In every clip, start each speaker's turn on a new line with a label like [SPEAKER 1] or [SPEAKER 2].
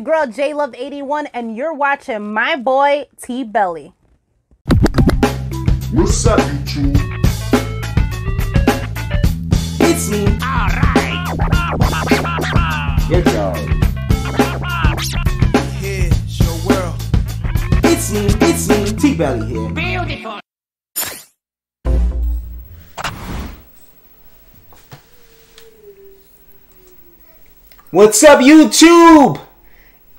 [SPEAKER 1] your girl J Love 81 and you're watching my boy T Belly.
[SPEAKER 2] What's up, YouTube?
[SPEAKER 3] It's me.
[SPEAKER 4] Alright.
[SPEAKER 3] Dog.
[SPEAKER 4] Here's your world.
[SPEAKER 3] It's me. It's me. T Belly here.
[SPEAKER 4] Beautiful.
[SPEAKER 3] What's up, YouTube?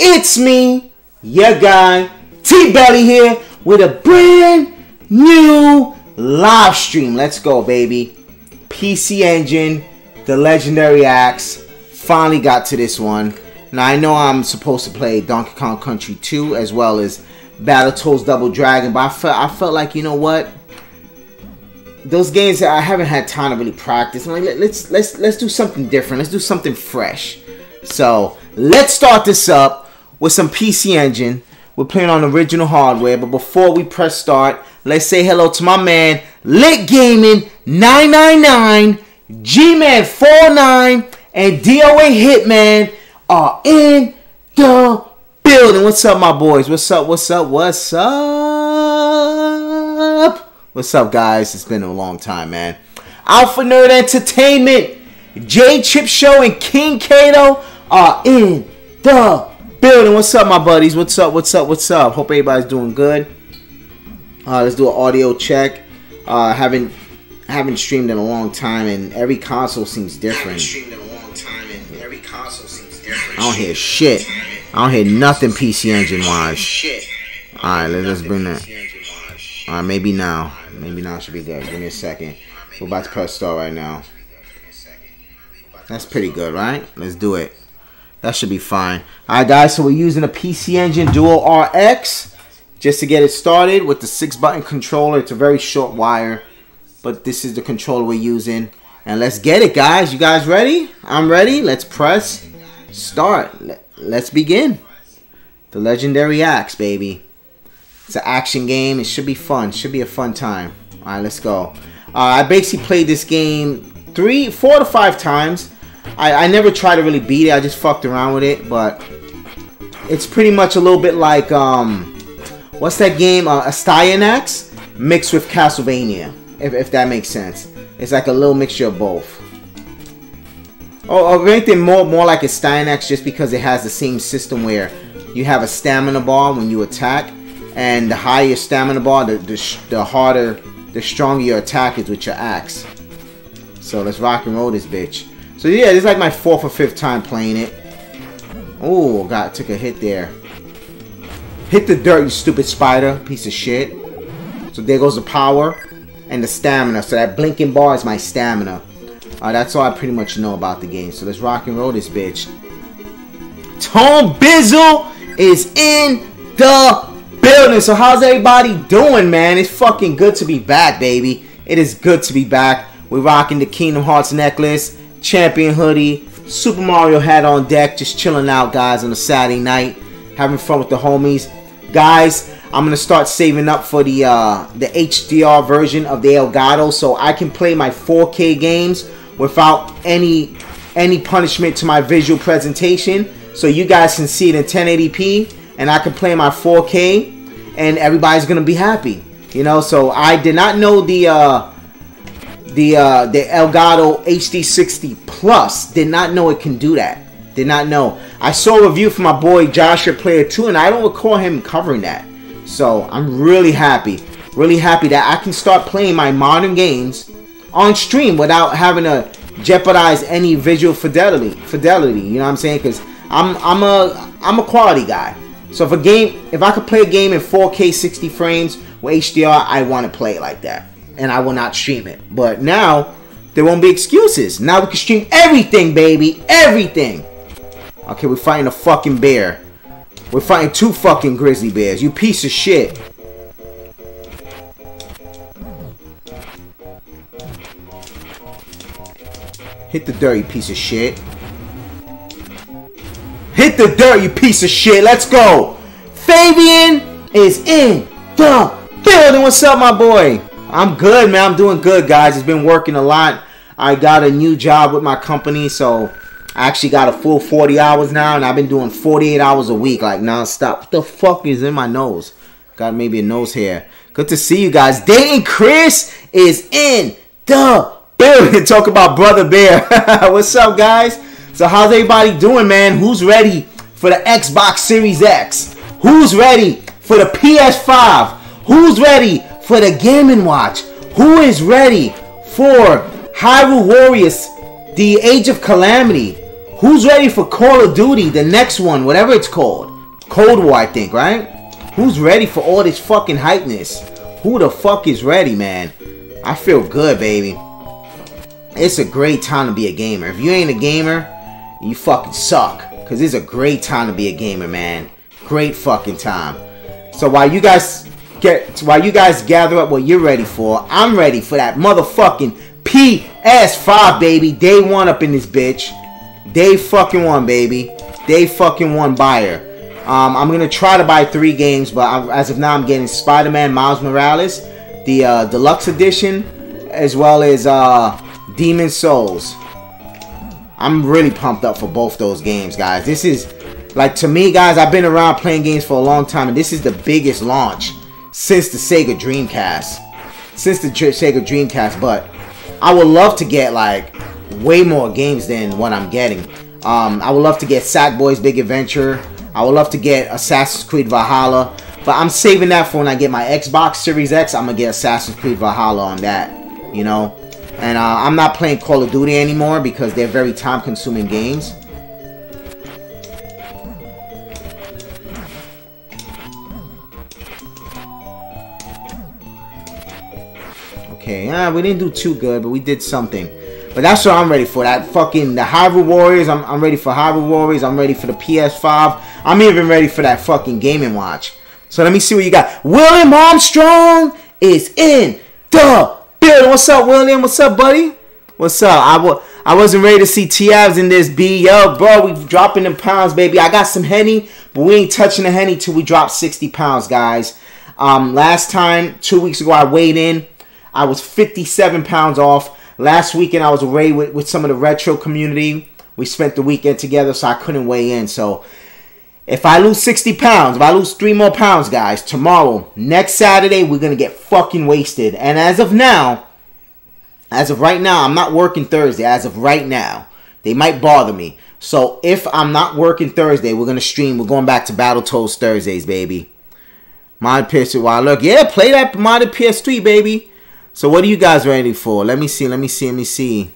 [SPEAKER 3] It's me, your guy, T Belly here with a brand new live stream. Let's go, baby. PC Engine, the legendary axe. Finally got to this one. Now I know I'm supposed to play Donkey Kong Country 2 as well as Battletoads Double Dragon, but I felt I felt like you know what? Those games that I haven't had time to really practice. I'm like, let- let's let's let's do something different. Let's do something fresh. So let's start this up with some PC Engine. We're playing on original hardware, but before we press start, let's say hello to my man Lit Gaming 999, G-Man 49, and DOA Hitman are in the building. What's up, my boys? What's up? What's up? What's up? What's up, guys? It's been a long time, man. Alpha Nerd Entertainment, J Chip Show, and King Kato are in the building. What's up, my buddies? What's up? What's up? What's up? Hope everybody's doing good. Uh, let's do an audio check. Uh, haven't haven't streamed in a long time, and every console seems different.
[SPEAKER 5] streamed in a long time and every console seems different.
[SPEAKER 3] I don't hear shit. I don't hear nothing PC Engine wise.
[SPEAKER 5] Shit.
[SPEAKER 3] All right, let's just bring that. All right, maybe now. Maybe now should be good. Give me a second. We're about to press start right now. That's pretty good, right? Let's do it. That should be fine. All right, guys. So we're using a PC Engine Duo-RX just to get it started with the six-button controller. It's a very short wire, but this is the controller we're using. And let's get it, guys. You guys ready? I'm ready. Let's press start. Let- Let's begin. The legendary axe, baby. It's an action game. It should be fun. Should be a fun time. All right, let's go. Uh, I basically played this game three, four to five times. I, I never tried to really beat it. I just fucked around with it, but it's pretty much a little bit like um, what's that game? Uh, Astyanax mixed with Castlevania, if, if that makes sense. It's like a little mixture of both. Or, or anything more more like Astyanax just because it has the same system where you have a stamina bar when you attack, and the higher your stamina bar, the, the, the harder, the stronger your attack is with your axe. So let's rock and roll this bitch. So yeah, this is like my fourth or fifth time playing it. Oh, God, took a hit there. Hit the dirt, you stupid spider, piece of shit. So there goes the power and the stamina. So that blinking bar is my stamina. Uh, that's all I pretty much know about the game. So let's rock and roll this bitch. Tom Bizzle is in the building. So how's everybody doing, man? It's fucking good to be back, baby. It is good to be back. We're rocking the Kingdom Hearts necklace, champion hoodie, Super Mario hat on deck, just chilling out, guys, on a Saturday night, having fun with the homies. Guys, I'm gonna start saving up for the uh, the HDR version of the Elgato, so I can play my 4K games without any any punishment to my visual presentation. So you guys can see it in 1080p, and I can play my 4K, and everybody's gonna be happy. You know, so I did not know the uh, the uh, the Elgato HD60 Plus. Did not know it can do that. Did not know. I saw a review from my boy Joshua Player 2, and I don't recall him covering that. So I'm really happy, really happy that I can start playing my modern games on stream without having to jeopardize any visual fidelity. Fidelity, you know what I'm saying? Because I'm I'm a I'm a quality guy. So if a game, if I could play a game in 4K 60 frames with HDR, I want to play it like that, and I will not stream it. But now there won't be excuses. Now we can stream everything, baby, everything. Okay, we're fighting a fucking bear. We're fighting two fucking grizzly bears. You piece of shit. Hit the dirt, you piece of shit. Hit the dirt, you piece of shit. Let's go. Fabian is in the building. What's up, my boy? I'm good, man. I'm doing good, guys. It's been working a lot. I got a new job with my company, so I actually got a full 40 hours now, and I've been doing 48 hours a week, like nonstop. What the fuck is in my nose? Got maybe a nose hair. Good to see you guys. Dayton Chris is in the building. Talk about Brother Bear. What's up, guys? So, how's everybody doing, man? Who's ready for the Xbox Series X? Who's ready for the PS5? Who's ready for the Game & Watch? Who is ready for Hyrule Warriors, The Age of Calamity? Who's ready for Call of Duty, the next one, whatever it's called? Cold War, I think, right? Who's ready for all this fucking hypeness? Who the fuck is ready, man? I feel good, baby. It's a great time to be a gamer. If you ain't a gamer, you fucking suck. Cause it's a great time to be a gamer, man. Great fucking time. So while you guys get while you guys gather up what you're ready for, I'm ready for that motherfucking PS5, baby. Day one up in this bitch. Day fucking one, baby. Day fucking one buyer. Um, I'm gonna try to buy three games, but I, as of now, I'm getting Spider-Man Miles Morales, the uh, deluxe edition, as well as uh, Demon's Souls. I'm really pumped up for both those games, guys. This is like to me, guys. I've been around playing games for a long time, and this is the biggest launch since the Sega Dreamcast, since the Sega Dreamcast. But I would love to get like way more games than what I'm getting. Um, I would love to get Sackboy's Big Adventure. I would love to get Assassin's Creed Valhalla, but I'm saving that for when I get my Xbox Series X. I'm gonna get Assassin's Creed Valhalla on that, you know. And uh, I'm not playing Call of Duty anymore because they're very time-consuming games. Okay, yeah, we didn't do too good, but we did something. But that's what I'm ready for. That fucking the Hyrule Warriors. I'm, I'm ready for Hyrule Warriors. I'm ready for the PS5. I'm even ready for that fucking Game & Watch. So let me see what you got. William Armstrong is in the building. What's up, William? What's up, buddy? What's up? I w- I wasn't ready to see T-Abs in this B. Yo, bro, we dropping them pounds, baby. I got some Henny, but we ain't touching the Henny till we drop 60 pounds, guys. Um, last time, two weeks ago, I weighed in. I was 57 pounds off. Last weekend, I was away with, with some of the retro community. We spent the weekend together, so I couldn't weigh in. So, if I lose 60 pounds, if I lose three more pounds, guys, tomorrow, next Saturday, we're going to get fucking wasted. And as of now, as of right now, I'm not working Thursday. As of right now, they might bother me. So, if I'm not working Thursday, we're going to stream. We're going back to Battletoads Thursdays, baby. Mod PS3. Wow, look. Yeah, play that modded PS3, baby. So what are you guys ready for? Let me see. Let me see. Let me see.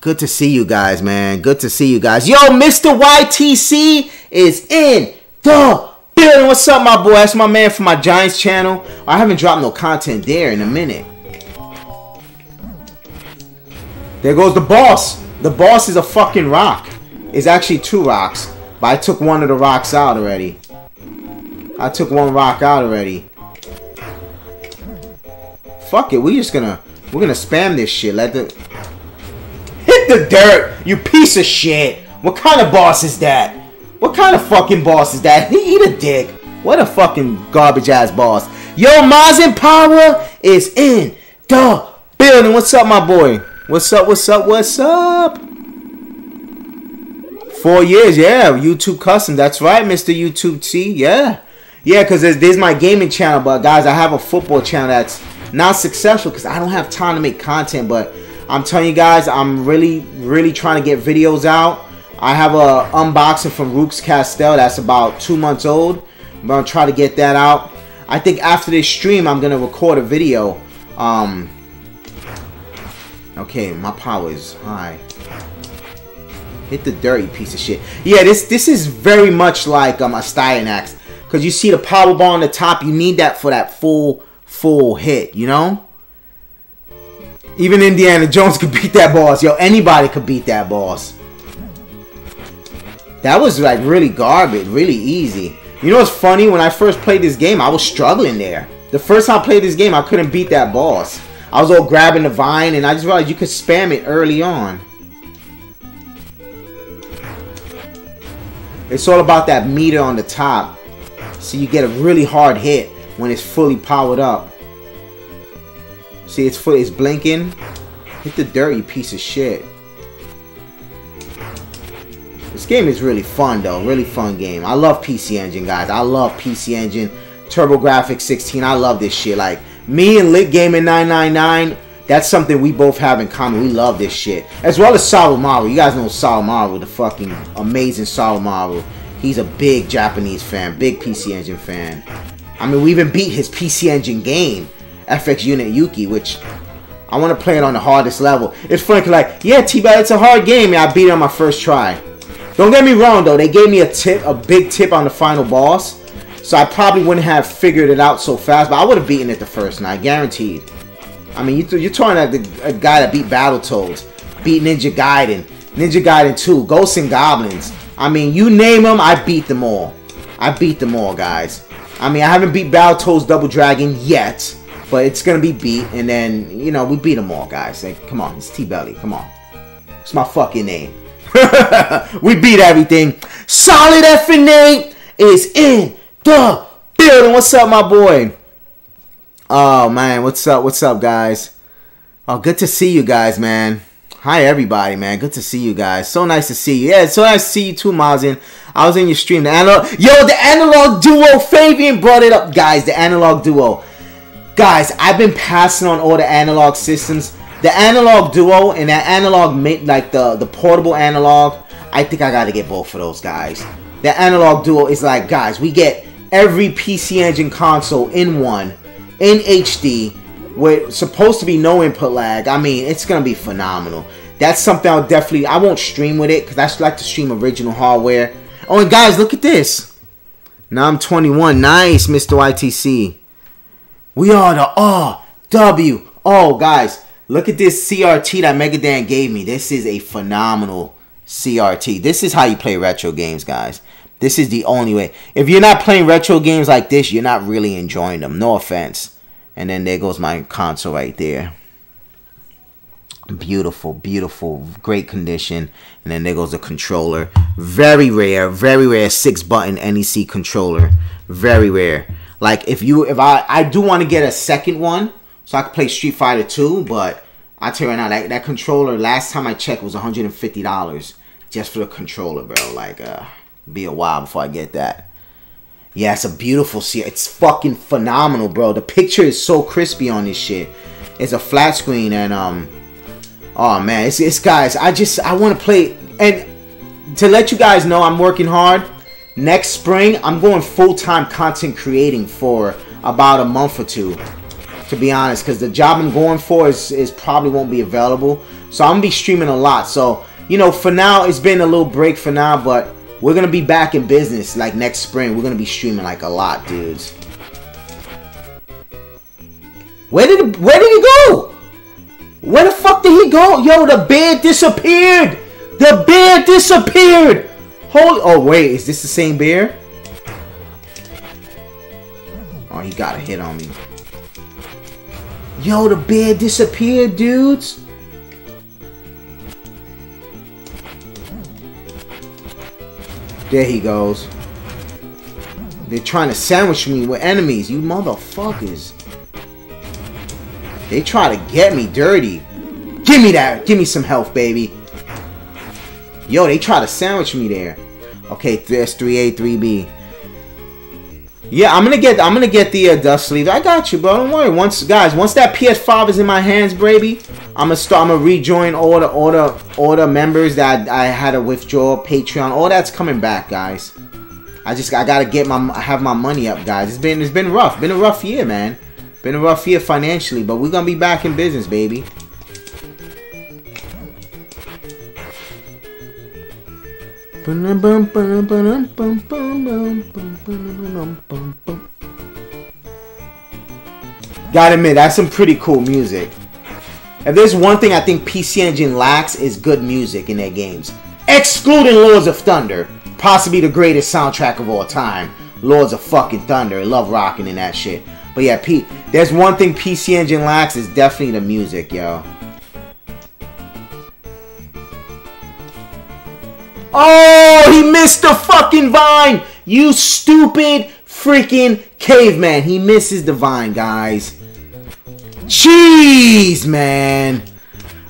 [SPEAKER 3] Good to see you guys, man. Good to see you guys. Yo, Mr. YTC is in the building. What's up, my boy? That's my man from my Giants channel. I haven't dropped no content there in a minute. There goes the boss. The boss is a fucking rock. It's actually two rocks. But I took one of the rocks out already. I took one rock out already. Fuck it, We're just gonna we're gonna spam this shit. Let the hit the dirt, you piece of shit. What kind of boss is that? What kind of fucking boss is that? He eat a dick. What a fucking garbage ass boss. Yo, Mazin Power is in the building. What's up, my boy? What's up? What's up? What's up? Four years, yeah. YouTube custom. That's right, Mr. YouTube T. Yeah. Yeah, because there's, there's my gaming channel, but guys, I have a football channel that's not successful because I don't have time to make content. But I'm telling you guys, I'm really, really trying to get videos out. I have a unboxing from Rooks Castell that's about two months old. I'm gonna try to get that out. I think after this stream, I'm gonna record a video. Um. Okay, my power is high. Hit the dirty piece of shit. Yeah, this this is very much like um, Astyanax. Because you see the power bar on the top, you need that for that full, full hit, you know? Even Indiana Jones could beat that boss. Yo, anybody could beat that boss. That was like really garbage, really easy. You know what's funny? When I first played this game, I was struggling there. The first time I played this game, I couldn't beat that boss. I was all grabbing the vine, and I just realized you could spam it early on. It's all about that meter on the top. So you get a really hard hit when it's fully powered up. See, it's fully, it's blinking. Hit the dirty piece of shit. This game is really fun though, really fun game. I love PC Engine, guys. I love PC Engine, TurboGrafx 16. I love this shit. Like me and Lit Gaming 999, that's something we both have in common. We love this shit, as well as Sawamaru. You guys know Sawamaru, the fucking amazing Sawamaru. He's a big Japanese fan, big PC Engine fan. I mean, we even beat his PC Engine game, FX Unit Yuki, which I want to play it on the hardest level. It's funny, like, yeah, T-Bag, it's a hard game, and I beat it on my first try. Don't get me wrong, though. They gave me a tip, a big tip on the final boss. So I probably wouldn't have figured it out so fast, but I would have beaten it the first night, guaranteed. I mean, you, you're talking about the, a guy that beat Battletoads, beat Ninja Gaiden, Ninja Gaiden 2, Ghosts and Goblins. I mean, you name them, I beat them all. I beat them all, guys. I mean, I haven't beat Battletoads Double Dragon yet, but it's gonna be beat, and then, you know, we beat them all, guys. Like, come on, it's T-Belly, come on. It's my fucking name. we beat everything. Solid effing Nate is in the building. What's up, my boy? Oh man, what's up? What's up, guys? Oh, good to see you guys, man. Hi, everybody, man. Good to see you guys. So nice to see you. Yeah, so nice to see you too, Mazin. I was in your stream. The analog, yo, the analog duo. Fabian brought it up, guys. The analog duo, guys. I've been passing on all the analog systems the analog duo and that analog like the the portable analog i think i gotta get both of those guys the analog duo is like guys we get every pc engine console in one in hd with supposed to be no input lag i mean it's gonna be phenomenal that's something i'll definitely i won't stream with it because i like to stream original hardware oh and guys look at this now i'm 21 nice mr ytc we are the r w oh guys Look at this CRT that Megadan gave me. This is a phenomenal CRT. This is how you play retro games, guys. This is the only way. If you're not playing retro games like this, you're not really enjoying them. No offense. And then there goes my console right there. Beautiful, beautiful, great condition. And then there goes the controller. Very rare, very rare six button NEC controller. Very rare. Like if you if I I do want to get a second one so I could play Street Fighter 2, but I tell you right now, that, that controller, last time I checked, was $150 just for the controller, bro. Like, uh, be a while before I get that. Yeah, it's a beautiful see. It's fucking phenomenal, bro. The picture is so crispy on this shit. It's a flat screen and um oh man, it's it's guys, I just I want to play and to let you guys know I'm working hard. Next spring, I'm going full-time content creating for about a month or two to be honest, because the job I'm going for is, is probably won't be available. So I'm gonna be streaming a lot. So you know, for now it's been a little break for now, but we're gonna be back in business like next spring. We're gonna be streaming like a lot, dudes. Where did where did he go? Where the fuck did he go? Yo, the bear disappeared. The bear disappeared. Holy! Oh wait, is this the same bear? Oh, he got a hit on me. Yo, the bear disappeared, dudes. There he goes. They're trying to sandwich me with enemies, you motherfuckers. They try to get me dirty. Give me that. Give me some health, baby. Yo, they try to sandwich me there. Okay, there's 3A, 3B. Yeah, I'm gonna get I'm gonna get the uh, dust sleeve. I got you, bro. Don't worry. Once guys, once that PS5 is in my hands, baby, I'm gonna start. I'm gonna rejoin all the all the all the members that I had to withdraw Patreon. All that's coming back, guys. I just I gotta get my have my money up, guys. It's been it's been rough. Been a rough year, man. Been a rough year financially, but we're gonna be back in business, baby. Gotta admit, that's some pretty cool music. If there's one thing I think PC Engine lacks is good music in their games. Excluding Lords of Thunder, possibly the greatest soundtrack of all time. Lords of fucking Thunder, I love rocking in that shit. But yeah, Pete, there's one thing PC Engine lacks is definitely the music, yo. Oh, he missed the fucking vine! You stupid freaking caveman. He misses the vine, guys. Jeez, man.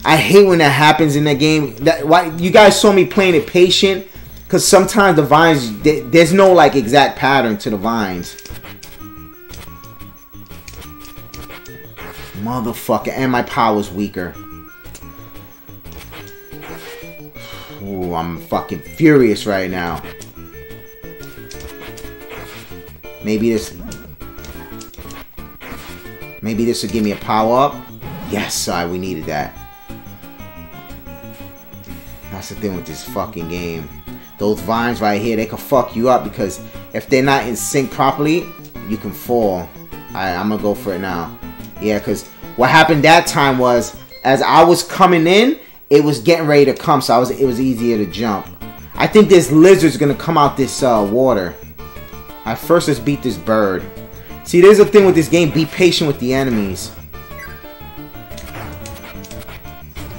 [SPEAKER 3] I hate when that happens in that game. That why you guys saw me playing it patient, Because sometimes the vines, there's no like exact pattern to the vines. Motherfucker, and my power's weaker. Ooh, I'm fucking furious right now. Maybe this... Maybe this will give me a power up. Yes, I. we needed that. That's the thing with this fucking game. Those vines right here, they can fuck you up because if they're not in sync properly, you can fall. Alright, I'm gonna go for it now. Yeah, because what happened that time was, as I was coming in, it was getting ready to come, so I was it was easier to jump. I think this lizard's gonna come out this uh, water. At first, let's beat this bird. See, there's a thing with this game. Be patient with the enemies.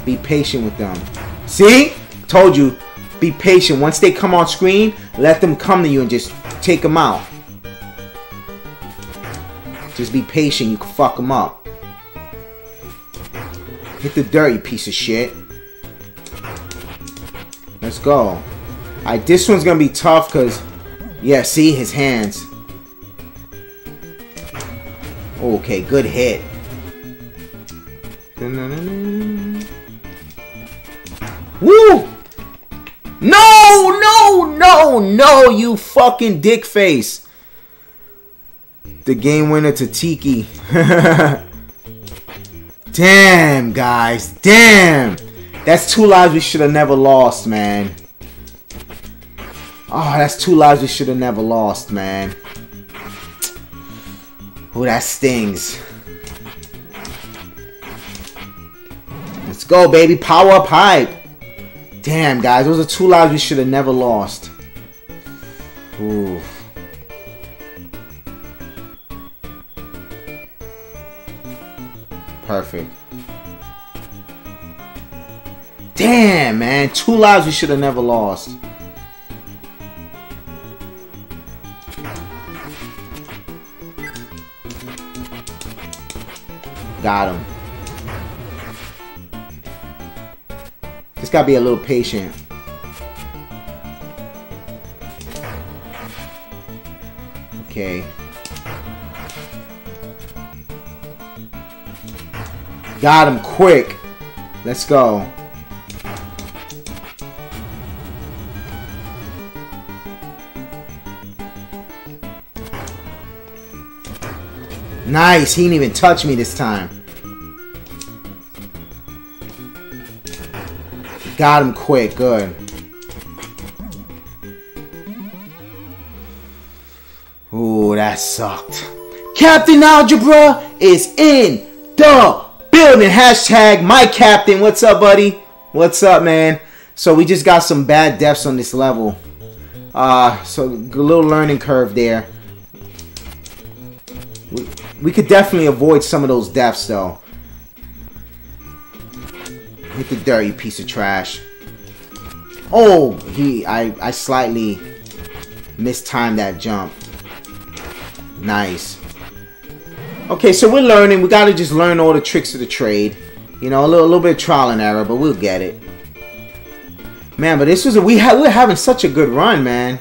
[SPEAKER 3] Be patient with them. See? Told you. Be patient. Once they come on screen, let them come to you and just take them out. Just be patient. You can fuck them up. Hit the dirt, you piece of shit. Let's go. Alright, this one's gonna be tough because, yeah, see his hands. Okay, good hit. Woo! No, no, no, no, you fucking dick face. The game winner to Tiki. damn, guys. Damn. That's two lives we should have never lost, man. Oh, that's two lives we should have never lost, man. Oh, that stings. Let's go, baby. Power up hype. Damn, guys. Those are two lives we should have never lost. Ooh. Perfect. Damn, man. Two lives we should have never lost. Got him. Just gotta be a little patient. Okay. Got him quick. Let's go. Nice. He didn't even touch me this time. Got him quick. Good. Ooh, that sucked. Captain Algebra is in the building. Hashtag my captain. What's up, buddy? What's up, man? So we just got some bad deaths on this level. Uh, so a little learning curve there. We, we could definitely avoid some of those deaths, though. Hit the dirty piece of trash. Oh, he, I, I slightly mistimed that jump. Nice. Okay, so we're learning. We gotta just learn all the tricks of the trade. You know, a little, a little bit of trial and error, but we'll get it. Man, but this was a, we, ha we were having such a good run, man.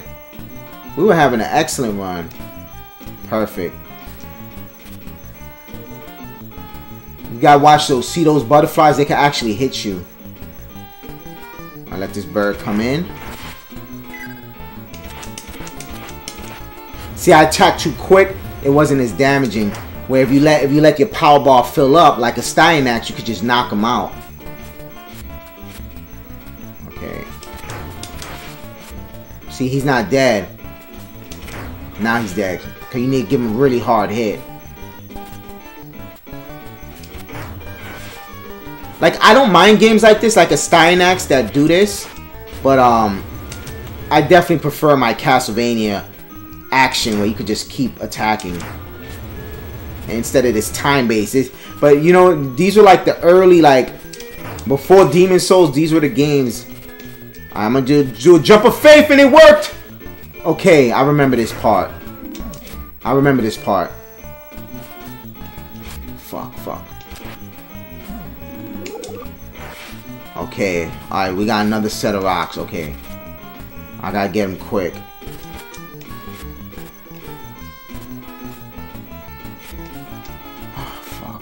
[SPEAKER 3] We were having an excellent run. Perfect. Gotta watch those. See those butterflies? They can actually hit you. I let this bird come in. See, I attacked too quick. It wasn't as damaging. Where if you let if you let your power ball fill up like Astyanax, you could just knock them out. Okay. See, he's not dead. Now he's dead. Cause you need to give him a really hard hit. Like, I don't mind games like this, like Astyanax that do this. But, um, I definitely prefer my Castlevania action where you could just keep attacking. Instead of this time-based. But, you know, these were like the early, like, before Demon's Souls, these were the games. I'm gonna do, do a jump of faith and it worked! Okay, I remember this part. I remember this part. Fuck, fuck. Okay, alright, we got another set of rocks, okay. I gotta get them quick. Oh, fuck.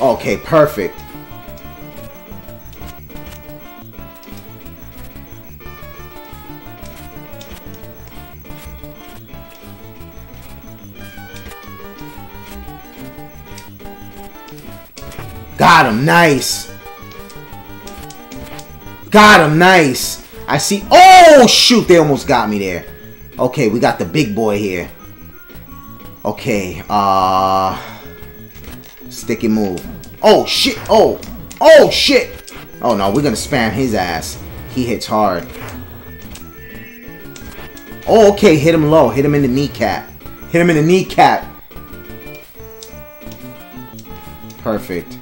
[SPEAKER 3] Okay, perfect. Got him, nice. Got him, nice. I see. Oh, shoot, they almost got me there. Okay, we got the big boy here. Okay, uh... Sticky move. Oh, shit. Oh. Oh, shit. Oh, no, we're gonna spam his ass. He hits hard. Oh, okay, hit him low. Hit him in the kneecap. Hit him in the kneecap. Perfect.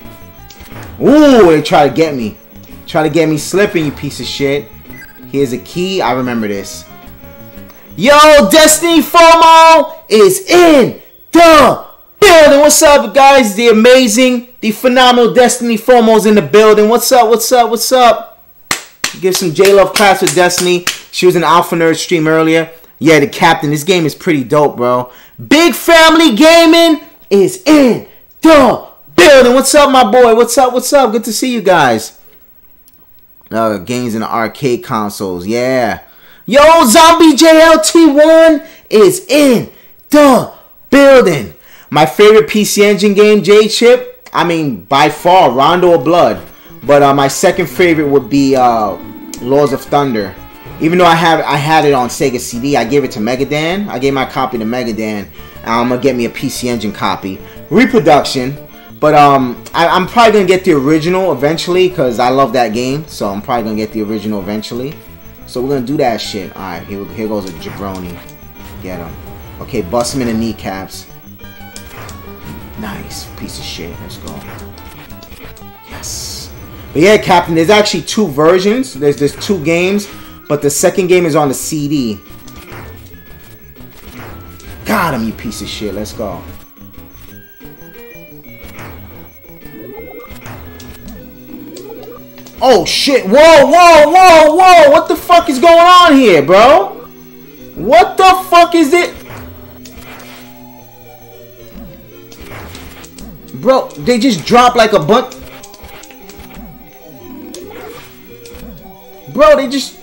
[SPEAKER 3] Ooh, they try to get me. Try to get me slipping, you piece of shit. Here's a key. I remember this. Yo, Destiny FOMO is in the building. What's up, guys? The amazing, the phenomenal Destiny FOMO's in the building. What's up? What's up? What's up? Give some J Love class with Destiny. She was an Alpha Nerd stream earlier. Yeah, the captain. This game is pretty dope, bro. Big Family Gaming is in the building. What's up, my boy? What's up? What's up? Good to see you guys. Uh, games in arcade consoles. Yeah. Yo, Zombie JLT1 is in the building. My favorite PC Engine game, J Chip. I mean, by far, Rondo of Blood. But uh, my second favorite would be uh, Lords of Thunder. Even though I have I had it on Sega CD, I gave it to Megadan. I gave my copy to Megadan. I'm gonna get me a PC Engine copy. Reproduction. But um, I, am probably gonna get the original eventually because I love that game. So I'm probably gonna get the original eventually. So we're gonna do that shit. All right, here, here goes a jabroni. Get him. Okay, bust him in the kneecaps. Nice piece of shit. Let's go. Yes. But yeah, Captain. There's actually two versions. There's there's two games, but the second game is on the CD. Got him, you piece of shit. Let's go. Oh shit! Whoa, whoa, whoa, whoa! What the fuck is going on here, bro? What the fuck is it? Bro, they just dropped like a bunch. Bro, they just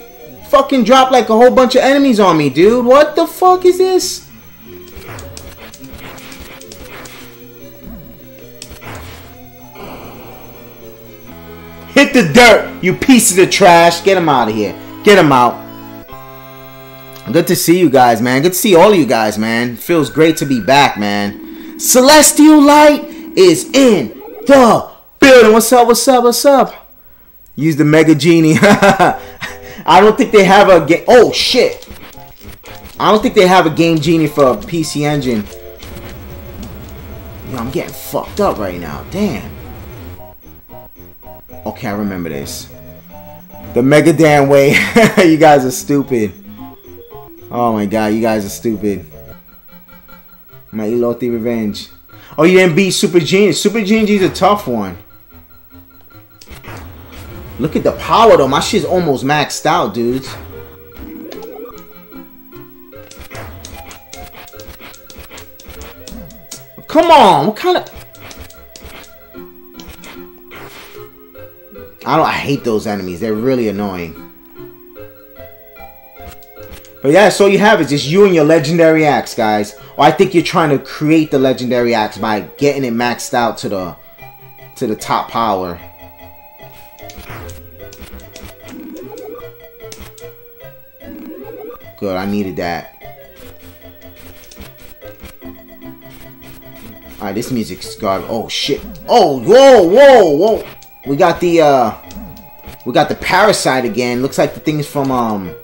[SPEAKER 3] fucking dropped like a whole bunch of enemies on me, dude. What the fuck is this? Hit the dirt, you pieces of trash. Get him out of here. Get him out. Good to see you guys, man. Good to see all you guys, man. Feels great to be back, man. Celestial Light is in the building. What's up? What's up? What's up? Use the Mega Genie. I don't think they have a game. Oh, shit. I don't think they have a Game Genie for PC Engine. Yo, I'm getting fucked up right now. Damn. Okay, I remember this. The Mega Dan way. you guys are stupid. Oh my god, you guys are stupid. My Elothi Revenge. Oh, you didn't beat Super Genius. Super Genius is a tough one. Look at the power though. My shit's almost maxed out, dudes. Come on, what kind of... I don't. I hate those enemies. They're really annoying. But yeah, so you have it. Just you and your legendary axe, guys. Or I think you're trying to create the legendary axe by getting it maxed out to the to the top power. Good. I needed that. Alright, this music's garbage. Oh shit. Oh, whoa, whoa, whoa. We got the uh we got the parasite again. Looks like the things from um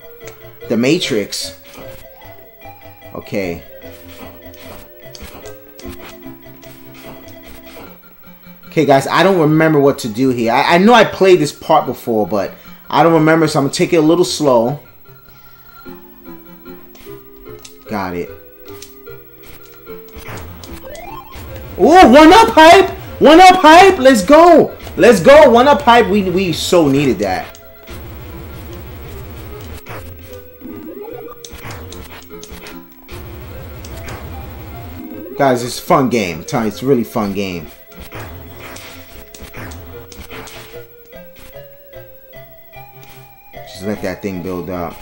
[SPEAKER 3] the Matrix. Okay. Okay, guys, I don't remember what to do here. I, I know I played this part before, but I don't remember, so I'm gonna take it a little slow. Got it. Oh, one up hype! One up hype! Let's go! Let's go. One up hype. We we so needed that. Guys, it's fun game. It's really fun game. Just let that thing build up.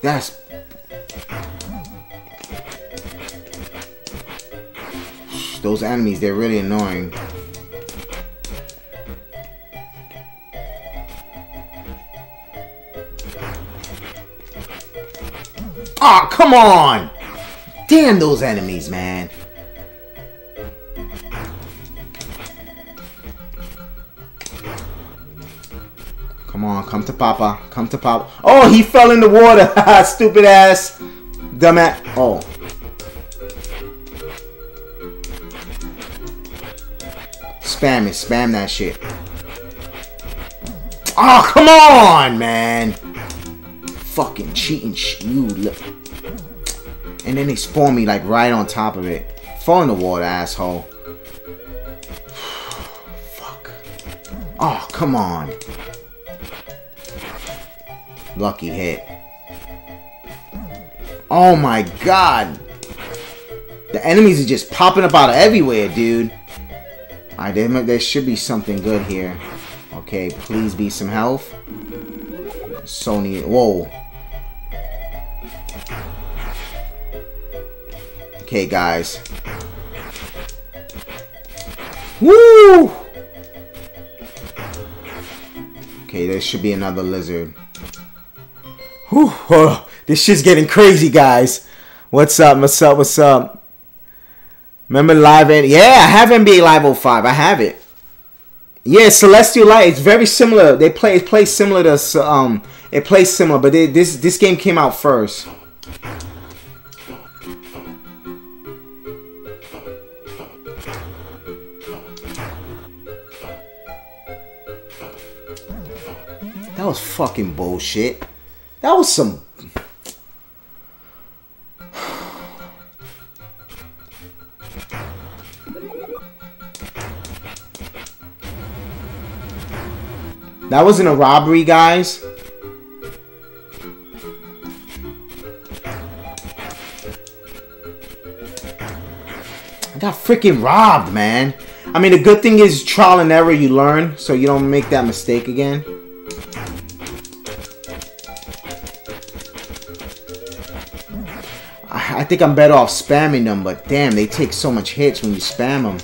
[SPEAKER 3] That's those enemies, they're really annoying. Oh, come on! Damn those enemies, man. Come on, come to Papa. Come to Papa. Oh, he fell in the water. Stupid ass. Dumbass. Oh. Spam it. Spam that shit. Oh, come on, man. Fucking cheating. sh- You. And then they spawn me like right on top of it. Fall in the water, asshole. Fuck. Oh, come on. Lucky hit. Oh my god. The enemies are just popping up out of everywhere, dude. Alright, there, there should be something good here. Okay, please be some health. Sony. Whoa. Okay, guys. Woo! Okay, there should be another lizard. Whew, oh, this shit's getting crazy, guys. What's up? What's up? What's up? Remember live? N- yeah, I have NBA Live 05. I have it. Yeah, Celestial Light. It's very similar. They play. It plays similar to um. It plays similar, but they, this this game came out first. That was fucking bullshit. That was some. That wasn't a robbery, guys. I got freaking robbed, man. I mean, the good thing is trial and error, you learn, so you don't make that mistake again. I think I'm better off spamming them, but damn, they take so much hits when you spam them.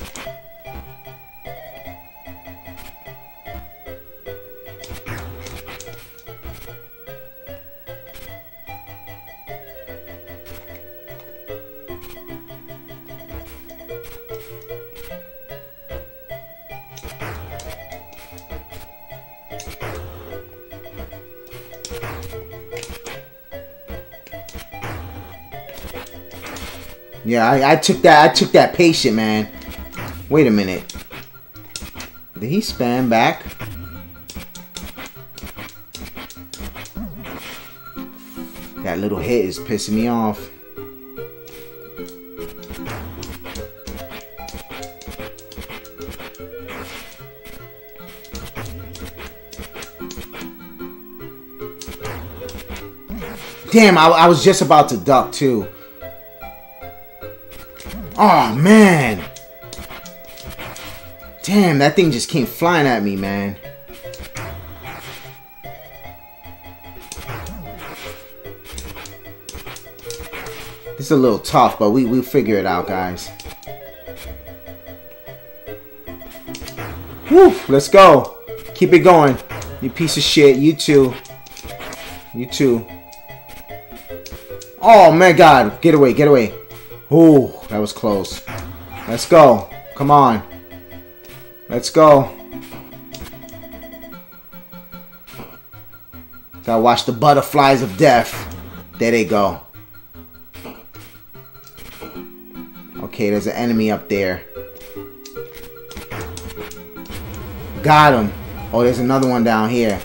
[SPEAKER 3] Yeah, I, I took that. I took that patient, man. Wait a minute. Did he spam back? That little hit is pissing me off. Damn, I, I was just about to duck too. Oh man. Damn, that thing just came flying at me, man. This is a little tough, but we we'll figure it out, guys. Woo, let's go. Keep it going. You piece of shit. You too. You too. Oh my god. Get away, get away. Ooh, that was close. Let's go. Come on. Let's go. Gotta watch the butterflies of death. There they go. Okay, there's an enemy up there. Got him. Oh, there's another one down here.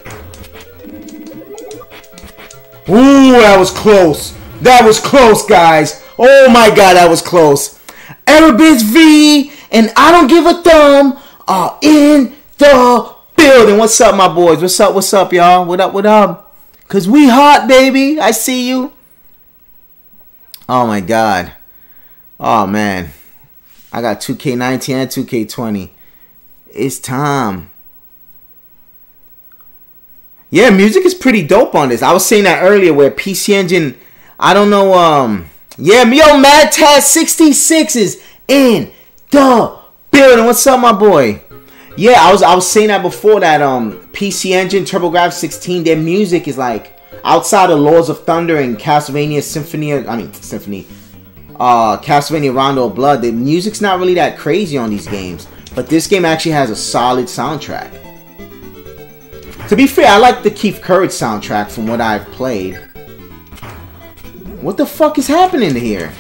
[SPEAKER 3] Ooh, that was close. That was close, guys. Oh my god, that was close. Erebus V and I don't give a thumb are in the building. What's up, my boys? What's up? What's up, y'all? What up? What up? Cause we hot, baby. I see you. Oh my god. Oh man. I got 2K19 and 2K20. It's time. Yeah, music is pretty dope on this. I was saying that earlier where PC Engine, I don't know, um, yeah, yo, Mad Taz 66 is in the building. What's up, my boy? Yeah, I was I was saying that before that um PC Engine, TurboGrafx 16, their music is like outside of Lords of Thunder and Castlevania Symphony, I mean Symphony, uh Castlevania Rondo of Blood, the music's not really that crazy on these games. But this game actually has a solid soundtrack. To be fair, I like the Keith Courage soundtrack from what I've played. What the fuck is happening here?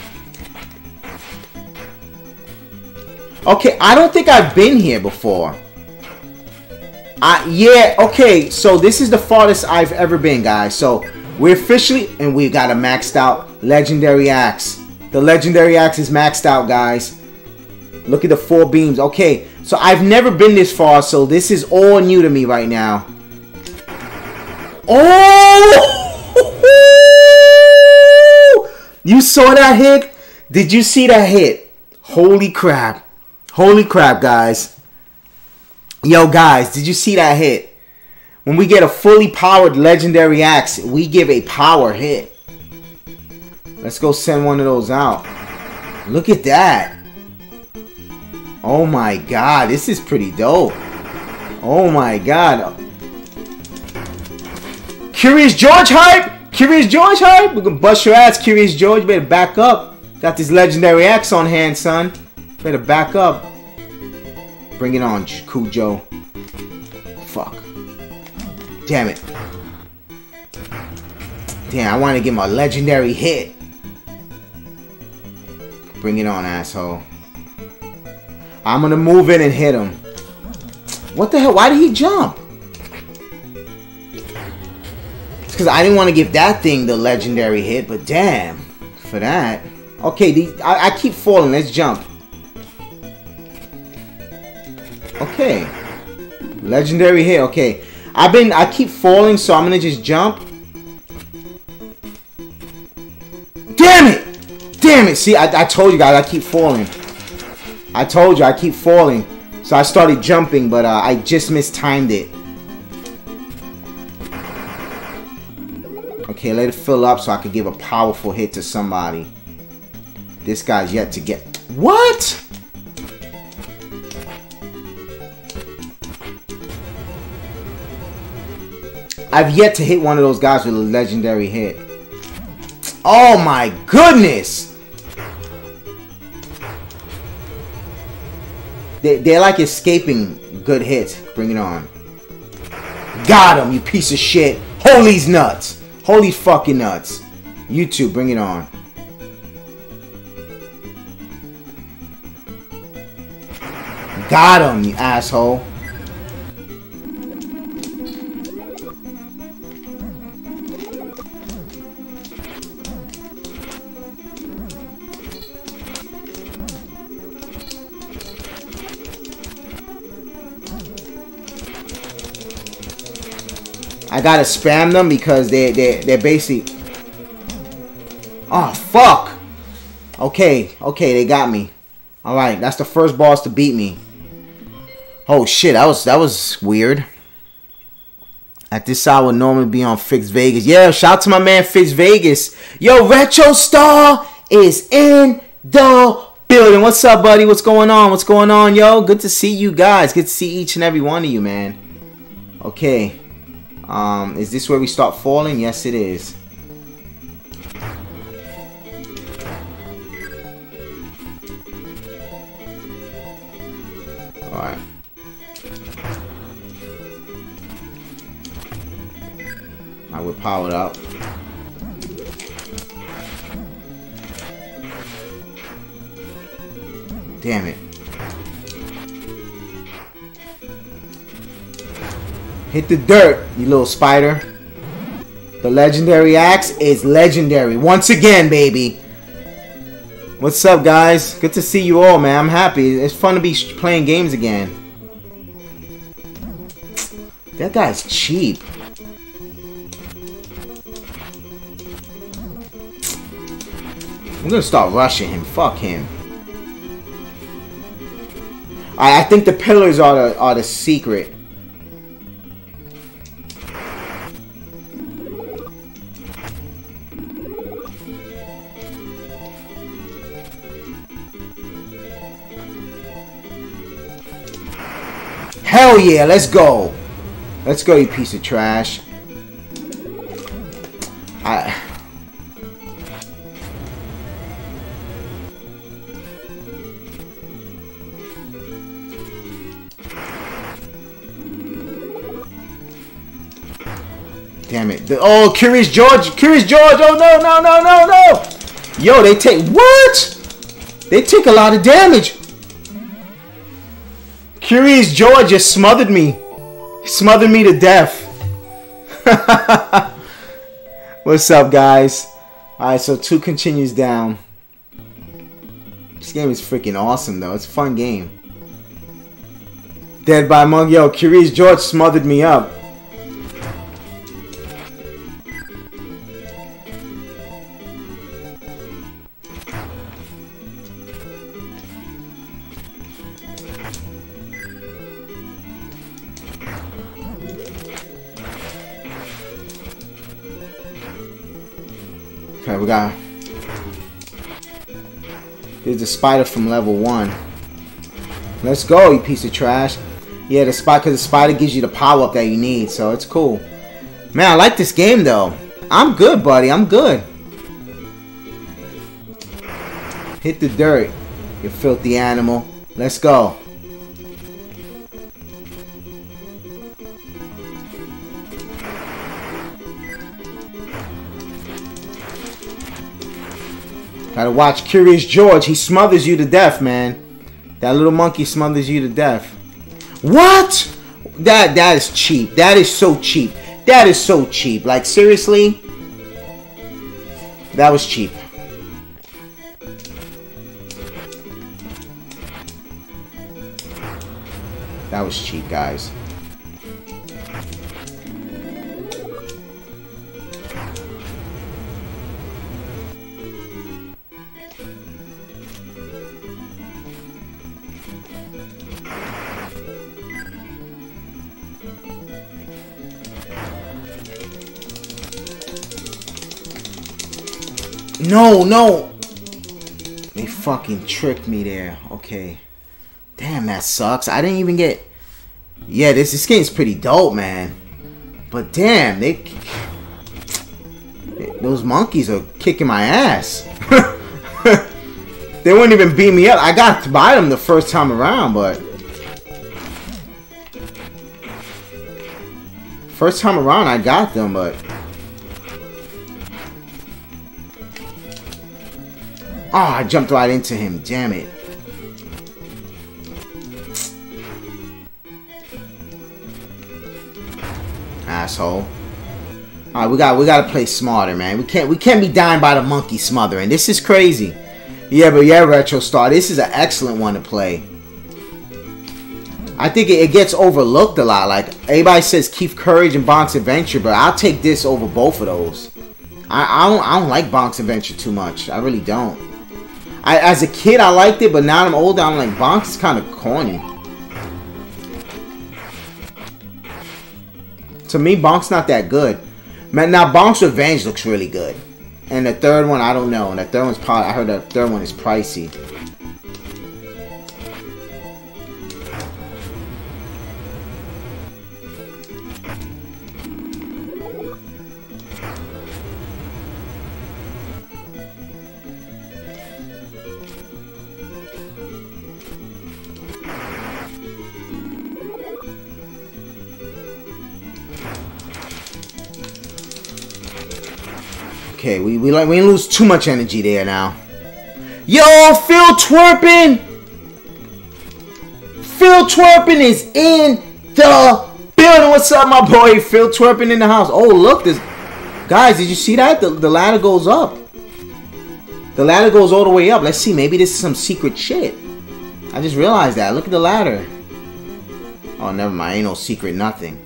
[SPEAKER 3] Okay, I don't think I've been here before. I yeah, okay, so this is the farthest I've ever been, guys. So we're officially and we got a maxed out legendary axe. The legendary axe is maxed out, guys. Look at the four beams. Okay, so I've never been this far, so this is all new to me right now. Oh! You saw that hit? Did you see that hit? Holy crap. Holy crap, guys. Yo, guys, did you see that hit? When we get a fully powered legendary axe, we give a power hit. Let's go send one of those out. Look at that. Oh my god, this is pretty dope. Oh my god. Curious George hype! Curious George hey, We can bust your ass, Curious George. Better back up. Got this legendary axe on hand, son. Better back up. Bring it on, Cujo. Fuck. Damn it. Damn, I want to get my legendary hit. Bring it on, asshole. I'm gonna move in and hit him. What the hell? Why did he jump? Because I didn't want to give that thing the legendary hit, but damn. For that. Okay, I, I keep falling. Let's jump. Okay. Legendary hit. Okay. I've been, I keep falling, so I'm gonna just jump. Damn it! Damn it! See, I, I told you guys, I keep falling. I told you, I keep falling. So I started jumping, but uh, I just mistimed it. Okay, let it fill up so I could give a powerful hit to somebody. This guy's yet to get... What? I've yet to hit one of those guys with a legendary hit. Oh my goodness! They, they're like escaping good hits. Bring it on. Got him, you piece of shit. Holy's nuts. Holy fucking nuts. You two, bring it on. Got him, you asshole. I gotta spam them because they they they're basic. Oh fuck. Okay, okay, they got me. All right, that's the first boss to beat me. Oh shit, that was that was weird. At this hour, would normally be on Fix Vegas. Yeah, shout out to my man Fix Vegas. Yo, Retro Star is in the building. What's up, buddy? What's going on? What's going on, yo? Good to see you guys. Good to see each and every one of you, man. Okay. Um, is this where we start falling? Yes, it is. Alright. Alright, we're powered up. Damn it. Hit the dirt, you little spider. The legendary axe is legendary. Once again, baby. What's up, guys? Good to see you all, man. I'm happy. It's fun to be playing games again. That guy's cheap. I'm gonna start rushing him. Fuck him. I, I think the pillars are the are the secret. Hell yeah, let's go. Let's go, you piece of trash. I Damn it. The, oh, Curious George. Curious George. Oh, no, no, no, no, no. Yo, they take... What? They take a lot of damage. Curious George just smothered me. Smothered me to death. What's up, guys? Alright, so two continues down. This game is freaking awesome, though. It's a fun game. Dead by Monk. Yo, Curious George smothered me up. We got. There's the spider from level one. Let's go, you piece of trash. Yeah, the spider, because the spider gives you the power up that you need, so it's cool. Man, I like this game though. I'm good, buddy. I'm good. Hit the dirt, you filthy animal. Let's go. Gotta watch Curious George. He smothers you to death, man. That little monkey smothers you to death. What? That that is cheap. That is so cheap. That is so cheap. Like seriously? That was cheap. That was cheap, guys. No, no. They fucking tricked me there. Okay. Damn, that sucks. I didn't even get. Yeah, this this game's pretty dope, man. But damn, they. Those monkeys are kicking my ass. they wouldn't even beat me up. I got to buy them the first time around, but. First time around, I got them, but. Oh, I jumped right into him. Damn it. Asshole. Alright, we got we gotta play smarter, man. We can't we can't be dying by the monkey smothering. This is crazy. Yeah, but yeah, Retro Star, this is an excellent one to play. I think it, it gets overlooked a lot. Like everybody says Keith Courage and Bonk's Adventure, but I'll take this over both of those. I, I don't I don't like Bonk's Adventure too much. I really don't. I, as a kid, I liked it, but now I'm older, I'm like, Bonks is kind of corny. To me, Bonk's not that good. Man, now Bonk's Revenge looks really good. And the third one, I don't know. And the third one's probably, I heard the third one is pricey. Okay, we we like we lose too much energy there now. Yo, Phil Twerpin! Phil Twerpin is in the building. What's up, my boy? Phil Twerpin in the house. Oh, look, this guys, did you see that? The, the ladder goes up. The ladder goes all the way up. Let's see. Maybe this is some secret shit. I just realized that. Look at the ladder. Oh, never mind. Ain't no secret nothing.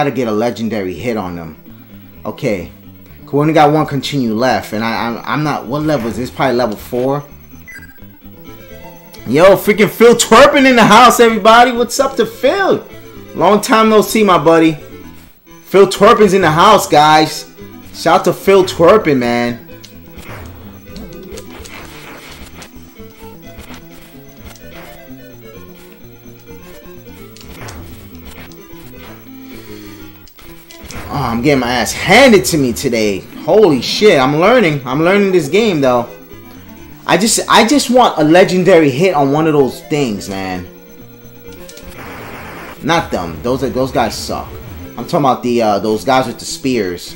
[SPEAKER 3] Gotta get a legendary hit on them. Okay. We only got one continue left, and I, I'm, I'm not. What level is this? Probably level four. Yo, freaking Phil Twerpin in the house, everybody. What's up to Phil? Long time no see, my buddy. Phil Twerpin's in the house, guys. Shout out to Phil Twerpin, man. I'm getting my ass handed to me today. Holy shit, I'm learning. I'm learning this game though. I just I just want a legendary hit on one of those things, man. Not them. Those those guys suck. I'm talking about the uh, those guys with the spears.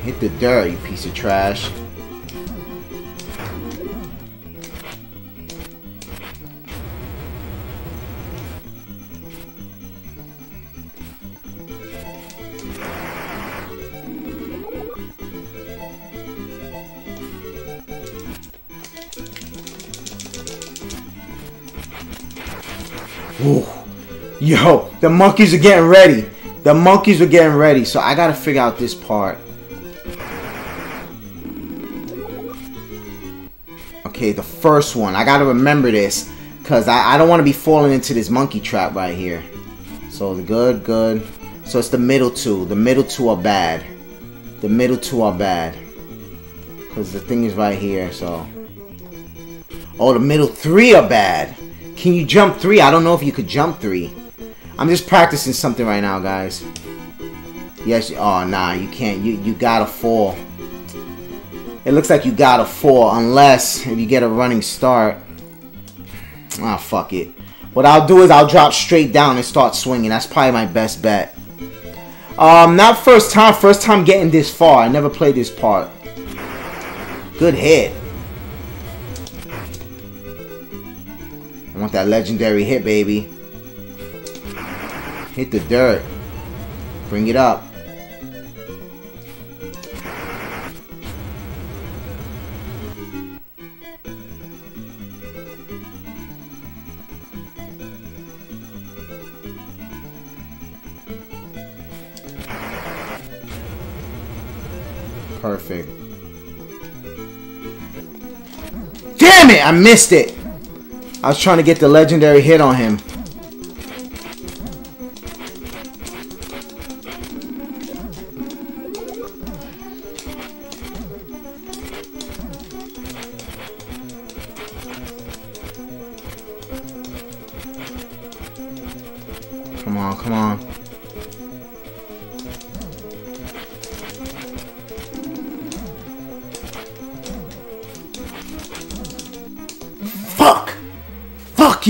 [SPEAKER 3] Hit the dirt, you piece of trash. Yo, the monkeys are getting ready. The monkeys are getting ready, so I gotta figure out this part. Okay, the first one. I gotta remember this, because I, I don't want to be falling into this monkey trap right here. So, good, good. So, it's the middle two. The middle two are bad. The middle two are bad. Because the thing is right here, so... Oh, the middle three are bad. Can you jump three? I don't know if you could jump three. I'm just practicing something right now, guys. Yes. Oh, nah. You can't. You you gotta fall. It looks like you gotta fall unless if you get a running start. Ah, fuck it. What I'll do is I'll drop straight down and start swinging. That's probably my best bet. Um, not first time. First time getting this far. I never played this part. Good hit. I want that legendary hit, baby. Hit the dirt. Bring it up. Perfect. Damn it! I missed it! I was trying to get the legendary hit on him.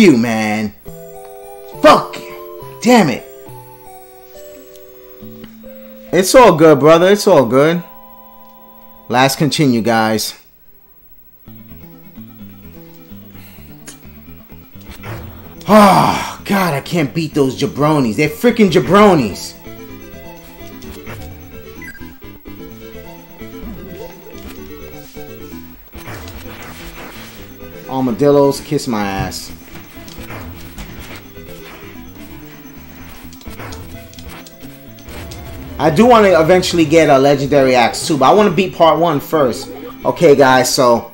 [SPEAKER 3] You, man! Fuck! Damn it! It's all good, brother. It's all good. Last continue, guys. Oh, God, I can't beat those jabronis. They're freaking jabronis. Armadillos, kiss my ass. I do want to eventually get a legendary axe too, but I want to beat part one first. Okay, guys, so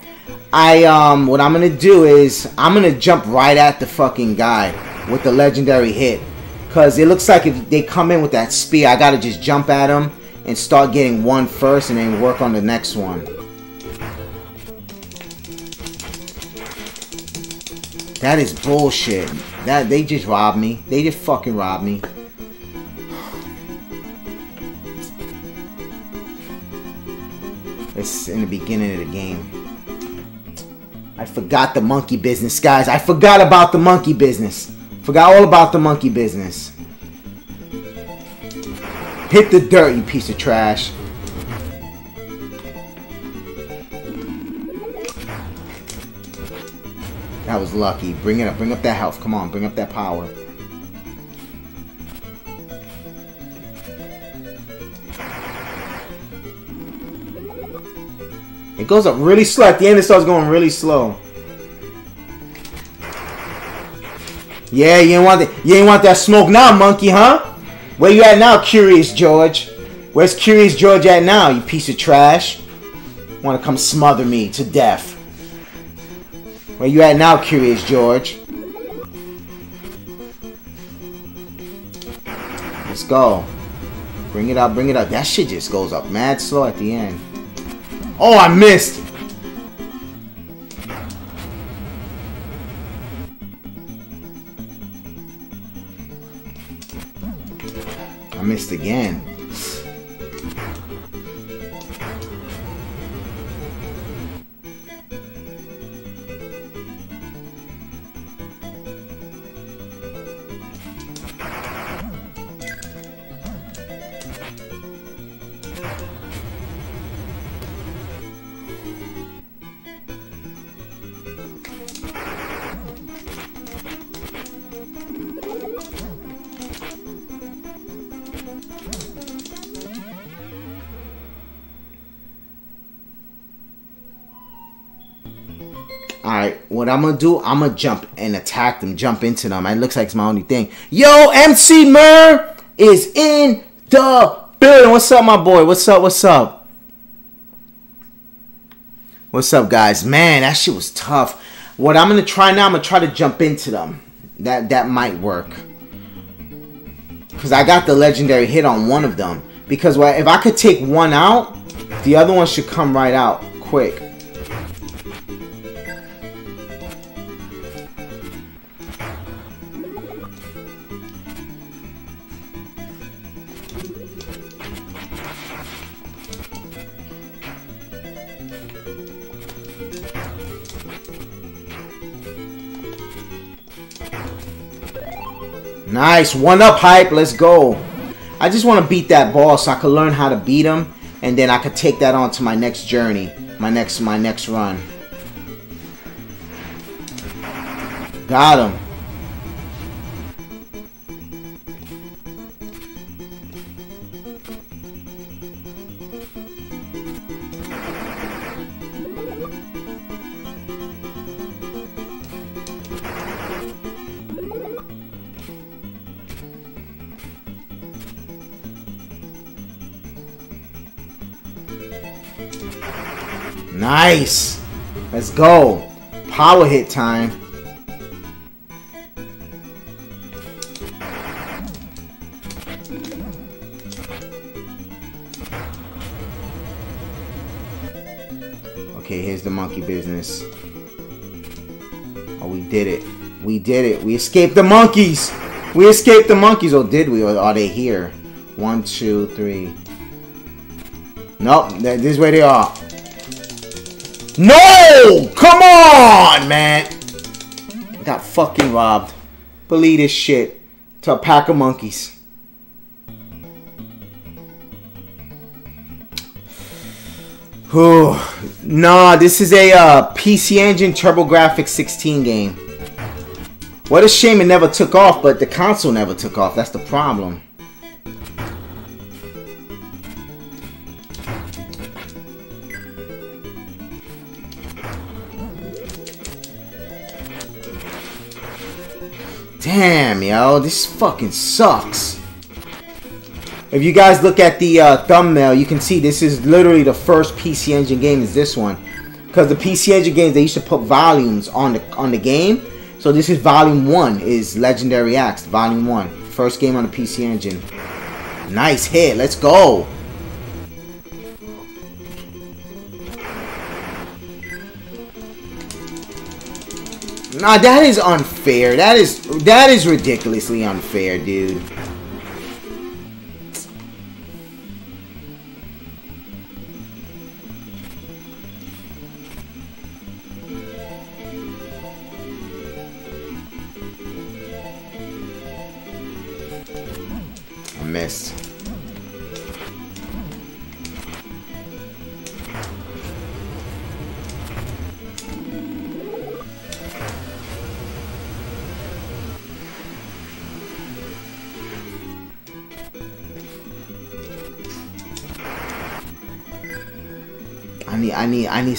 [SPEAKER 3] I um what I'm gonna do is I'm gonna jump right at the fucking guy with the legendary hit, cause it looks like if they come in with that spear, I gotta just jump at him and start getting one first and then work on the next one. That is bullshit. That they just robbed me. They just fucking robbed me. It's in the beginning of the game. I forgot the monkey business, guys. I forgot about the monkey business. Forgot all about the monkey business. Hit the dirt, you piece of trash. That was lucky. Bring it up. Bring up that health. Come on. Bring up that power. It goes up really slow. At the end, it starts going really slow. Yeah, you ain't want that. You ain't want that smoke now, monkey, huh? Where you at now, Curious George? Where's Curious George at now, you piece of trash? Want to come smother me to death? Where you at now, Curious George? Let's go. Bring it up, bring it up. That shit just goes up mad slow at the end. Oh, I missed! I missed again. What I'm gonna do, I'm gonna jump and attack them, jump into them. It looks like it's my only thing. Yo, MC Mur is in the building. What's up, my boy? What's up? What's up? What's up, guys? Man, that shit was tough. What I'm gonna try now, I'm gonna try to jump into them. That that might work. Cause I got the legendary hit on one of them. Because if I could take one out, the other one should come right out quick. Nice. One up hype. Let's go. I just want to beat that boss so I could learn how to beat him. And then I could take that on to my next journey. My next my next run. Got him. Nice. Let's go. Power hit time. Okay, here's the monkey business. Oh, we did it. We did it. We escaped the monkeys. We escaped the monkeys. Oh, did we? Or are they here? One, two, three. Nope. This is where they are. No! Come on, man! Got fucking robbed. Believe this shit. To a pack of monkeys. Whew. Nah, this is a uh, PC Engine TurboGrafx 16 game. What a shame it never took off, but the console never took off. That's the problem. Damn, yo, this fucking sucks. If you guys look at the uh, thumbnail, you can see this is literally the first PC Engine game is this one. Because the PC Engine games, they used to put volumes on the on the game. So this is volume 1, is Legendary Axe, volume 1. First game on the PC Engine. Nice hit, let's go. Nah, that is unfair. That is that is ridiculously unfair, dude.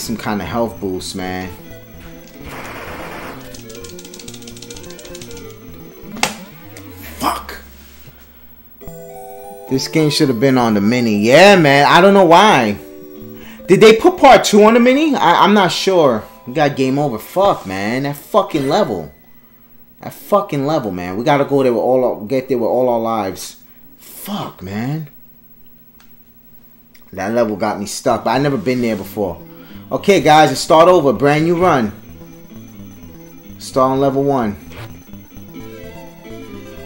[SPEAKER 3] Some kind of health boost, man. Fuck. This game should have been on the mini. Yeah, man. I don't know why. Did they put part two on the mini? I, I'm not sure. We got game over. Fuck, man. That fucking level. That fucking level, man. We gotta go there with all our, get there with all our lives. Fuck, man. That level got me stuck, but I never been there before. Okay, guys, let's start over. Brand new run. Start on level one.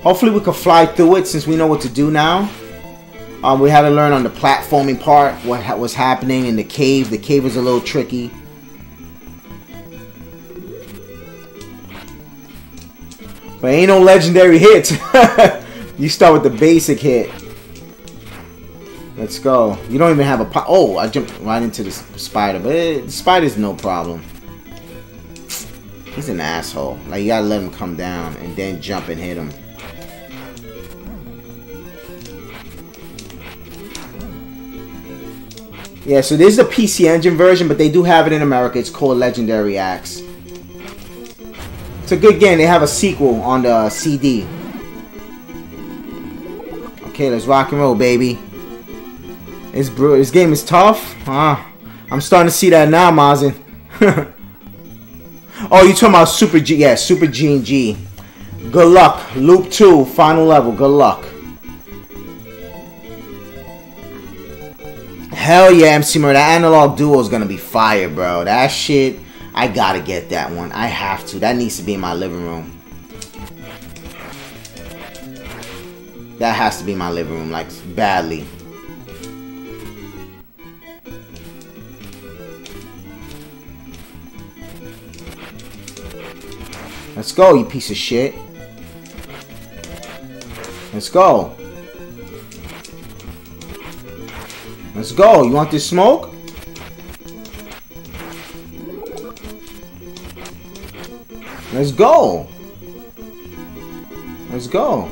[SPEAKER 3] Hopefully we can fly through it since we know what to do now. Um, we had to learn on the platforming part what ha was happening in the cave. The cave was a little tricky. But ain't no legendary hits. you start with the basic hit. Let's go. You don't even have a po Oh, I jumped right into the spider. But it, the spider's no problem. He's an asshole. Like, you gotta let him come down and then jump and hit him. Yeah, so this is the PC Engine version, but they do have it in America. It's called Legendary Axe. It's a good game. They have a sequel on the uh, CD. Okay, let's rock and roll, baby. This, bro this game is tough. Huh? I'm starting to see that now, Mazin. oh, you talking about Super G? Yeah, Super G and G. Good luck. Loop 2, final level. Good luck. Hell yeah, MC Murder. That Analogue Duo is gonna be fire, bro. That shit, I gotta get that one. I have to. That needs to be in my living room. That has to be my living room, like, badly. Let's go, you piece of shit. Let's go. Let's go. You want this smoke? Let's go. Let's go.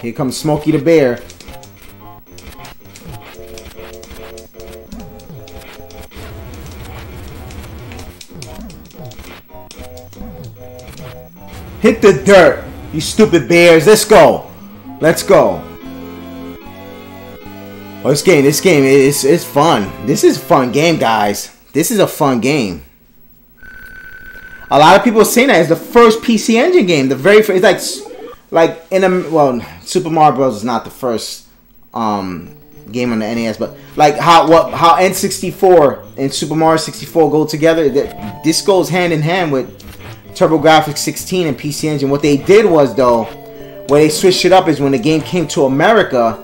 [SPEAKER 3] Here comes Smokey the Bear. Hit the dirt, you stupid bears. Let's go. Let's go. Oh, this game, this game is it's fun. This is a fun game, guys. This is a fun game. A lot of people are saying that it's the first PC Engine game. The very first, it's like, like in a well, Super Mario Bros. is not the first um, game on the NES, but like how what how N64 and Super Mario 64 go together. That this goes hand in hand with TurboGrafx 16 and PC Engine. What they did was though, where they switched it up is when the game came to America,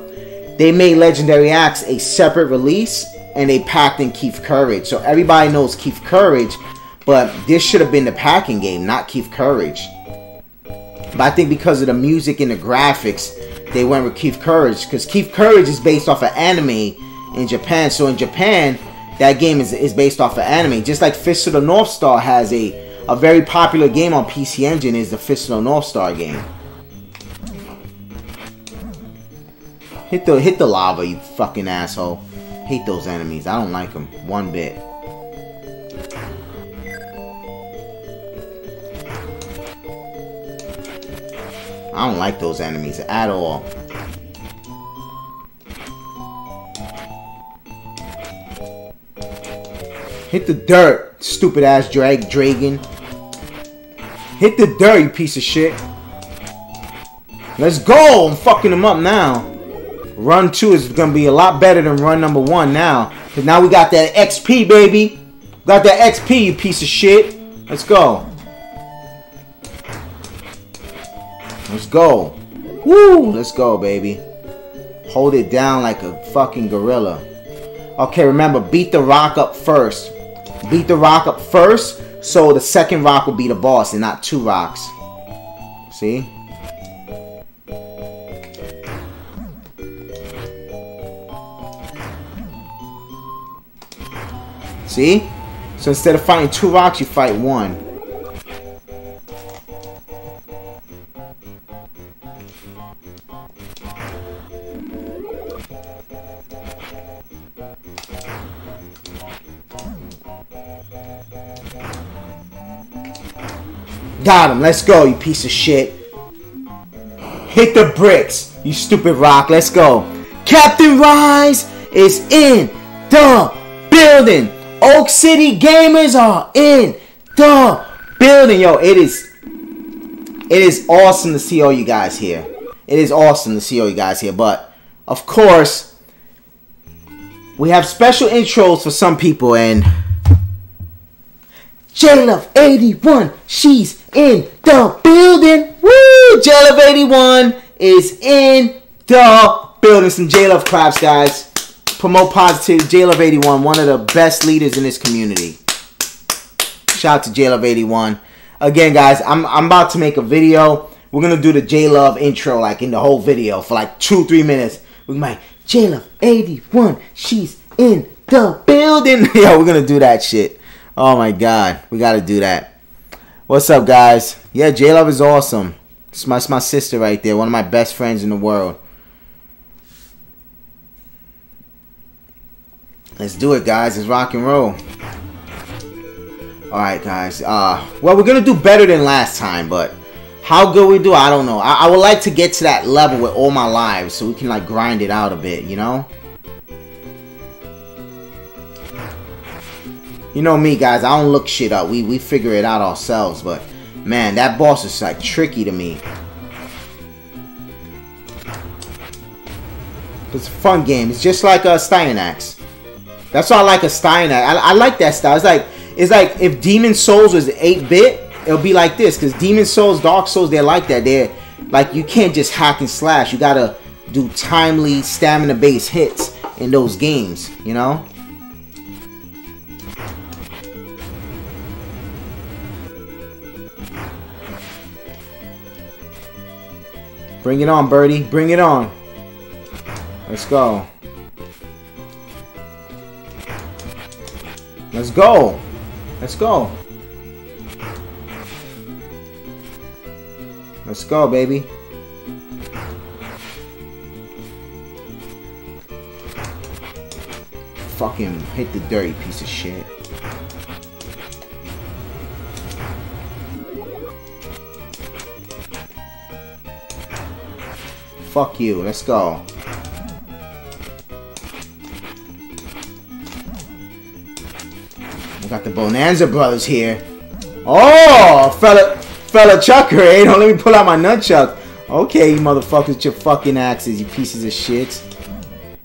[SPEAKER 3] they made Legendary Axe a separate release and they packed in Keith Courage. So everybody knows Keith Courage, but this should have been the packing game, not Keith Courage. But I think because of the music and the graphics, they went with Keith Courage because Keith Courage is based off of anime in Japan. So in Japan, that game is, is based off of anime. Just like Fist of the North Star has a a very popular game on PC Engine is the Fist of the North Star game. Hit the hit the lava, you fucking asshole. Hate those enemies. I don't like them one bit. I don't like those enemies at all. Hit the dirt, stupid ass drag dragon. Hit the dirt, you piece of shit. Let's go! I'm fucking him up now. Run 2 is gonna be a lot better than run number 1 now. Cause now we got that XP, baby. Got that XP, you piece of shit. Let's go. Let's go. Woo! Let's go, baby. Hold it down like a fucking gorilla. Okay, remember, beat the rock up first. Beat the rock up first, so the second rock will be the boss and not two rocks. See? See? So instead of fighting two rocks, you fight one. Got him. Let's go, you piece of shit. Hit the bricks, you stupid rock. Let's go. Captain Rise is in the building. Oak City gamers are in the building. Yo, it is it is awesome to see all you guys here. It is awesome to see all you guys here. But of course, we have special intros for some people and JLove81, she's in the building. Woo! JLove81 is in the building. Some JLove claps, guys. Promote positivity. JLove81, one of the best leaders in this community. Shout out to JLove81. Again, guys, I'm, I'm about to make a video. We're going to do the JLove intro, like, in the whole video for like two, three minutes. We're like, JLove81, she's in the building. Yo, we're going to do that shit. Oh my god, we gotta do that. What's up, guys? Yeah, J Love is awesome. It's my, it's my sister right there, one of my best friends in the world. Let's do it, guys. It's rock and roll. Alright, guys. Uh, well, we're gonna do better than last time, but how good we do, I don't know. I, I would like to get to that level with all my lives so we can, like, grind it out a bit, you know? You know me, guys. I don't look shit up. We we figure it out ourselves. But man, that boss is like tricky to me. It's a fun game. It's just like Astyanax. That's why I like Astyanax. I, I like that style. It's like it's like if Demon Souls was 8-bit, it'll be like this. Because Demon Souls, Dark Souls, they're like that. They're like you can't just hack and slash. You gotta do timely stamina based hits in those games. You know. Bring it on, Birdie. Bring it on. Let's go. Let's go. Let's go. Let's go, baby. Fucking hit the dirty piece of shit. Fuck you. Let's go. We got the Bonanza brothers here. Oh, fella, fella Chucker, eh? Don't let me pull out my nunchuck. Okay, you motherfuckers with your fucking axes, you pieces of shit.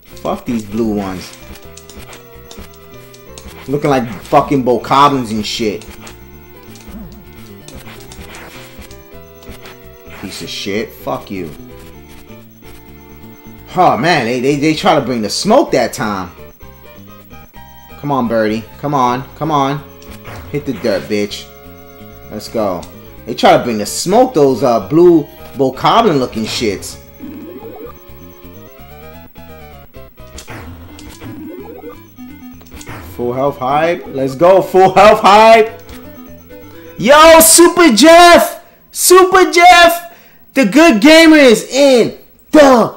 [SPEAKER 3] Fuck these blue ones. Looking like fucking bokoblins and shit. Piece of shit. Fuck you. Oh man, they, they, they try to bring the smoke that time. Come on, Birdie. Come on. Come on. Hit the dirt, bitch. Let's go. They try to bring the smoke, those uh, blue bokoblin looking shits. Full health hype. Let's go. Full health hype. Yo, Super Jeff. Super Jeff. The good gamer is in the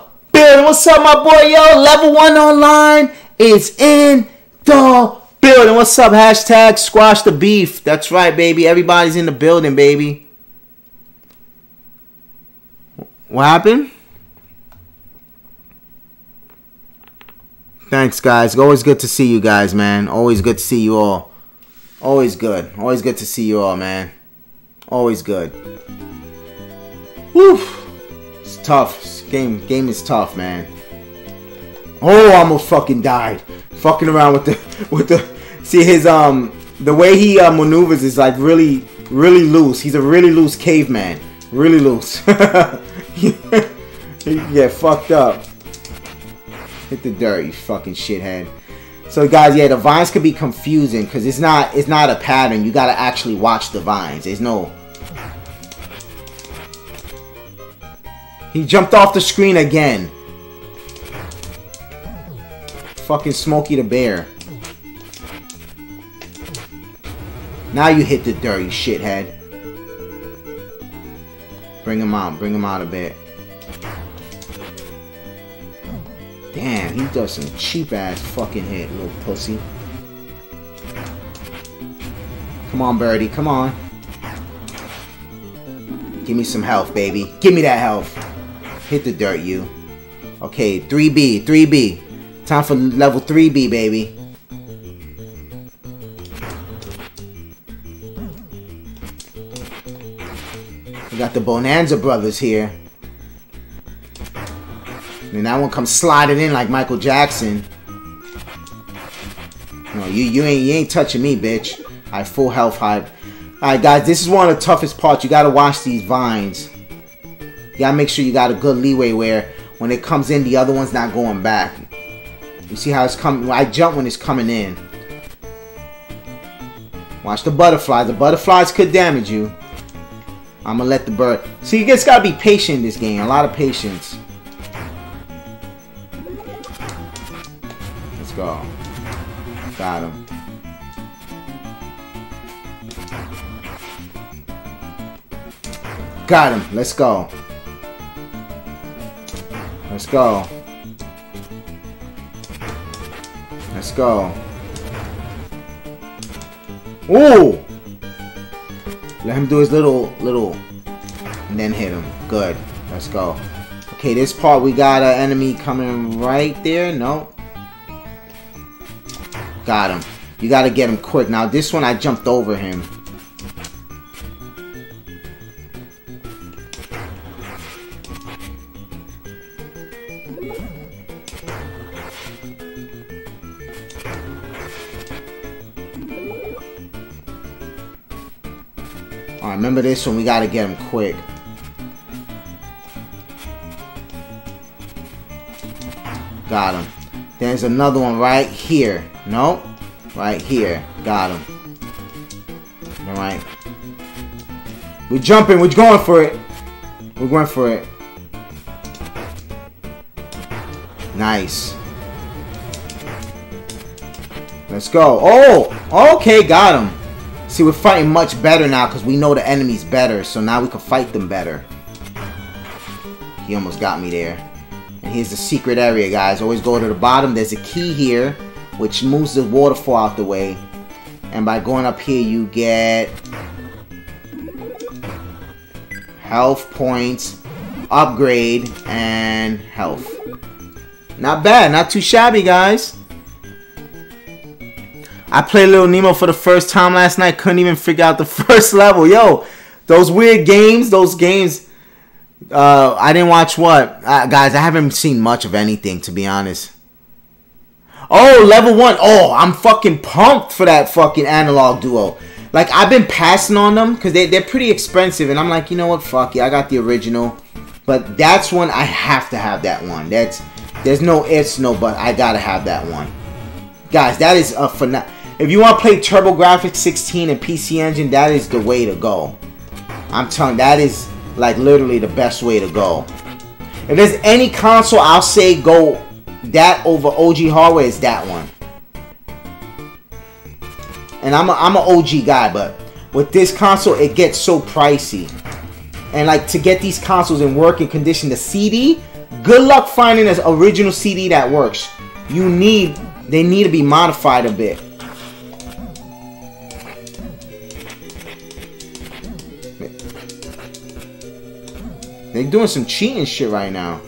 [SPEAKER 3] building. What's up, my boy? Yo, level one online is in the building. What's up? Hashtag squash the beef. That's right, baby. Everybody's in the building, baby. What happened? Thanks, guys. Always good to see you guys, man. Always good to see you all. Always good. Always good to see you all, man. Always good. Woo! It's tough. Game game is tough, man. Oh, almost fucking died. Fucking around with the with the see his um the way he uh, maneuvers is like really, really loose. He's a really loose caveman. Really loose. he can get fucked up. Hit the dirt, you fucking shithead. So guys, yeah, the vines could be confusing because it's not it's not a pattern. You gotta actually watch the vines. There's no. He jumped off the screen again. Fucking Smokey the Bear. Now you hit the dirt, you shithead. Bring him out. Bring him out a bit. Damn, he does some cheap ass fucking hit, little pussy. Come on, Birdie. Come on. Give me some health, baby. Give me that health. Hit the dirt, you. Okay, 3B. 3B. Time for level 3B, baby. We got the Bonanza brothers here. And that one comes sliding in like Michael Jackson. No, you you ain't you ain't touching me, bitch. I full health hype. Alright guys, this is one of the toughest parts. You gotta watch these vines. You gotta make sure you got a good leeway where when it comes in, the other one's not going back. You see how it's coming? I jump when it's coming in. Watch the butterflies. The butterflies could damage you. I'm gonna let the bird. See, you just gotta be patient in this game. A lot of patience. Let's go. Got him. Got him. Let's go. Let's go. Let's go. Ooh! Let him do his little, little, and then hit him. Good. Let's go. Okay, this part we got an enemy coming right there. No. Got him. You gotta get him quick. Now this one I jumped over him. Remember this one, we gotta get him quick. Got him. There's another one right here. Nope. Right here. Got him. Alright. We're jumping, we're going for it. We're going for it. Nice. Let's go. Oh! Okay, got him. See, we're fighting much better now because we know the enemy's better. So now we can fight them better. He almost got me there. And here's the secret area, guys. Always go to the bottom. There's a key here, which moves the waterfall out the way. And by going up here, you get health points, upgrade, and health. Not bad. Not too shabby, guys. I played Little Nemo for the first time last night. Couldn't even figure out the first level. Yo, those weird games, those games. Uh, I didn't watch what? Uh, guys, I haven't seen much of anything, to be honest. Oh, level one. Oh, I'm fucking pumped for that fucking Analogue Duo. Like, I've been passing on them because they, they're pretty expensive. And I'm like, you know what? Fuck yeah, I got the original. But that's one I have to have that one. That's There's no ifs, no but. I gotta have that one. Guys, that is a phenomenal. If you want to play TurboGrafx 16 and PC Engine, that is the way to go. I'm telling that is like literally the best way to go. If there's any console, I'll say go that over OG hardware is that one. And I'm a, I'm an OG guy, but with this console, it gets so pricey. And like to get these consoles in working condition, the CD, good luck finding an original CD that works. You need, they need to be modified a bit. They doing some cheating shit right now.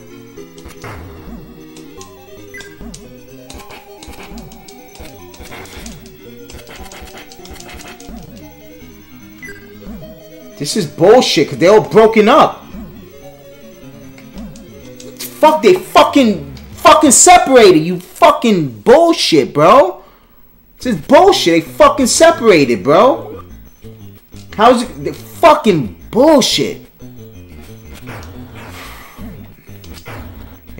[SPEAKER 3] This is bullshit, cause they all broken up. Fuck, they fucking, fucking separated. You fucking bullshit, bro. This is bullshit. They fucking separated, bro. How's it? They fucking bullshit.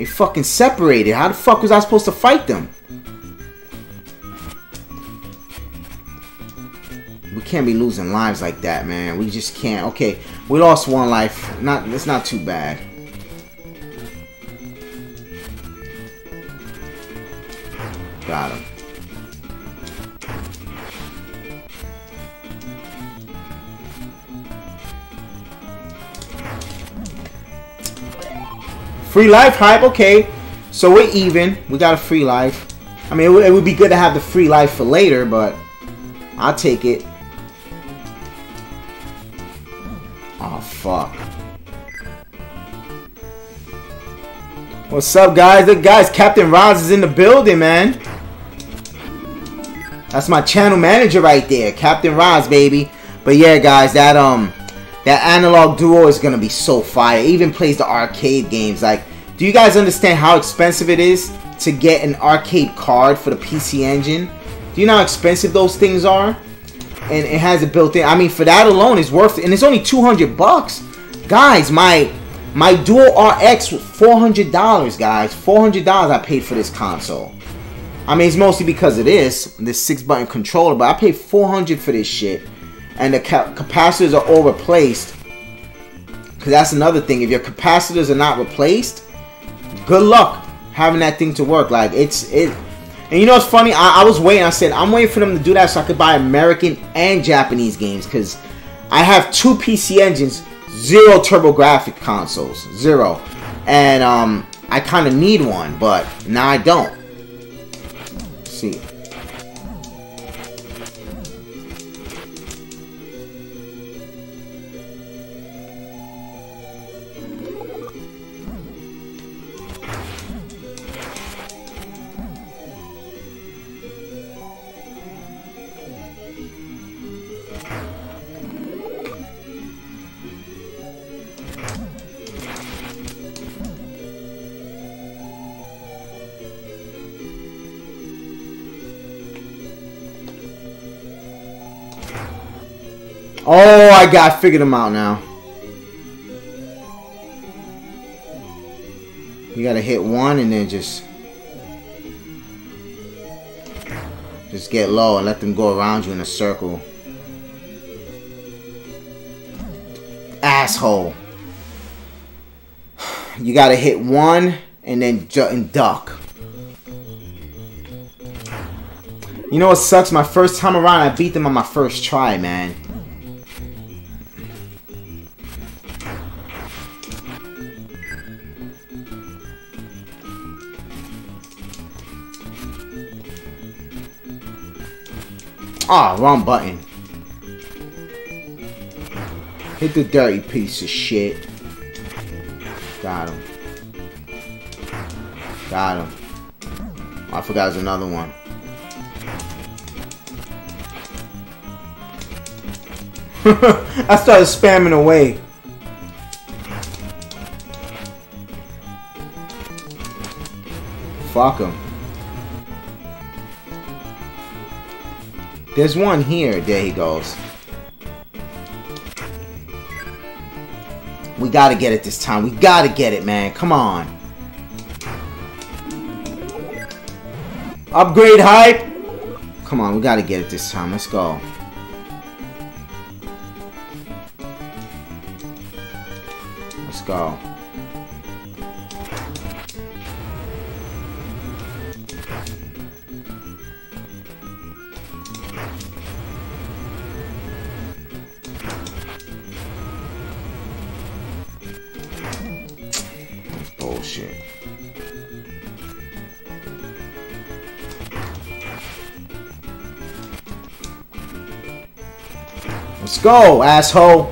[SPEAKER 3] They fucking separated. How the fuck was I supposed to fight them? We can't be losing lives like that, man. We just can't. Okay, we lost one life. Not. It's not too bad. Got him. Free life hype, okay. So we're even. We got a free life. I mean, it would, it would be good to have the free life for later, but I'll take it. Oh, fuck. What's up, guys? Look, guys, Captain Roz is in the building, man. That's my channel manager right there, Captain Roz, baby. But yeah, guys, that um, that Analogue Duo is gonna be so fire. It even plays the arcade games. Like, do you guys understand how expensive it is to get an arcade card for the PC Engine? Do you know how expensive those things are? And it has it built in. I mean, for that alone, it's worth it. And it's only 200 bucks. Guys, my my Duo-RX, was $400, guys. $400 I paid for this console. I mean, it's mostly because of this, this six-button controller, but I paid 400 for this shit. And the ca capacitors are all replaced. Because that's another thing. If your capacitors are not replaced, good luck having that thing to work. Like, it's... it. And you know what's funny? I, I was waiting. I said, I'm waiting for them to do that so I could buy American and Japanese games. Because I have two PC engines, zero TurboGrafx consoles. Zero. And um, I kind of need one, but now I don't. Let's see. Oh, I got figured them out now. You gotta hit one and then just just get low and let them go around you in a circle. Asshole. You gotta hit one and then and duck. You know what sucks? My first time around, I beat them on my first try, man. Ah, wrong button. Hit the dirty piece of shit. Got him. Got him. Oh, I forgot there's another one. I started spamming away. Fuck him. There's one here. There he goes. We gotta get it this time. We gotta get it, man. Come on. Upgrade hype. Come on, we gotta get it this time. Let's go. Let's go. Bullshit. Let's go, asshole.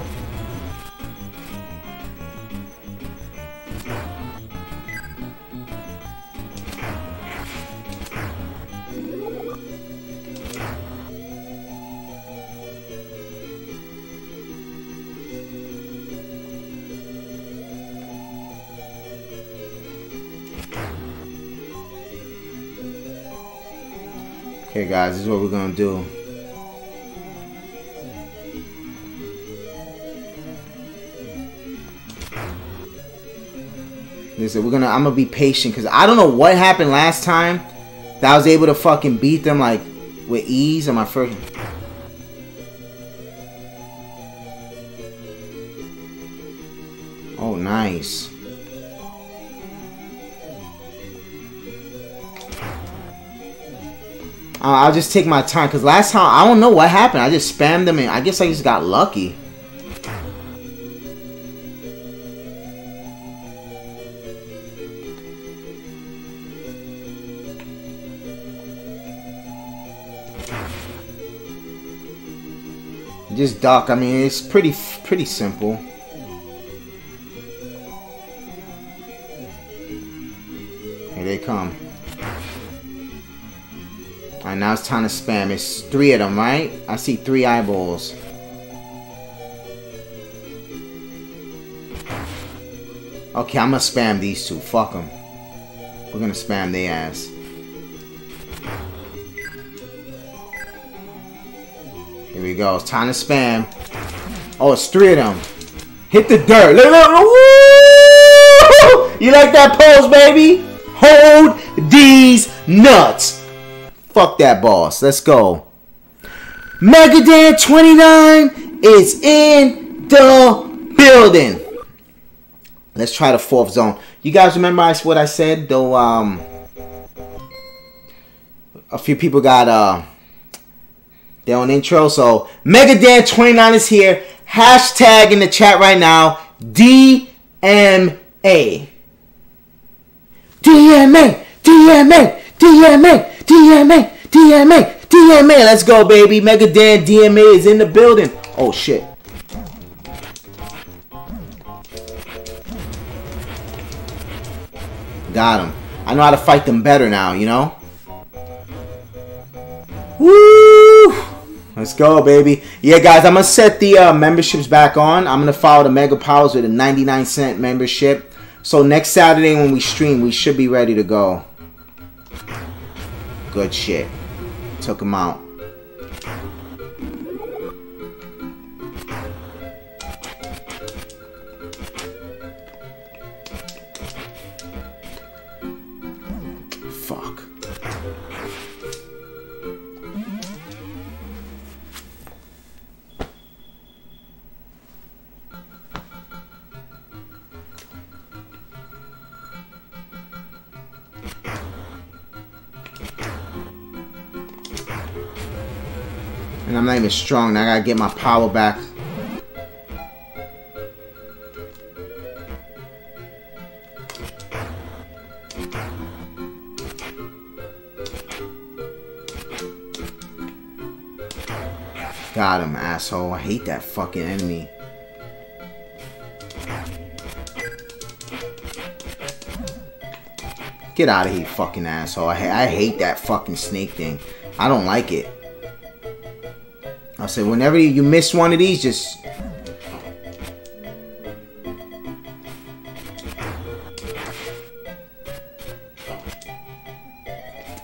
[SPEAKER 3] What we're gonna do. Listen, we're gonna. I'm gonna be patient because I don't know what happened last time that I was able to fucking beat them like with ease on my first. Oh, nice. Uh, I'll just take my time because last time I don't know what happened. I just spammed them and I guess I just got lucky. Just duck. I mean, it's pretty pretty simple. Now it's time to spam. It's three of them, right? I see three eyeballs. Okay, I'm gonna spam these two. Fuck them. We're gonna spam their ass. Here we go. It's time to spam. Oh, it's three of them. Hit the dirt. Look, look, look. You like that pose, baby? Hold these nuts. Fuck that boss. Let's go. Megadan 29 is in the building. Let's try the fourth zone. You guys remember what I said? Though um a few people got uh their own intro. So Megadan 29 is here. Hashtag in the chat right now. DMA. DMA. DMA. DMA. DMA. DMA. DMA. Let's go, baby. Mega Dan DMA is in the building. Oh shit. Got him. I know how to fight them better now, you know? Woo! Let's go, baby. Yeah, guys, I'm going to set the uh, memberships back on. I'm going to follow the Mega Powers with a 99 cent membership. So next Saturday when we stream, we should be ready to go. Good shit. Took him out. Even strong. Now I gotta get my power back. Got him, asshole. I hate that fucking enemy. Get out of here, fucking asshole. I, I hate that fucking snake thing. I don't like it. I said, whenever you miss one of these, just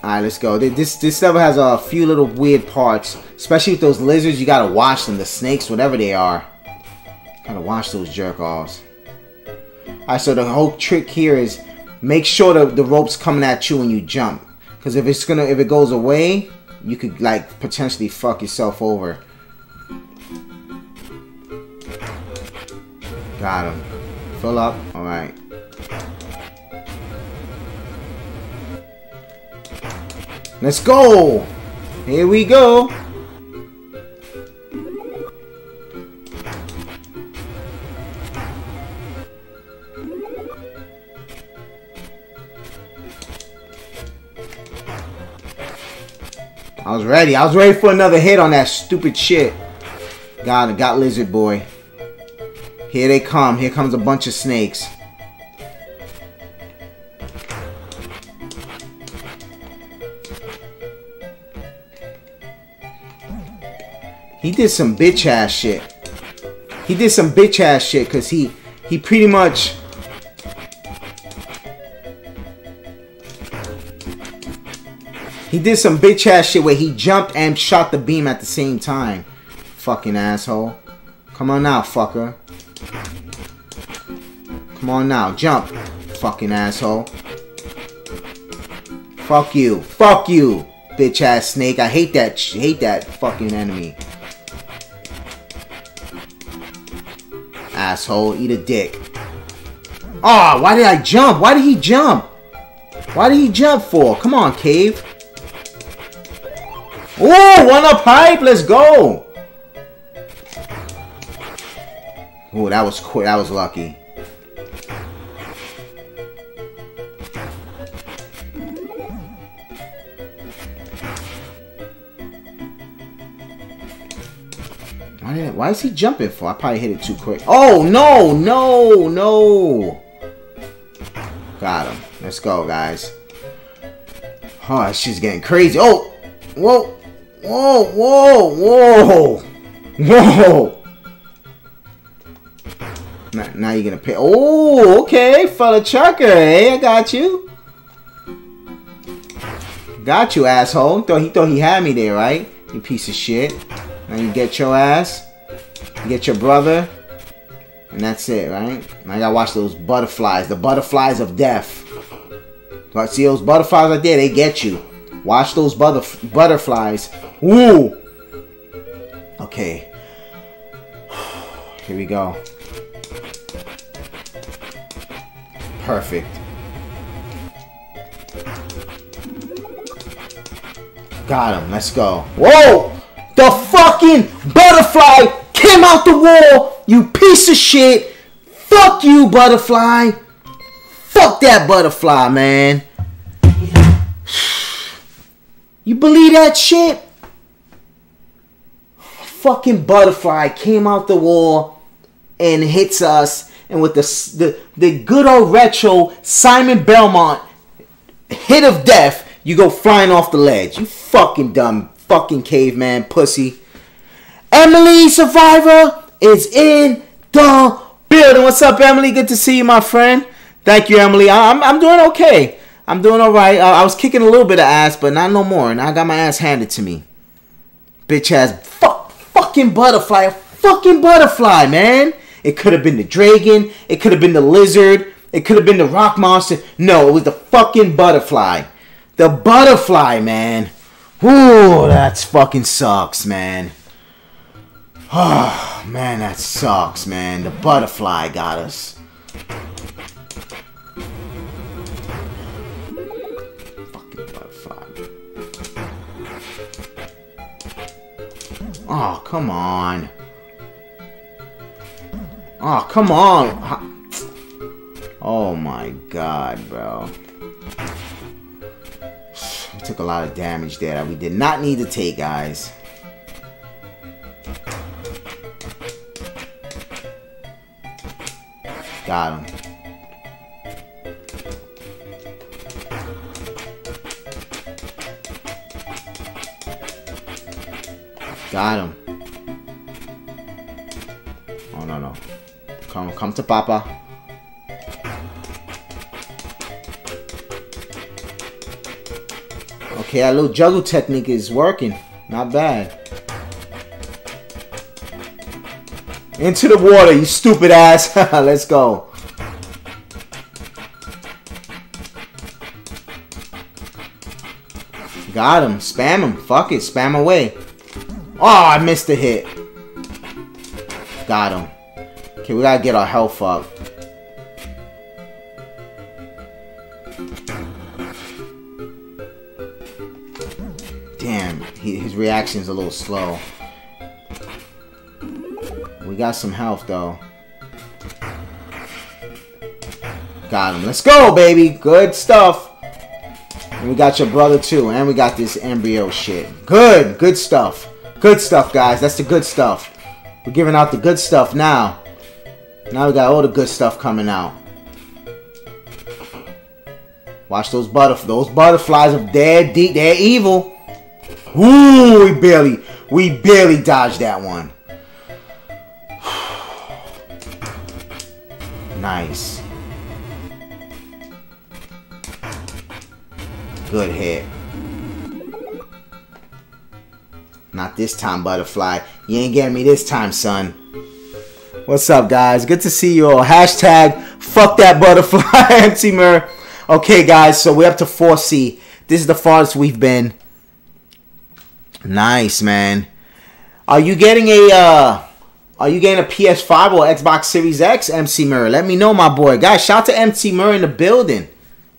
[SPEAKER 3] Alright, let's go. This this level has a few little weird parts. Especially with those lizards, you gotta watch them. The snakes, whatever they are. Gotta watch those jerk offs. Alright, so the whole trick here is make sure the, the rope's coming at you when you jump. Because if it's gonna if it goes away, you could like potentially fuck yourself over. Got him. Fill up. Alright. Let's go! Here we go! I was ready. I was ready for another hit on that stupid shit. It. Got Lizard Boy. Here they come. Here comes a bunch of snakes. He did some bitch ass shit. He did some bitch ass shit because he he pretty much he did some bitch ass shit where he jumped and shot the beam at the same time. Fucking asshole. Come on now, fucker. Come on now, jump. Fucking asshole. Fuck you. Fuck you. Bitch ass snake. I hate that hate that fucking enemy. Asshole, eat a dick. Oh, why did I jump? Why did he jump? Why did he jump for? Come on, cave. Oh, one up pipe. Let's go. Oh, that was quick. That was lucky. Why, did, why is he jumping for? I probably hit it too quick. Oh, no, no, no. Got him. Let's go, guys. Oh, shit's getting crazy. Oh, whoa, whoa, whoa, whoa, whoa. Now, now you're gonna pay. Oh, okay, fella chucker. Hey, eh? I got you. Got you, asshole. Thought he thought he had me there, right? You piece of shit. Now you get your ass. You get your brother. And that's it, right? Now I gotta watch those butterflies. The butterflies of death. Do I see those butterflies right there? They get you. Watch those butter butterflies. Woo! Okay. Here we go. Perfect. Got him. Let's go. Whoa! The fucking butterfly came out the wall. You piece of shit. Fuck you, butterfly. Fuck that butterfly, man. You believe that shit? Fucking butterfly came out the wall and hits us, and with the the, the good old retro Simon Belmont hit of death, you go flying off the ledge. You fucking dumb fucking caveman pussy. Emily Survivor is in the building. What's up, Emily? Good to see you, my friend. Thank you, Emily. I'm, I'm doing okay. I'm doing all right. I, I was kicking a little bit of ass, but not no more. Now I got my ass handed to me. Bitch ass fuck, fucking butterfly. A fucking butterfly, man. It could have been the dragon. It could have been the lizard. It could have been the rock monster. No, it was the fucking butterfly. The butterfly, man. Ooh, that's fucking sucks, man. Oh, man, that sucks, man. The butterfly got us. Oh, come on. Oh, come on. Oh my god, bro. We took a lot of damage there that we did not need to take, guys. Got him. Got him. Oh no no. Come come to Papa. Okay, that little juggle technique is working. Not bad. Into the water, you stupid ass. Let's go. Got him. Spam him. Fuck it. Spam away. Oh, I missed a hit. Got him. Okay, we gotta get our health up. Damn, he, his reaction's a little slow. We got some health though. Got him. Let's go, baby. Good stuff. And we got your brother too. And we got this embryo shit. Good. Good stuff. Good stuff, guys. That's the good stuff. We're giving out the good stuff now. Now we got all the good stuff coming out. Watch those butterflies. Those butterflies are dead deep. They're evil. Ooh, we barely, we barely dodged that one. nice. Good hit. Not this time, butterfly. You ain't getting me this time, son. What's up, guys? Good to see you all. Hashtag fuck that butterfly, MC Mur. Okay, guys, so we're up to 4C. This is the farthest we've been. Nice, man. Are you getting a uh are you getting a PS5 or Xbox Series X, MC Murray? Let me know, my boy. Guys, shout out to MC Murray in the building.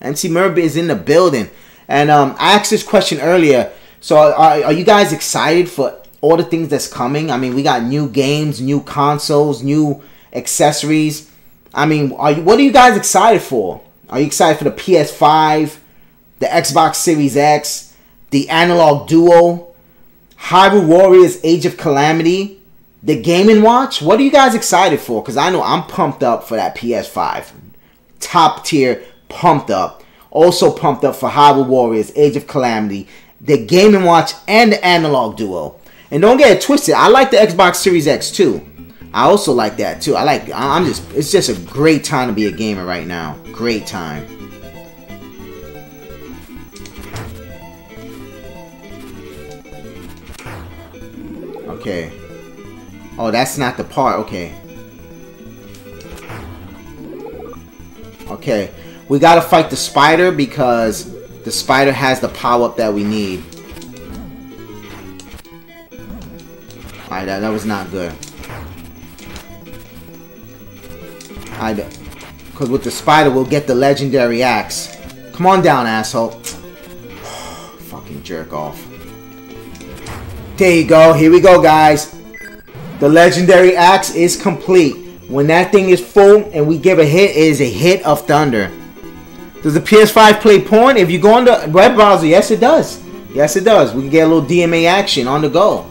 [SPEAKER 3] MC Murray is in the building. And um, I asked this question earlier. So are, are you guys excited for all the things that's coming? I mean, we got new games, new consoles, new accessories. I mean, are you, what are you guys excited for? Are you excited for the PS5, the Xbox Series X, the Analogue Duo, Hyrule Warriors Age of Calamity, the Game & Watch? What are you guys excited for? Because I know I'm pumped up for that PS5. Top tier, pumped up. Also pumped up for Hyrule Warriors Age of Calamity, the Game & Watch, and the Analogue Duo. And don't get it twisted, I like the Xbox Series X too. I also like that too. I like. I'm just. It's just a great time to be a gamer right now. Great time. Okay. Oh, that's not the part. Okay. Okay. We gotta fight the spider because the spider has the power-up that we need. Alright, that, that was not good. I bet. because with the spider we'll get the legendary axe. Come on down, asshole. Fucking jerk off. There you go. Here we go, guys. The legendary axe is complete. When that thing is full and we give a hit, it is a hit of thunder. Does the PS5 play porn? If you go on the web browser, yes it does. Yes it does. We can get a little DMA action on the go.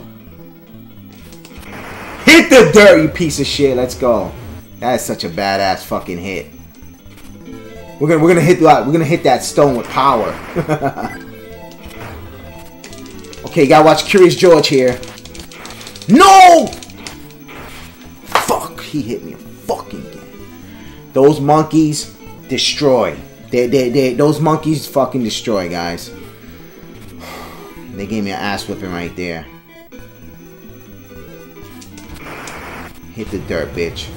[SPEAKER 3] Hit the dirt, you piece of shit. Let's go. That is such a badass fucking hit. We're gonna we're gonna hit that we're gonna hit that stone with power. okay, gotta watch Curious George here. No! Fuck, he hit me fucking again. Those monkeys destroy. They, they, they, those monkeys fucking destroy, guys. They gave me an ass whipping right there. Hit the dirt, bitch.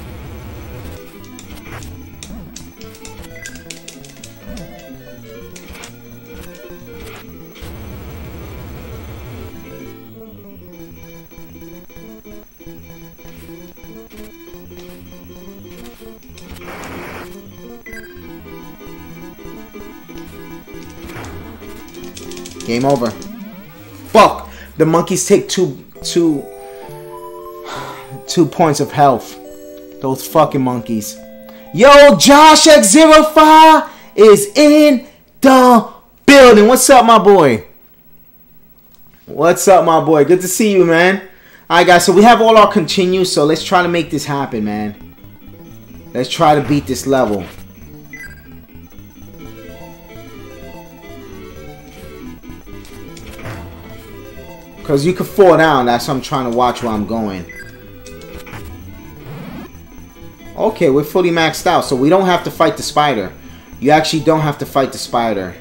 [SPEAKER 3] Game over. Fuck! The monkeys take two, two, two points of health. Those fucking monkeys. Yo, Josh X05 is in the building. What's up, my boy? What's up, my boy? Good to see you, man. Alright, guys, so we have all our continues, so let's try to make this happen, man. Let's try to beat this level. Because you could fall down. That's why I'm trying to watch where I'm going. Okay, we're fully maxed out. So we don't have to fight the spider. You actually don't have to fight the spider.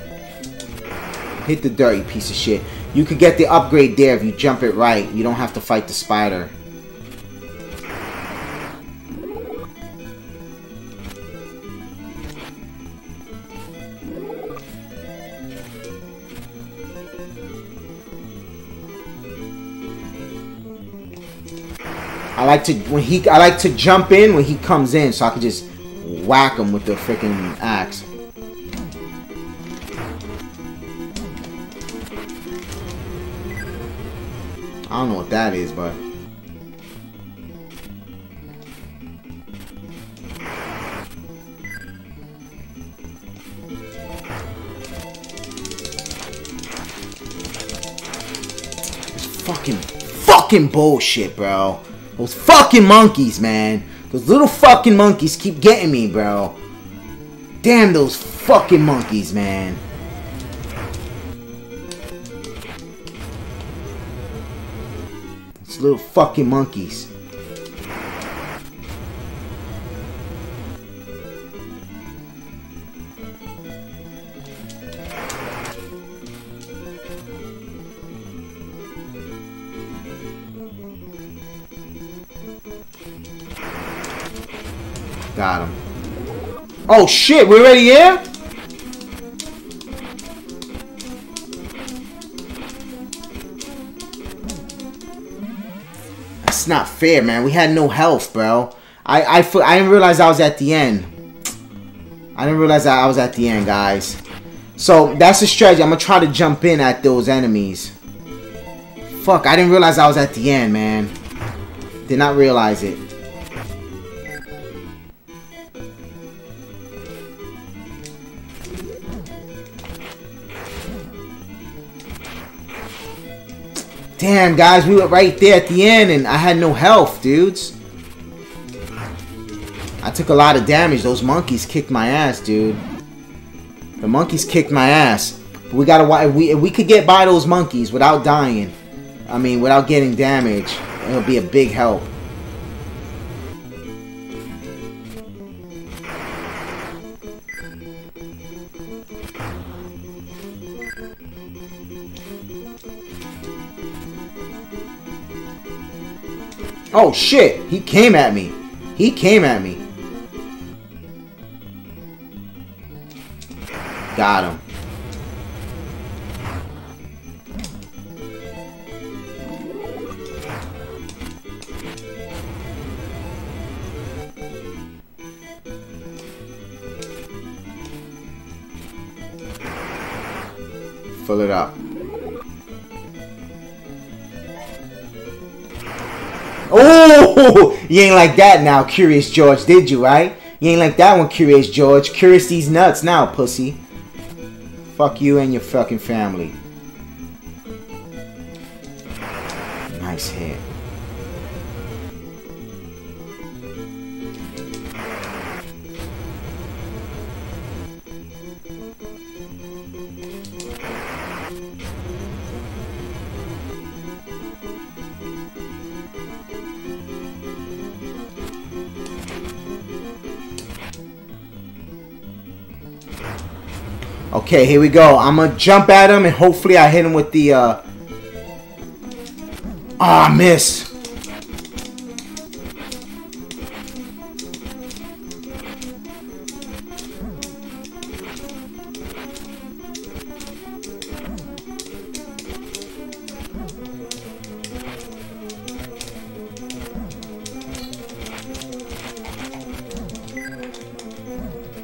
[SPEAKER 3] Hit the dirt, piece of shit. You could get the upgrade there if you jump it right. You don't have to fight the spider. I like to when he I like to jump in when he comes in so I can just whack him with the freaking axe. I don't know what that is, but fucking fucking bullshit, bro. Those fucking monkeys, man. Those little fucking monkeys keep getting me, bro. Damn those fucking monkeys, man. Those little fucking monkeys. Got him. Oh shit, we're already here? That's not fair, man. We had no health, bro. I I, I didn't realize I was at the end. I didn't realize I was at the end, guys. So that's the strategy. I'm gonna try to jump in at those enemies. Fuck, I didn't realize I was at the end, man. Did not realize it. Damn, guys, we were right there at the end and I had no health, dudes. I took a lot of damage. Those monkeys kicked my ass, dude. The monkeys kicked my ass. We gotta. If we if we could get by those monkeys without dying, I mean, without getting damage, it'll be a big help. Oh shit! He came at me. He came at me. Got him. Fill it up. Oh, you ain't like that now, Curious George, did you, right? You ain't like that one, Curious George. Curious these nuts now, pussy. Fuck you and your fucking family. Nice hit. Okay, here we go. I'm gonna jump at him and hopefully I hit him with the uh Ah, miss.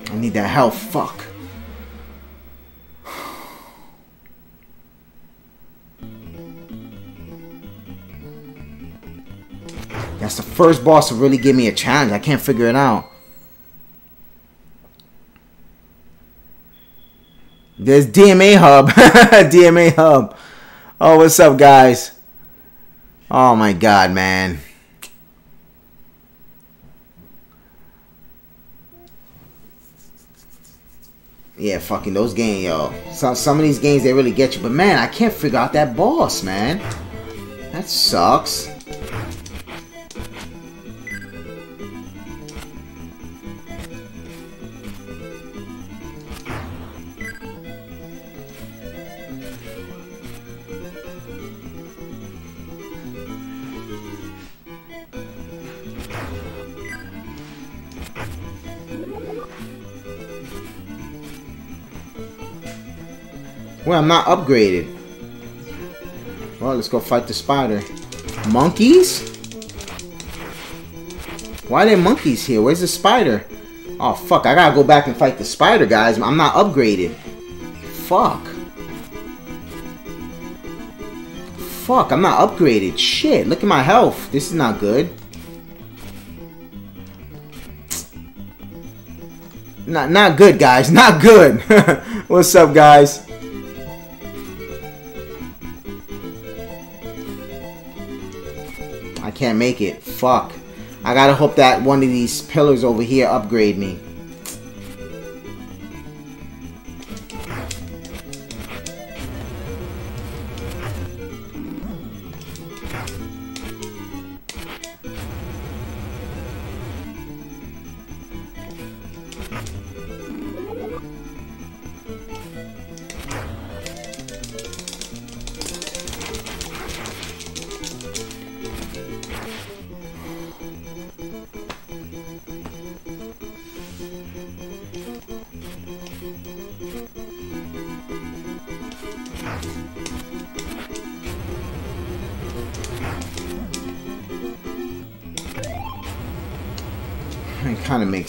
[SPEAKER 3] I need that health. Fuck. First boss to really give me a challenge. I can't figure it out. There's DMA Hub. DMA Hub. Oh, what's up, guys? Oh my god, man. Yeah, fucking those games, yo. Some some of these games they really get you, but man, I can't figure out that boss, man. That sucks. Well, I'm not upgraded. Well, let's go fight the spider. Monkeys? Why are there monkeys here? Where's the spider? Oh, fuck. I gotta go back and fight the spider, guys. I'm not upgraded. Fuck. Fuck, I'm not upgraded. Shit, look at my health. This is not good. Not, not good, guys. Not good. What's up, guys? Can't make it. Fuck. I gotta hope that one of these pillars over here upgrade me.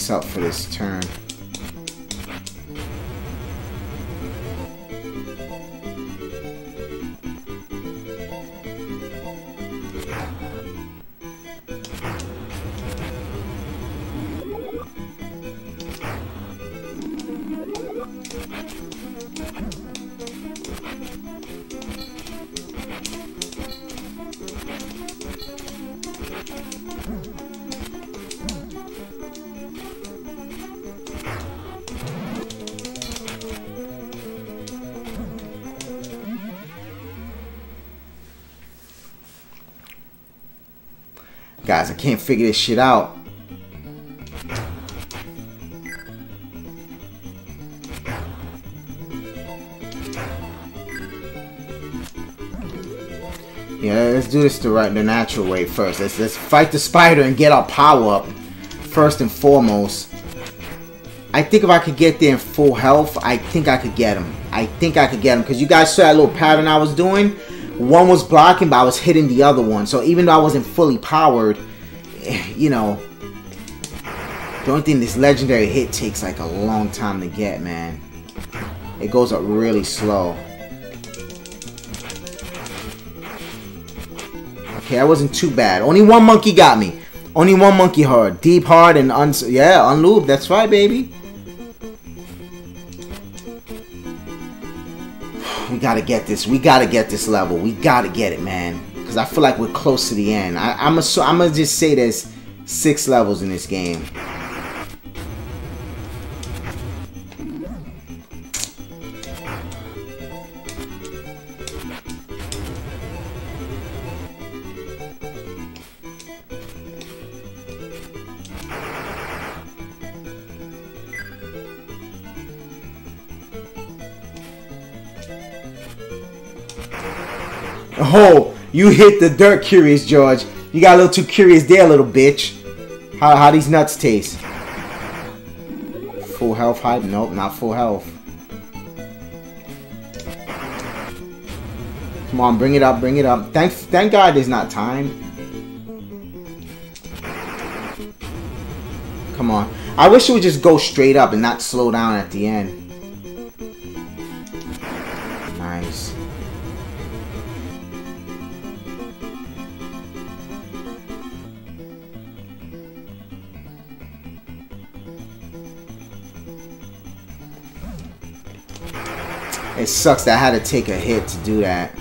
[SPEAKER 3] Up for this turn. Can't figure this shit out. Yeah, let's do this the right, the natural way first. Let's let's fight the spider and get our power up first and foremost. I think if I could get there in full health, I think I could get him. I think I could get him because you guys saw that little pattern I was doing. One was blocking, but I was hitting the other one. So even though I wasn't fully powered, you know, the only thing this legendary hit takes like a long time to get, man. It goes up really slow. Okay, that wasn't too bad. Only one monkey got me. Only one monkey hard. Deep hard and un yeah, unlubed. That's right, baby. We gotta get this. We gotta get this level. We gotta get it, man. Cause I feel like we're close to the end. I, I'm gonna I'm gonna just say there's six levels in this game. Oh, you hit the dirt, Curious George. You got a little too curious there, little bitch. How, how these nuts taste? Full health hype? Nope, not full health. Come on, bring it up, bring it up. Thank, thank God there's not time. Come on. I wish it would just go straight up and not slow down at the end. It sucks that I had to take a hit to do that.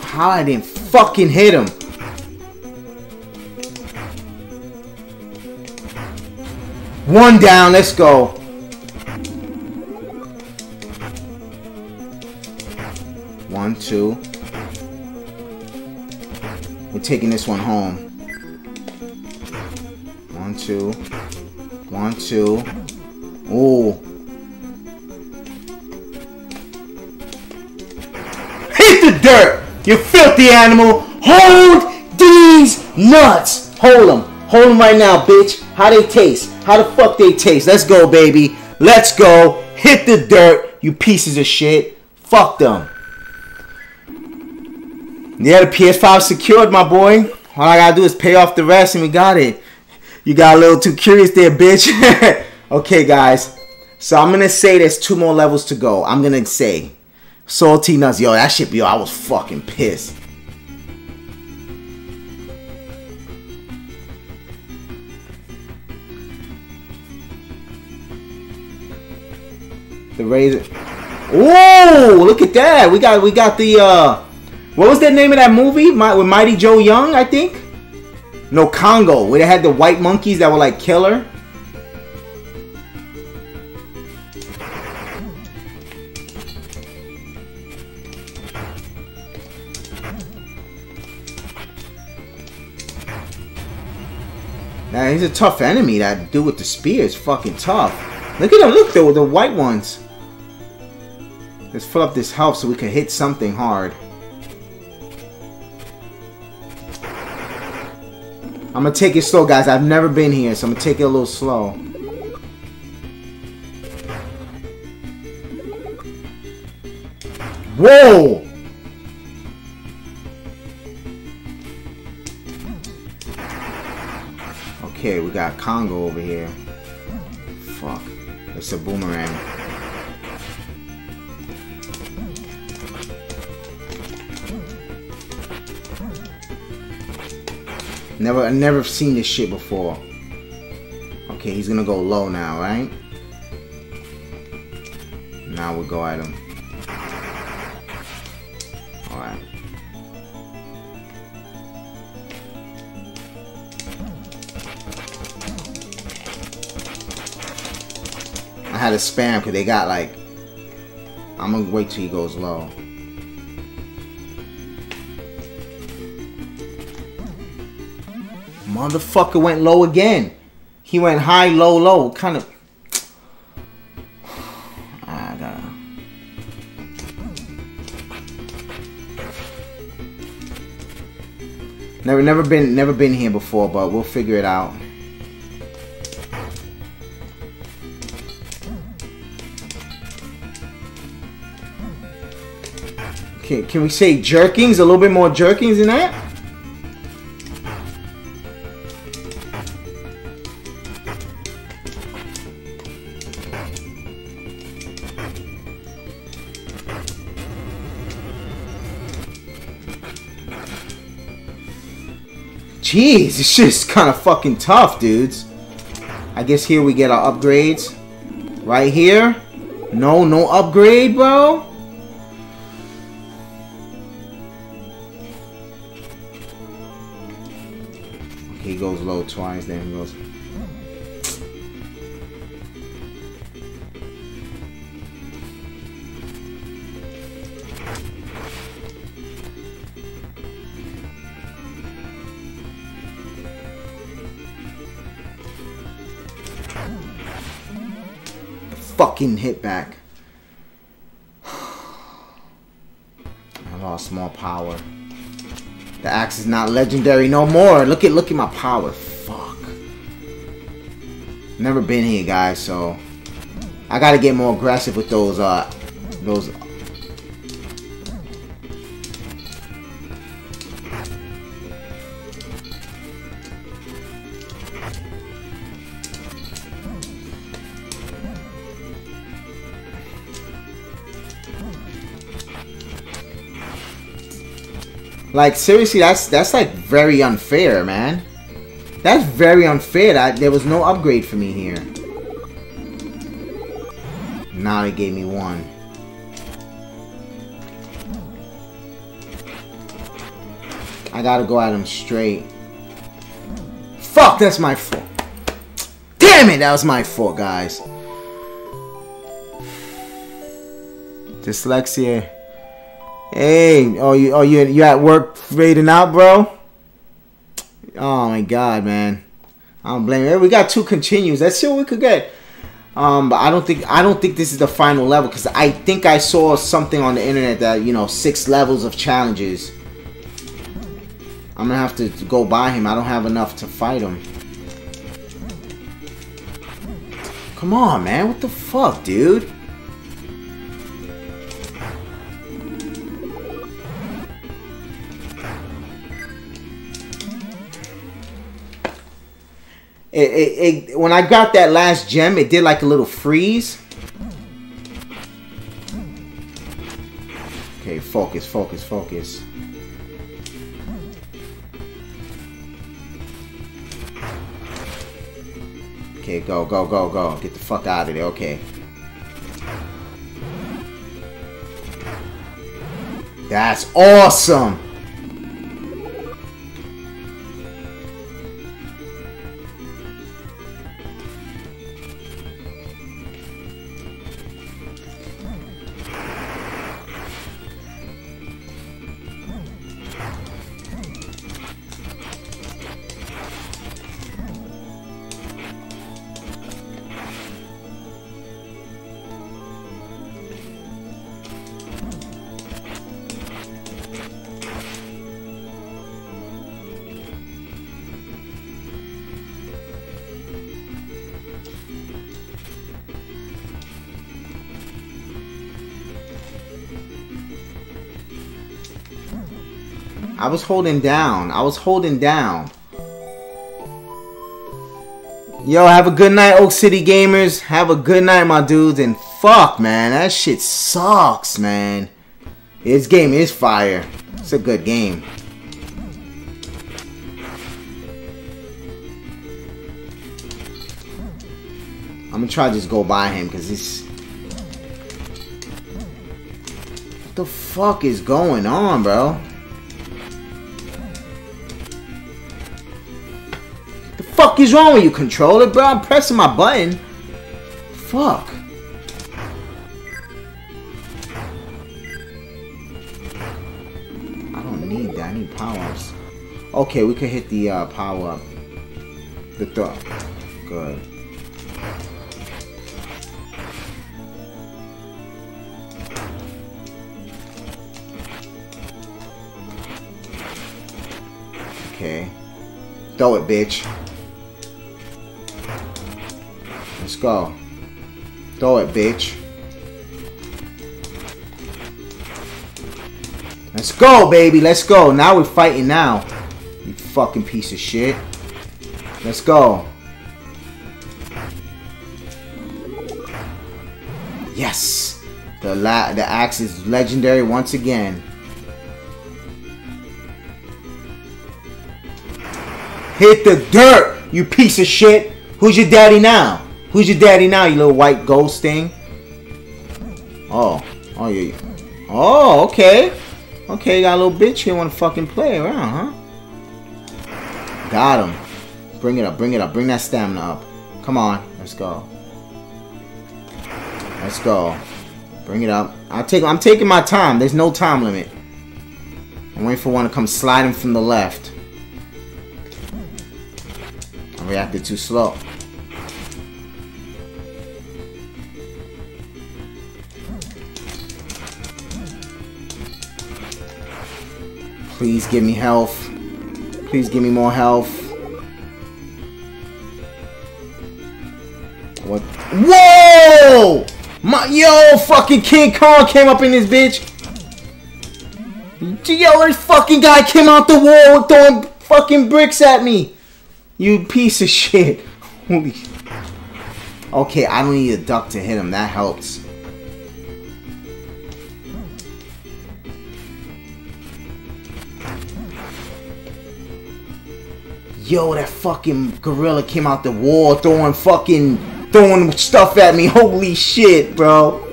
[SPEAKER 3] How I didn't fucking hit him. One down, let's go. Taking this one home. One, two. One, two. Ooh. Hit the dirt! You filthy animal! Hold these nuts! Hold them. Hold them right now, bitch. How they taste? How the fuck they taste? Let's go, baby. Let's go. Hit the dirt, you pieces of shit. Fuck them. Yeah, the PS5 secured, my boy. All I gotta do is pay off the rest and we got it. You got a little too curious there, bitch. okay, guys. So I'm gonna say there's two more levels to go. I'm gonna say. Salty nuts. Yo, that shit, yo, I was fucking pissed. The razor. Oh, look at that. We got we got the uh what was the name of that movie? My, with Mighty Joe Young, I think? No, Congo, where they had the white monkeys that were like killer. Now he's a tough enemy. That dude with the spear is fucking tough. Look at him. Look, with the white ones. Let's fill up this health so we can hit something hard. I'm gonna take it slow, guys. I've never been here, so I'm gonna take it a little slow. Whoa! Okay, we got Congo over here. Fuck. It's a boomerang. Never, I never seen this shit before. Okay, he's gonna go low now, right? Now we'll go at him. Alright. I had to spam because they got like. I'm gonna wait till he goes low. Motherfucker went low again. He went high, low, low. Kind of. Ah, I gotta. Never, never been, never been here before, but we'll figure it out. Can, can we say jerkings? A little bit more jerkings than that? Jeez, this shit's kind of fucking tough, dudes. I guess here we get our upgrades. Right here. No, no upgrade, bro. Hit back. I lost more power. The axe is not legendary no more. Look at look at my power. Fuck. Never been here, guys, so I gotta get more aggressive with those uh those Like seriously, that's that's like very unfair, man. That's very unfair. That there was no upgrade for me here. Now they gave me one. I gotta go at him straight. Fuck, that's my fault. Damn it, that was my fault, guys. Dyslexia. Hey, oh you oh you you at work fading out, bro? Oh my god, man. I don't blame you. We got two continues. See what we could get. Um, but I don't think I don't think this is the final level because I think I saw something on the internet that you know six levels of challenges. I'm gonna have to go by him. I don't have enough to fight him. Come on, man. What the fuck, dude? It, it, when I got that last gem, it did like a little freeze. Okay, focus, focus, focus. Okay, go, go, go, go. Get the fuck out of there. Okay. That's awesome. Was holding down. I was holding down. Yo, have a good night, Oak City gamers. Have a good night, my dudes. And fuck, man, that shit sucks, man. This game is fire. It's a good game. I'm gonna try to just go by him because he's. What the fuck is going on, bro? Fuck is wrong with you, controller, bro? I'm pressing my button. Fuck. I don't need that. I need powers. Okay, we could hit the uh, power up. The throw. Good. Okay. Throw it, bitch. Let's go. Throw it, bitch. Let's go, baby. Let's go. Now we're fighting now. You fucking piece of shit. Let's go. Yes. The la the axe is legendary once again. Hit the dirt, you piece of shit. Who's your daddy now? Who's your daddy now, you little white ghost thing? Oh. Oh, yeah. Oh, okay. Okay, you got a little bitch here want to fucking play around, huh? Got him. Bring it up, bring it up. Bring that stamina up. Come on. Let's go. Let's go. Bring it up. I'll take, I'm taking my time. There's no time limit. I'm waiting for one to come sliding from the left. I reacted too slow. Please give me health. Please give me more health. What? Whoa! My yo, fucking King Kong came up in this bitch. Yo, this fucking guy came out the wall throwing fucking bricks at me. You piece of shit. Holy. Okay, I don't need a duck to hit him. That helps. Yo, that fucking gorilla came out the wall throwing fucking throwing stuff at me. Holy shit, bro.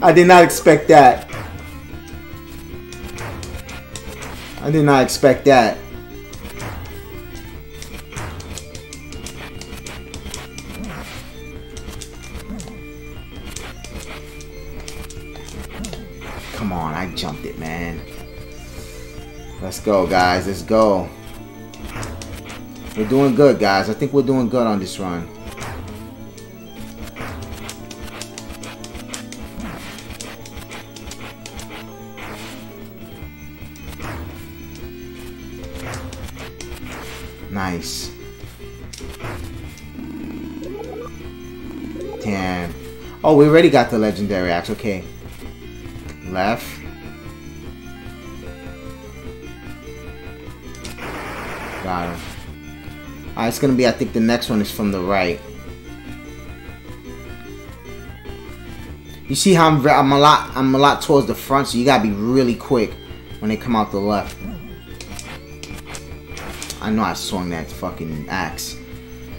[SPEAKER 3] I did not expect that. I did not expect that. Come on, I jumped it, man. Let's go, guys. Let's go. We're doing good, guys. I think we're doing good on this run. Nice. Damn. Oh, we already got the legendary axe. Okay. Left. Got him. It's gonna be, I think the next one is from the right. You see how I'm, I'm a lot, I'm a lot towards the front, so you gotta be really quick when they come out the left. I know I swung that fucking axe.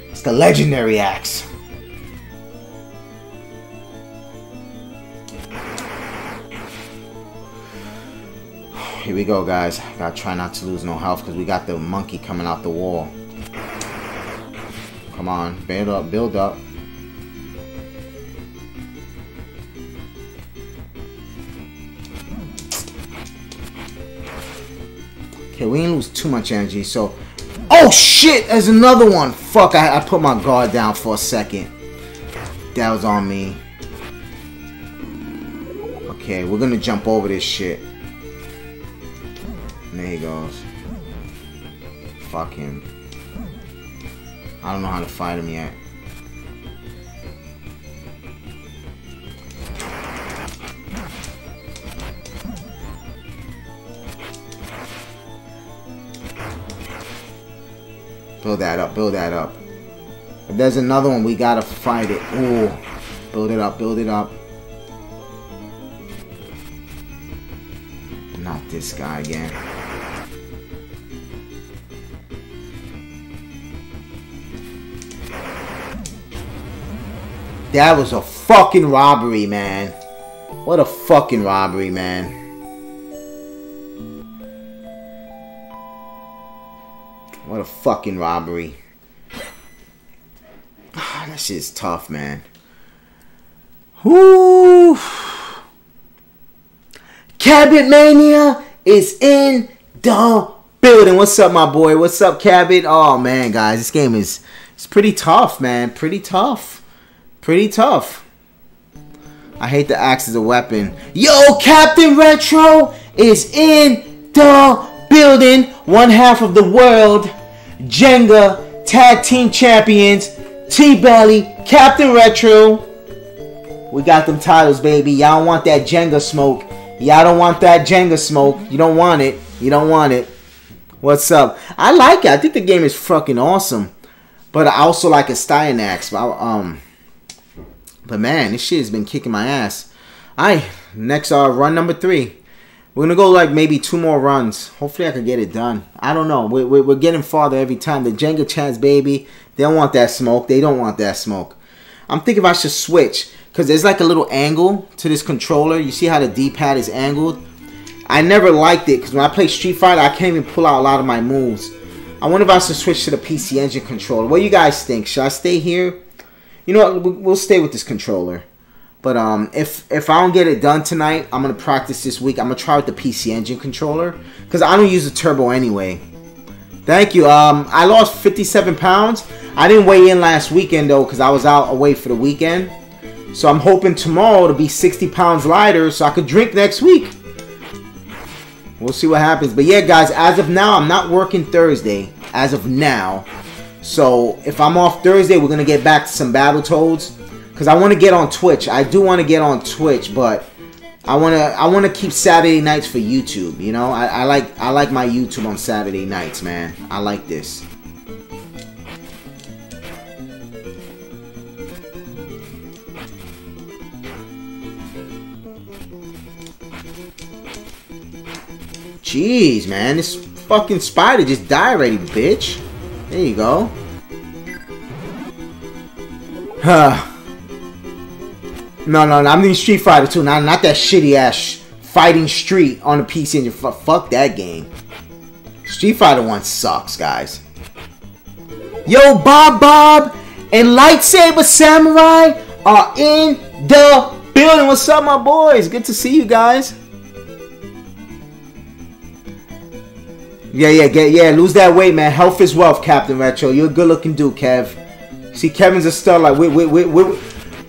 [SPEAKER 3] It's the legendary axe. Here we go, guys. Gotta try not to lose no health because we got the monkey coming out the wall. Come on, build up, build up. Okay, we didn't lose too much energy, so... Oh, shit! There's another one! Fuck, I, I put my guard down for a second. That was on me. Okay, we're gonna jump over this shit. And there he goes. Fuck him. I don't know how to fight him yet. Build that up, build that up. If there's another one, we gotta fight it. Ooh. Build it up, build it up. Not this guy again. That was a fucking robbery, man. What a fucking robbery, man. What a fucking robbery. Ah, that shit's tough, man. Whoo! Cabot Mania is in the building. What's up, my boy? What's up, Cabot? Oh man, guys, this game is it's pretty tough, man. Pretty tough. Pretty tough. I hate the axe as a weapon. Yo, Captain Retro is in the building. One half of the world. Jenga Tag Team Champions. T-Belly, Captain Retro. We got them titles, baby. Y'all want that Jenga smoke. Y'all don't want that Jenga smoke. You don't want it. You don't want it. What's up? I like it. I think the game is fucking awesome. But I also like Astyanax. Um, but man, this shit has been kicking my ass. Alright, next uh run number three. We're gonna go like maybe two more runs. Hopefully I can get it done. I don't know. We're, we're, we're getting farther every time. The Jenga chance, baby. They don't want that smoke. They don't want that smoke. I'm thinking I should switch. Because there's like a little angle to this controller. You see how the D-pad is angled? I never liked it because when I play Street Fighter, I can't even pull out a lot of my moves. I wonder if I should switch to the PC Engine controller. What do you guys think? Should I stay here? You know what? We'll stay with this controller. But um, if if I don't get it done tonight, I'm gonna practice this week. I'm gonna try with the PC Engine controller because I don't use a turbo anyway. Thank you. Um, I lost 57 pounds. I didn't weigh in last weekend though because I was out away for the weekend. So I'm hoping tomorrow to be 60 pounds lighter so I could drink next week. We'll see what happens. But yeah, guys, as of now, I'm not working Thursday. As of now. So if I'm off Thursday, we're gonna get back to some Battletoads because I want to get on Twitch. I do want to get on Twitch, but I want to I want to keep Saturday nights for YouTube. You know, I, I like I like my YouTube on Saturday nights, man. I like this. Jeez, man, this fucking spider just died already, bitch. There you go. Huh. no, no, no, I'm in Street Fighter 2. Not, not that shitty ass fighting street on the PC engine. F fuck that game. Street Fighter 1 sucks, guys. Yo, Bob Bob and Lightsaber Samurai are in the building. What's up, my boys? Good to see you guys. Yeah, yeah, get yeah, lose that weight, man. Health is wealth, Captain Retro. You're a good looking dude, Kev. See, Kevin's a star. Like we, we, we, we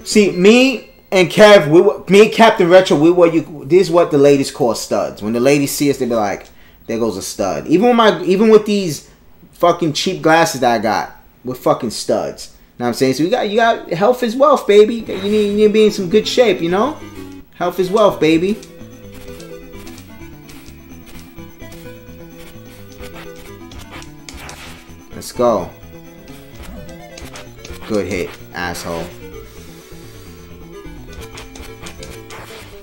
[SPEAKER 3] see me and Kev. We, me and Captain Retro. We what you. This is what the ladies call studs. When the ladies see us, they be like, "There goes a stud." Even with my, even with these fucking cheap glasses that I got, with fucking studs. Know what I'm saying? So you got, you got health is wealth, baby. You need, you need to be in some good shape. You know, health is wealth, baby. Let's go. Good hit, asshole.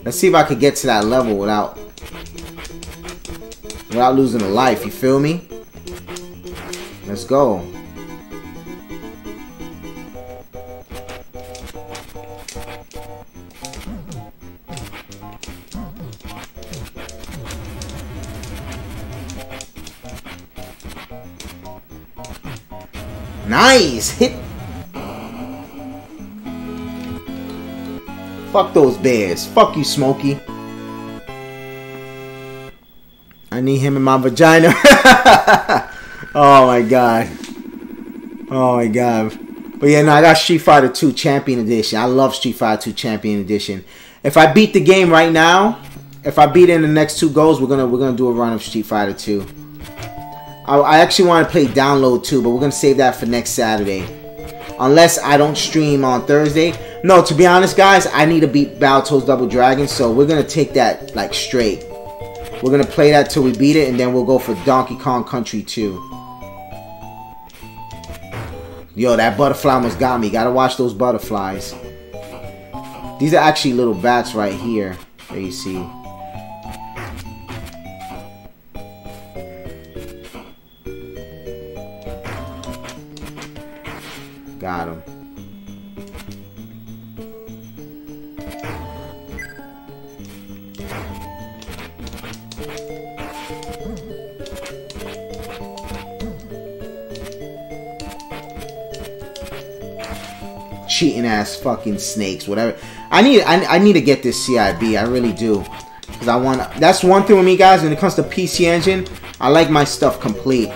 [SPEAKER 3] Let's see if I could get to that level without without losing a life, you feel me? Let's go. Nice! Hit! Fuck those bears. Fuck you, Smokey. I need him in my vagina. oh my god. Oh my god. But yeah, no, I got Street Fighter 2 Champion Edition. I love Street Fighter 2 Champion Edition. If I beat the game right now, if I beat in the next two goals, we're gonna we're gonna do a run of Street Fighter 2. I, I actually want to play Download 2, but we're gonna save that for next Saturday. Unless I don't stream on Thursday. No, to be honest, guys, I need to beat Battletoads Double Dragon, so we're gonna take that like straight. We're gonna play that till we beat it, and then we'll go for Donkey Kong Country 2. Yo, that butterfly almost got me. Gotta watch those butterflies. These are actually little bats right here. There you see. Got him. cheating ass fucking snakes, whatever. I need I, I need to get this CIB. I really do. Cause I want that's one thing with me guys when it comes to PC Engine, I like my stuff complete.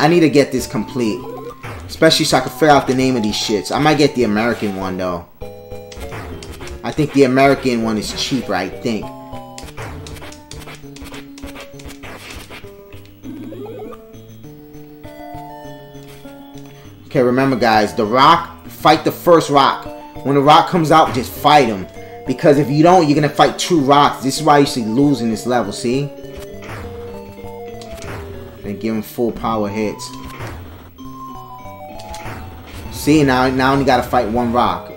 [SPEAKER 3] I need to get this complete. Especially so I can figure out the name of these shits. I might get the American one though. I think the American one is cheaper, I think. Okay, remember guys, the rock, fight the first rock. When the rock comes out, just fight him. Because if you don't, you're gonna fight two rocks. This is why you see losing this level, see? And give him full power hits. See, now, now I only gotta fight one rock.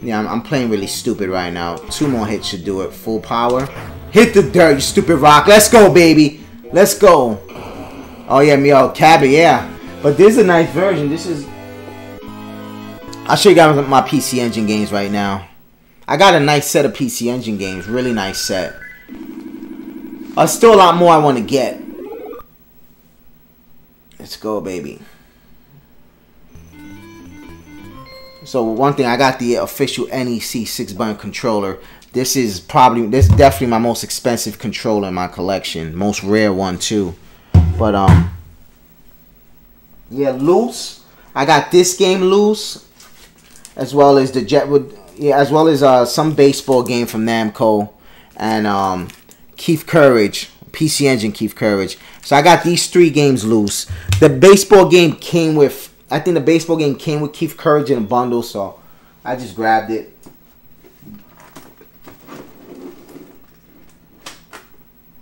[SPEAKER 3] Yeah, I'm, I'm, playing really stupid right now. Two more hits should do it. Full power. Hit the dirt, you stupid rock. Let's go, baby. Let's go. Oh, yeah, me, oh, Cabby, yeah. But this is a nice version. This is... I'll show you guys my PC Engine games right now. I got a nice set of PC Engine games. Really nice set. Uh, still a lot more I want to get. Let's go, baby. So one thing, I got the official NEC six button controller. This is probably, this is definitely my most expensive controller in my collection. Most rare one too. But um, yeah, loose. I got this game loose, as well as the Jetwood, yeah, as well as uh some baseball game from Namco, and um, Keith Courage, PC Engine Keith Courage. So I got these three games loose. The baseball game came with I think the baseball game came with Keith Courage in a bundle, so I just grabbed it.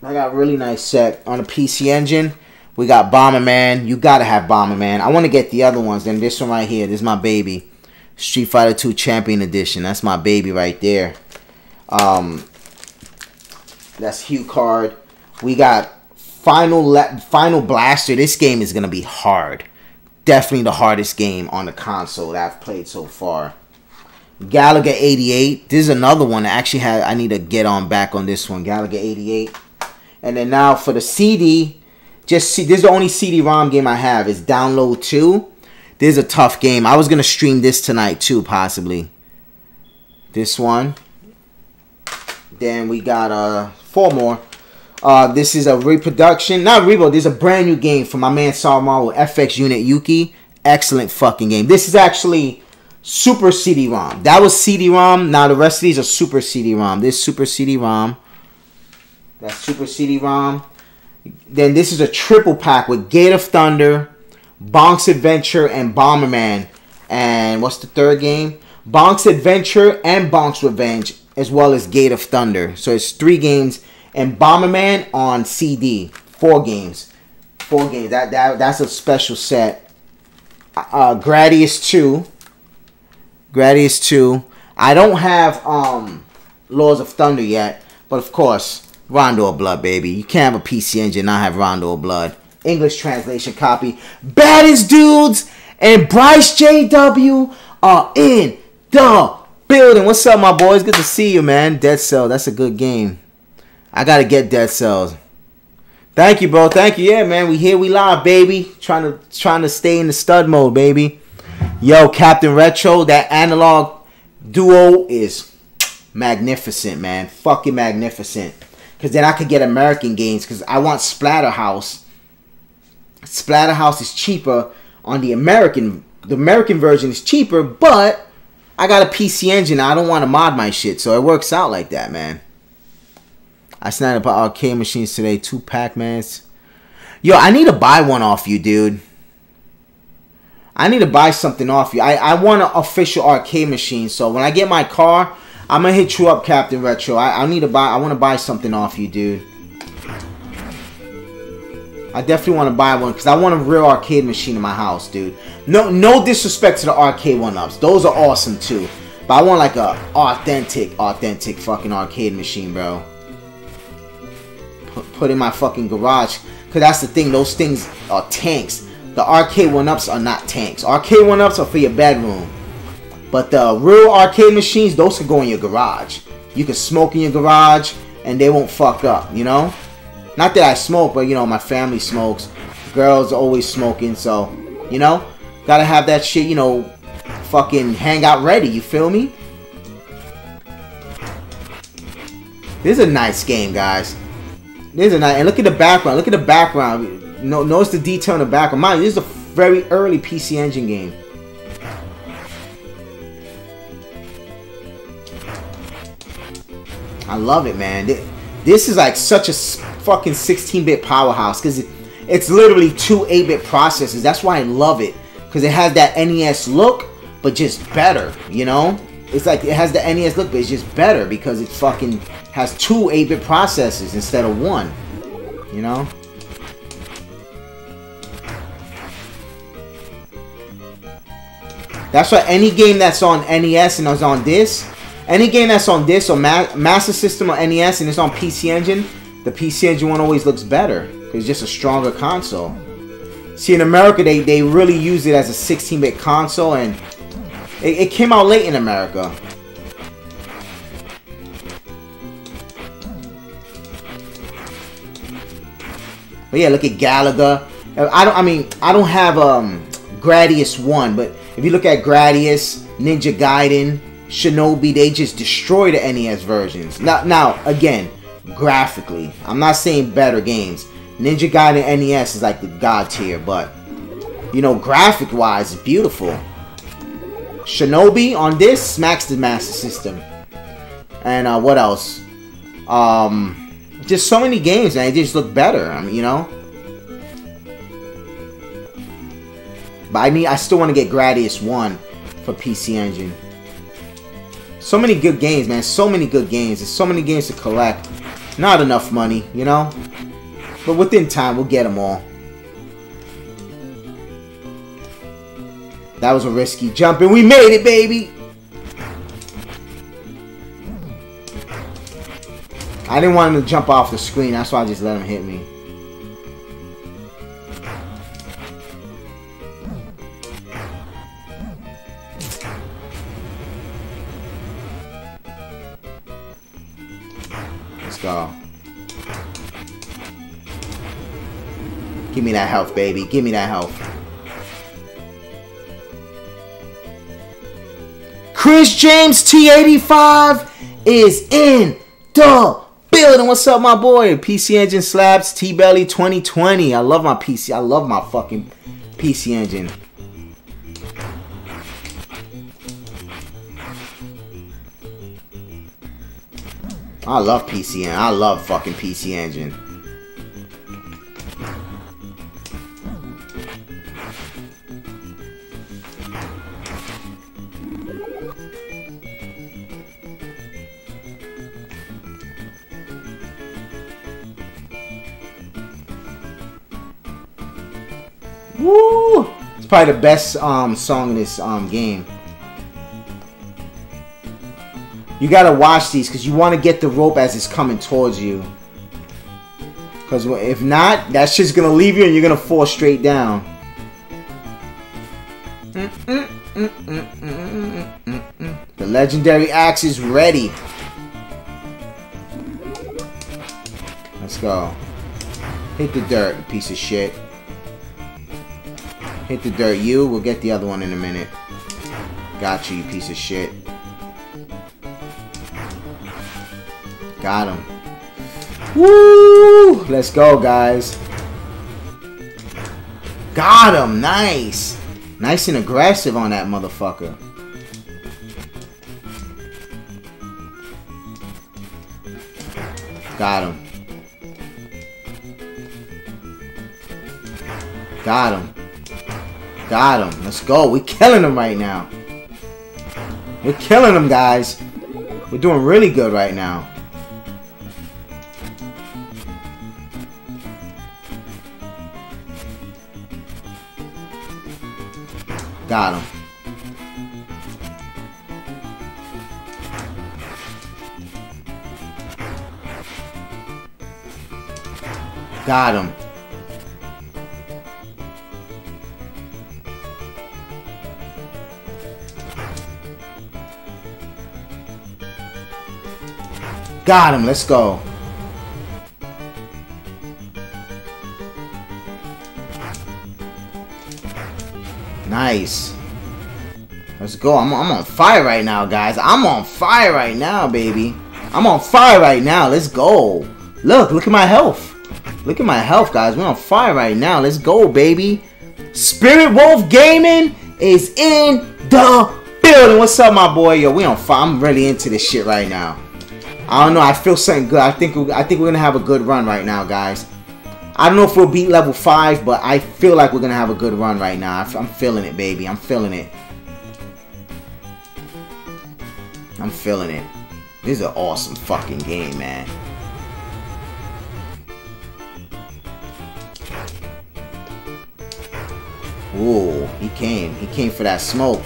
[SPEAKER 3] I got a really nice set on a PC Engine. We got Bomberman. You gotta have Bomberman. I want to get the other ones. Then this one right here. This is my baby. Street Fighter 2 Champion Edition. That's my baby right there. Um, that's HuCard. We got Final Final Blaster. This game is gonna be hard definitely the hardest game on the console that I've played so far. Galaga 88. This is another one that actually had I need to get on back on this one. Galaga 88. And then now for the CD, just see this is the only CD-ROM game I have. Is Download 2. This is a tough game. I was gonna stream this tonight too, possibly. This one. Then we got uh four more. Uh, this is a reproduction, not rebuild. This is a brand new game from my man Saul with FX Unit Yuki. Excellent fucking game. This is actually Super CD-ROM. That was CD-ROM. Now the rest of these are Super CD-ROM. This Super CD-ROM. That's Super CD-ROM. Then this is a triple pack with Gate of Thunder, Bonk's Adventure, and Bomberman. And what's the third game? Bonk's Adventure and Bonk's Revenge, as well as Gate of Thunder. So it's three games and Bomberman on CD. Four games. Four games. That that that's a special set. Uh, Gradius 2. Gradius 2. I don't have um Lords of Thunder yet, but of course, Rondo Blood, baby. You can't have a PC engine not have Rondo Blood. English translation copy. Baddest dudes and Bryce JW are in the building. What's up, my boys? Good to see you, man. Dead Cell. That's a good game. I gotta get Dead Cells. Thank you, bro. Thank you. Yeah, man. We here. We live, baby. Trying to trying to stay in the stud mode, baby. Yo, Captain Retro. That Analogue Duo is magnificent, man. Fucking magnificent. Cause then I could get American games. Cause I want Splatterhouse. Splatterhouse is cheaper on the American. The American version is cheaper, but I got a PC engine. I don't want to mod my shit, so it works out like that, man. I snagged up arcade machines today. Two Pac-Mans. Yo, I need to buy one off you, dude. I need to buy something off you. I, I want an official arcade machine. So when I get my car, I'm gonna hit you up, Captain Retro. I, I need to buy. I want to buy something off you, dude. I definitely want to buy one because I want a real arcade machine in my house, dude. No, no disrespect to the arcade one-ups; those are awesome too. But I want like a authentic, authentic fucking arcade machine, bro. Put, in my fucking garage, cause that's the thing. Those things are tanks. The arcade one-ups are not tanks. Arcade one-ups are for your bedroom. But the real arcade machines, those can go in your garage. You can smoke in your garage and they won't fuck up, you know? Not that I smoke, but you know, my family smokes. Girls always smoking, so, you know? Gotta have that shit, you know, fucking hangout ready, you feel me? This is a nice game, guys. This is a nice, and look at the background. Look at the background. No, notice the detail in the background. Mind you, this is a very early PC Engine game. I love it, man. This is like such a fucking 16-bit powerhouse because it's literally two 8-bit processors. That's why I love it because it has that NES look, but just better. You know, it's like it has the NES look, but it's just better because it fucking has two 8-bit processors instead of one. You know. That's why any game that's on NES and is on this, any game that's on this or Ma Master System or NES and it's on PC Engine, the PC Engine one always looks better. It's just a stronger console. See, in America, they, they really use it as a 16-bit console, and it, it came out late in America. But yeah, look at Galaga. I don't. I mean, I don't have um Gradius one, but if you look at Gradius, Ninja Gaiden, Shinobi, they just destroy the NES versions. Now, now again, graphically, I'm not saying better games. Ninja Gaiden NES is like the god tier, but you know, graphic wise, it's beautiful. Shinobi on this smacks the Master System. And uh, what else? Um, just so many games, and they just look better. I mean, you know. But I need, I still want to get Gradius one for PC Engine. So many good games, man. So many good games. There's so many games to collect. Not enough money, you know? But within time, we'll get them all. That was a risky jump, and we made it, baby! I didn't want him to jump off the screen. That's why I just let him hit me. Give me that health, baby. Give me that health. Chris James T85 is in the building. What's up, my boy? PC Engine Slaps T Belly 2020. I love my PC. I love my fucking PC Engine. I love PC Engine. I love fucking PC Engine. Woo! It's probably the best um, song in this um, game. You gotta watch these because you want to get the rope as it's coming towards you. Because if not, that shit's gonna leave you and you're gonna fall straight down. The legendary axe is ready. Let's go. Hit the dirt, piece of shit. Hit the dirt, you. We'll get the other one in a minute. Got you, you piece of shit. Got him. Woo! Let's go, guys. Got him. Nice. Nice and aggressive on that motherfucker. Got him. Got him. Got him. Let's go. We're killing him right now. We're killing him, guys. We're doing really good right now. Got him. Got him. Got him. Let's go. Nice. Let's go. I'm, I'm on fire right now, guys. I'm on fire right now, baby. I'm on fire right now. Let's go. Look, look at my health. Look at my health, guys. We're on fire right now. Let's go, baby. Spirit Wolf Gaming is in the building. What's up, my boy? Yo, we on fire. I'm really into this shit right now. I don't know. I feel something good. I think I think we're gonna have a good run right now, guys. I don't know if we'll beat level five, but I feel like we're gonna have a good run right now. I'm feeling it, baby. I'm feeling it. I'm feeling it. This is an awesome fucking game, man. Ooh, he came. He came for that smoke.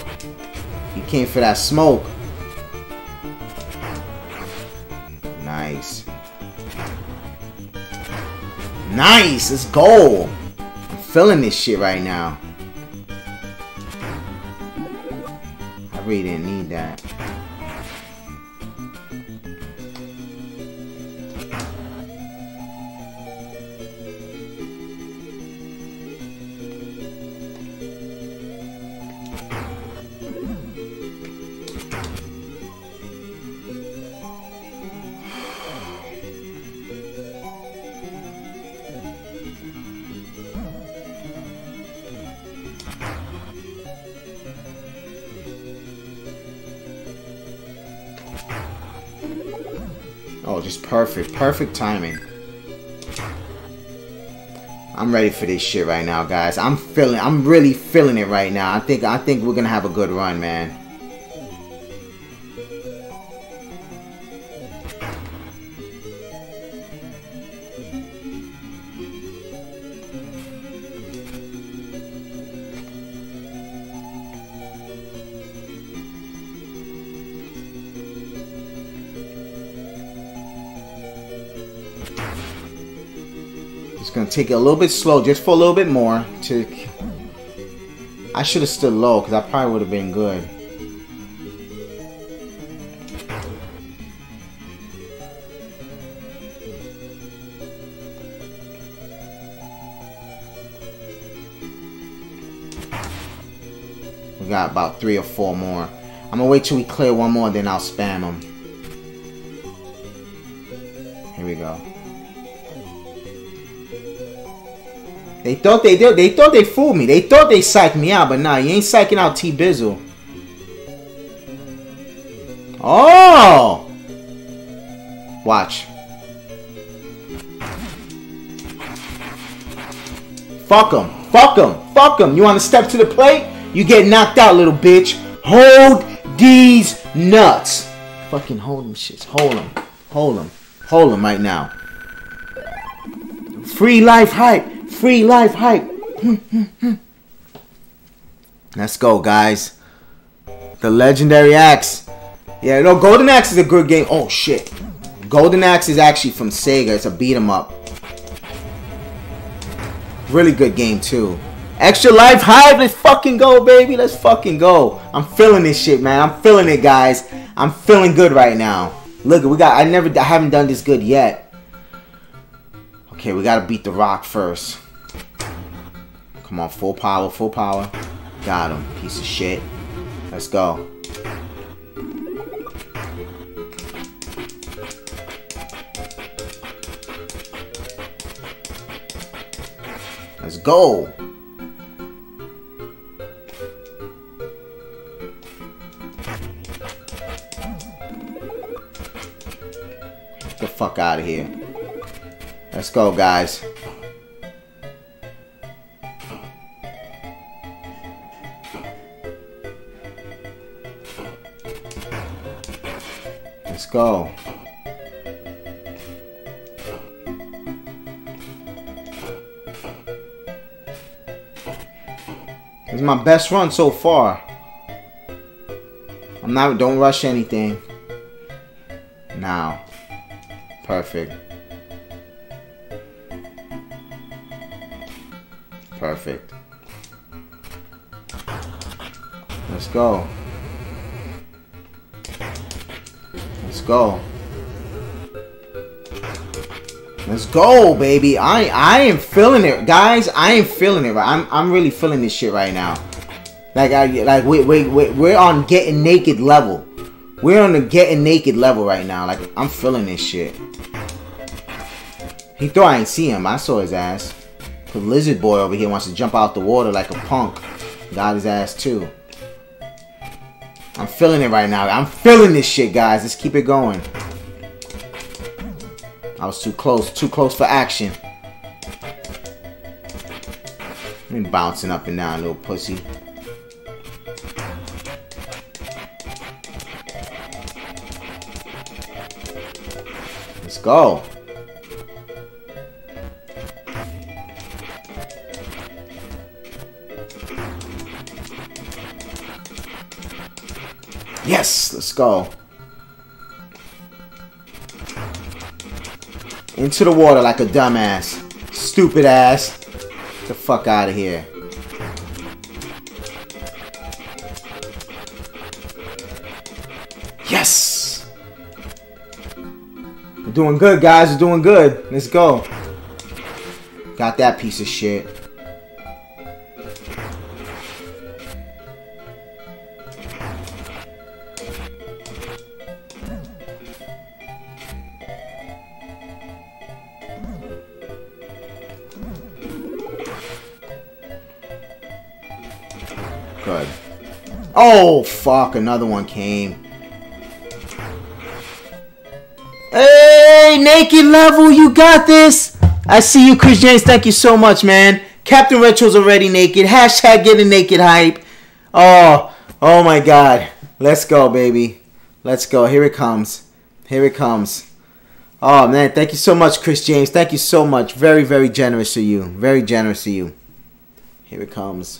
[SPEAKER 3] He came for that smoke. Nice. Nice! Let's go! I'm feeling this shit right now. I really didn't need that. Perfect. Perfect timing. I'm ready for this shit right now, guys. I'm feeling I'm really feeling it right now. I think I think we're gonna have a good run, man. Take it a little bit slow, just for a little bit more. To I should have stood low because I probably would have been good. We got about three or four more. I'm gonna wait till we clear one more, then I'll spam them. Here we go. They thought they did. They thought they fooled me. They thought they psyched me out, but nah, you ain't psyching out T Bizzle. Oh! Watch. Fuck him. Fuck him. Fuck him. You want to step to the plate? You get knocked out, little bitch. Hold these nuts. Fucking hold them shits. Hold them. Hold them. Hold them right now. Free life hype. Free life hype. Let's go, guys. The legendary axe. Yeah, no, Golden Axe is a good game. Oh, shit. Golden Axe is actually from Sega. It's a beat 'em up. Really good game, too. Extra life hype. Let's fucking go, baby. Let's fucking go. I'm feeling this shit, man. I'm feeling it, guys. I'm feeling good right now. Look, we got. I never. I haven't done this good yet. Okay, we gotta beat the rock first. Come on, full power, full power. Got him, piece of shit. Let's go. Let's go. Get the fuck out of here. Let's go, guys. Go. This is my best run so far. I'm not, don't rush anything. Now. Perfect. Perfect. Let's go. Let's go. Let's go, baby. I I am feeling it, guys. I am feeling it. Right. I'm I'm really feeling this shit right now. Like I like we we we we're on getting naked level. We're on the getting naked level right now. Like I'm feeling this shit. He thought I ain't see him. I saw his ass. The lizard boy over here wants to jump out the water like a punk. Got his ass too. I'm feeling it right now. I'm feeling this shit, guys. Let's keep it going. I was too close. Too close for action. I'm bouncing up and down, little pussy. Let's go. Go. Into the water like a dumbass. Stupid ass. Get the fuck out of here. Yes! We're doing good, guys. We're doing good. Let's go. Got that piece of shit. Oh, fuck. Another one came. Hey, naked level, you got this. I see you, Chris James. Thank you so much, man. Captain Retro's already naked. Hashtag getting naked hype. Oh, oh my God. Let's go, baby. Let's go. Here it comes. Here it comes. Oh man, thank you so much, Chris James. Thank you so much. Very, very generous of you. Very generous of you. Here it comes.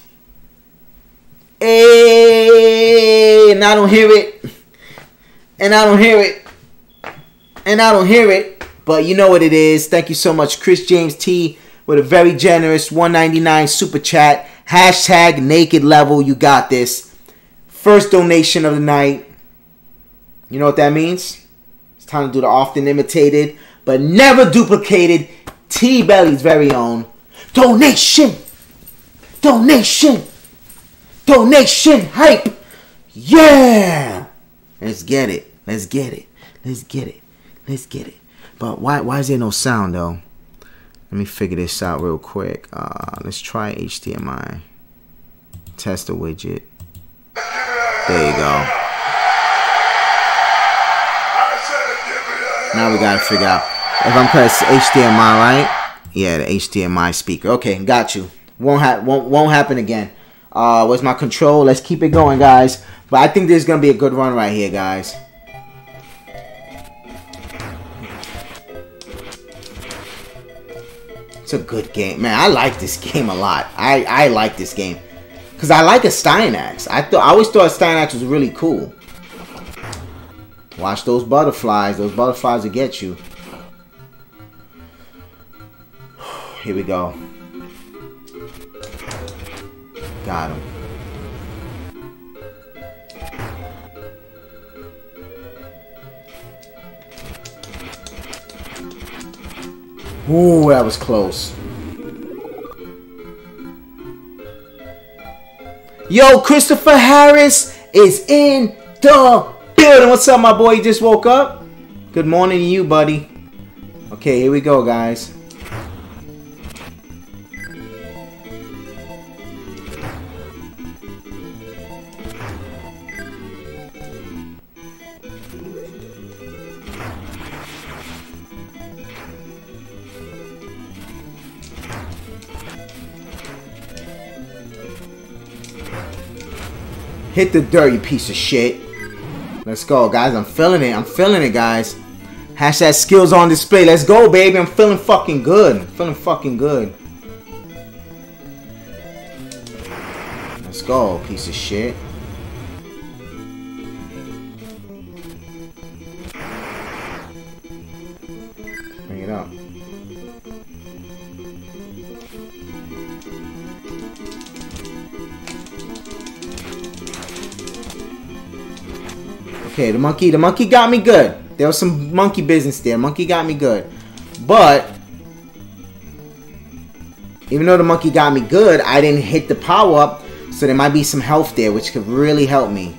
[SPEAKER 3] And I don't hear it. And I don't hear it. And I don't hear it. But you know what it is. Thank you so much, Chris James T, with a very generous 199 super chat. Hashtag naked level. You got this. First donation of the night. You know what that means? It's time to do the often imitated but never duplicated T Belly's very own donation. Donation. Donation hype. Yeah. Let's get it. Let's get it. Let's get it. Let's get it. But why why is there no sound though? Let me figure this out real quick. Uh, let's try HDMI. Test the widget. There you go. Now we gotta figure out if I'm press HDMI, right? Yeah, the HDMI speaker. Okay, got you. Won't ha- won't won't happen again. Uh, where's my control? Let's keep it going, guys. But I think there's gonna be a good run right here, guys. It's a good game, man. I like this game a lot. I I like this game because I like Astyanax. I thought I always thought Astyanax was really cool. Watch those butterflies. Those butterflies will get you. Here we go. Got him. Ooh, that was close. Yo, Christopher Harris is in the building. What's up, my boy? You just woke up? Good morning to you, buddy. Okay, here we go, guys. Hit the dirt, you piece of shit. Let's go, guys. I'm feeling it. I'm feeling it, guys. Hashtag skills on display. Let's go, baby. I'm feeling fucking good. I'm feeling fucking good. Let's go, piece of shit. Okay, the monkey, the monkey got me good. There was some monkey business there. Monkey got me good. But even though the monkey got me good, I didn't hit the power up, so there might be some health there, which could really help me.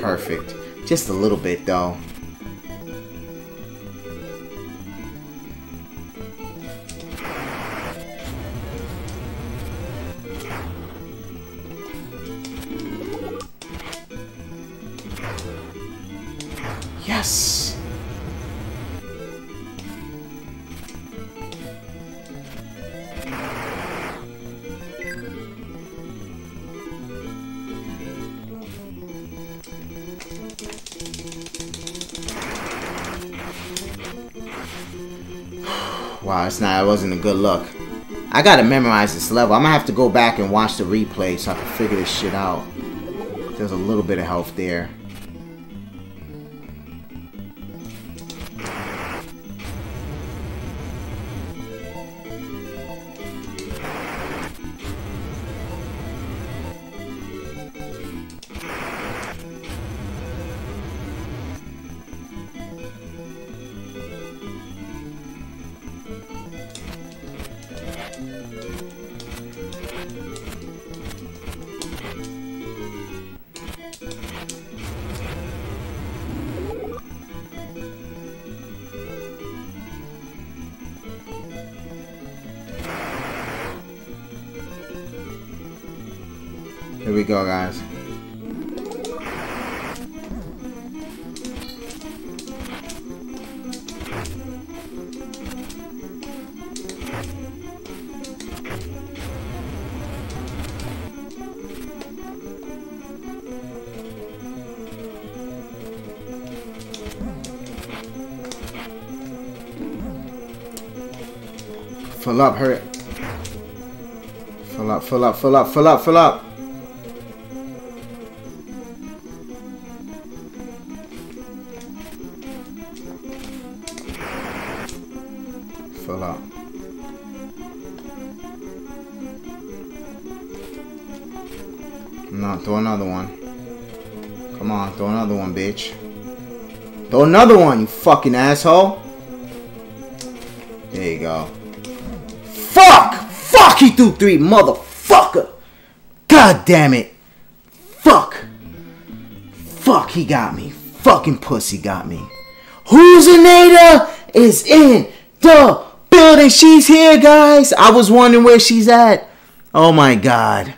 [SPEAKER 3] Perfect. Just a little bit, though. Yes! Wow, it's not. It wasn't a good look. I gotta memorize this level. I'm gonna have to go back and watch the replay so I can figure this shit out. There's a little bit of health there. Fill up, hurry. Fill up, fill up, fill up, fill up, fill up. Fill up. No, throw another one. Come on, throw another one, bitch. Throw another one, you fucking asshole. Threw three, motherfucker! God damn it! Fuck! Fuck, he got me. Fucking pussy got me. Who's is in the building. She's here, guys. I was wondering where she's at. Oh my god.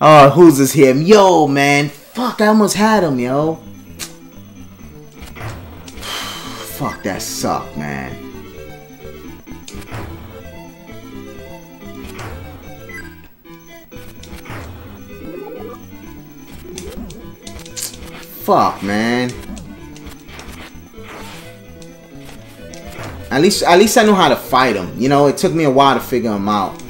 [SPEAKER 3] Oh, who's this here? Yo, man. Fuck, I almost had him, yo. Fuck, that sucked, man. Fuck, man. At least, at least I know how to fight him. You know, it took me a while to figure him out.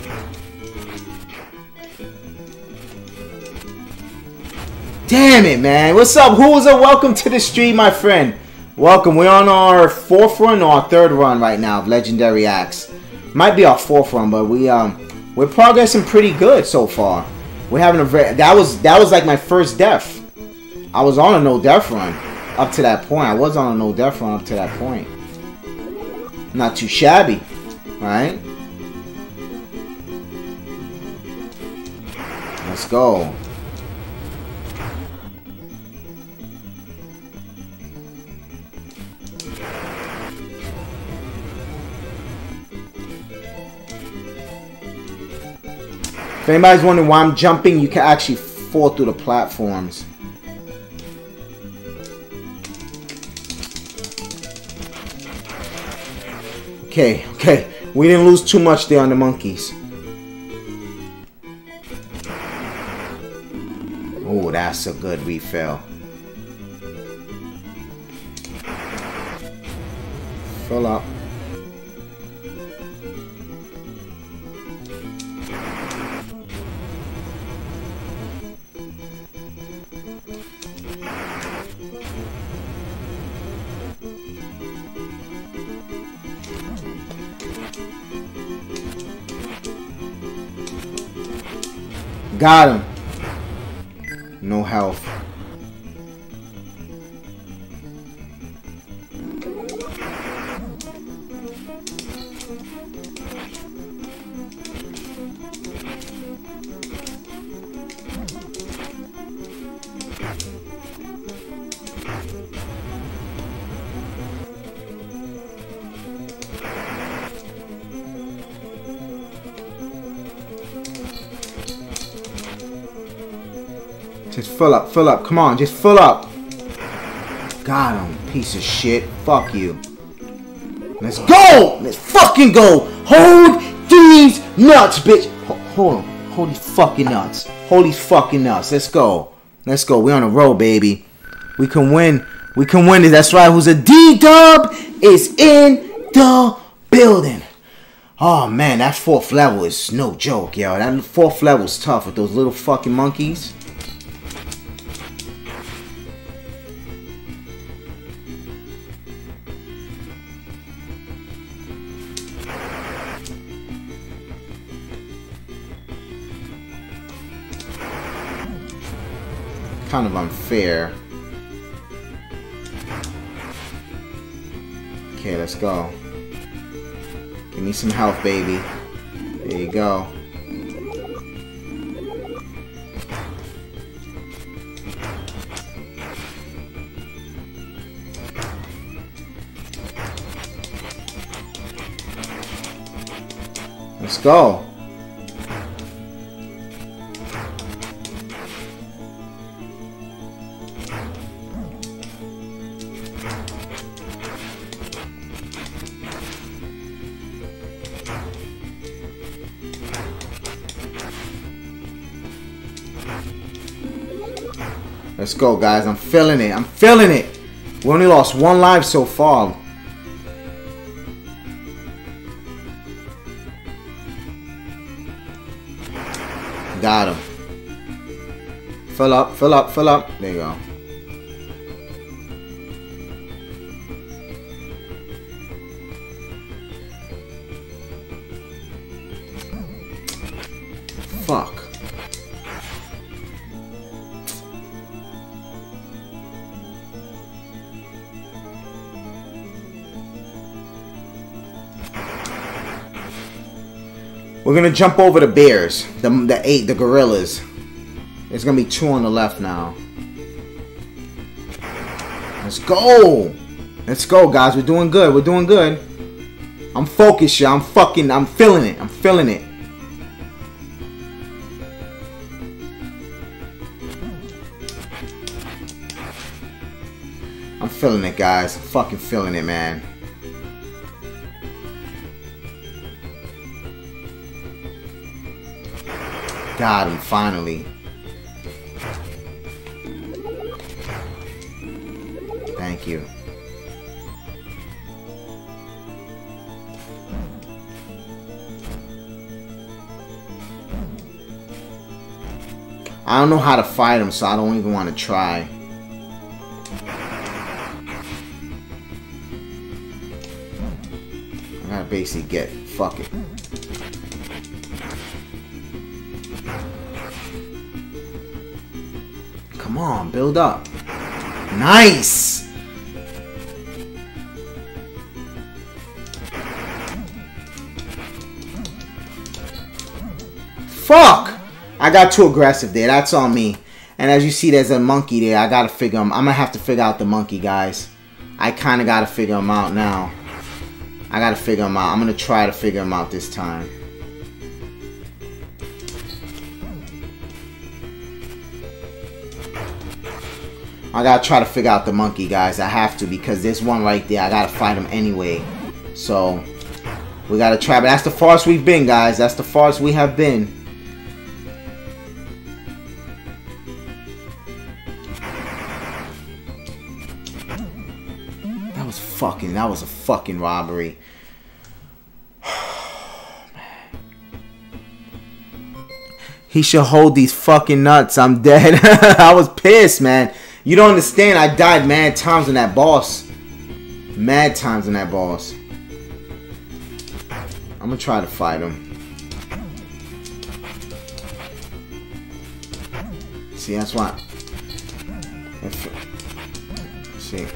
[SPEAKER 3] Damn it, man. What's up? Who's up? Welcome to the stream, my friend. Welcome. We're on our fourth run or our third run right now of Legendary Axe. Might be our fourth run, but we um we're progressing pretty good so far. We're having a very that was that was like my first death. I was on a no death run up to that point. I was on a no death run up to that point. Not too shabby, right? Let's go. If anybody's wondering why I'm jumping, you can actually fall through the platforms. Okay, okay. We didn't lose too much there on the monkeys. Oh, that's a good refill. Fill up. Got him. No health. Fill up, fill up. Come on, just fill up. Got him, piece of shit. Fuck you. Let's go! Let's fucking go! Hold these nuts, bitch! Ho- hold on. Hold these fucking nuts. Hold these fucking nuts. Let's go. Let's go. We're on a roll, baby. We can win. We can win this. That's right. Who's a D dub is in the building. Oh man, that fourth level is no joke, yo. That fourth level's tough with those little fucking monkeys. Kind of unfair. Okay, let's go. Give me some health, baby. There you go. Let's go. Go, guys. I'm feeling it. I'm feeling it. We only lost one life so far. Got him. Fill up, fill up, fill up. There you go. We're gonna jump over the bears, the the eight, the gorillas. There's gonna be two on the left now. Let's go. Let's go, guys. We're doing good. We're doing good. I'm focused, y'all. I'm fucking. I'm feeling it. I'm feeling it. I'm feeling it, guys. I'm fucking feeling it, man. Got him, finally. Thank you. I don't know how to fight him, so I don't even want to try. I gotta basically get fuck it. On, build up. Nice! Fuck! I got too aggressive there. That's on me. And as you see, there's a monkey there. I gotta figure him. I'm gonna have to figure out the monkey, guys. I kind of gotta figure him out now. I gotta figure him out. I'm gonna try to figure him out this time. I gotta try to figure out the monkey, guys. I have to because there's one right there. I gotta fight him anyway. So, we gotta try. But that's the farthest we've been, guys. That's the farthest we have been. That was fucking, that was a fucking robbery. he should hold these fucking nuts. I'm dead. I was pissed, man. You don't understand. I died mad times in that boss. Mad times in that boss. I'm gonna try to fight him. See, that's why. If, see.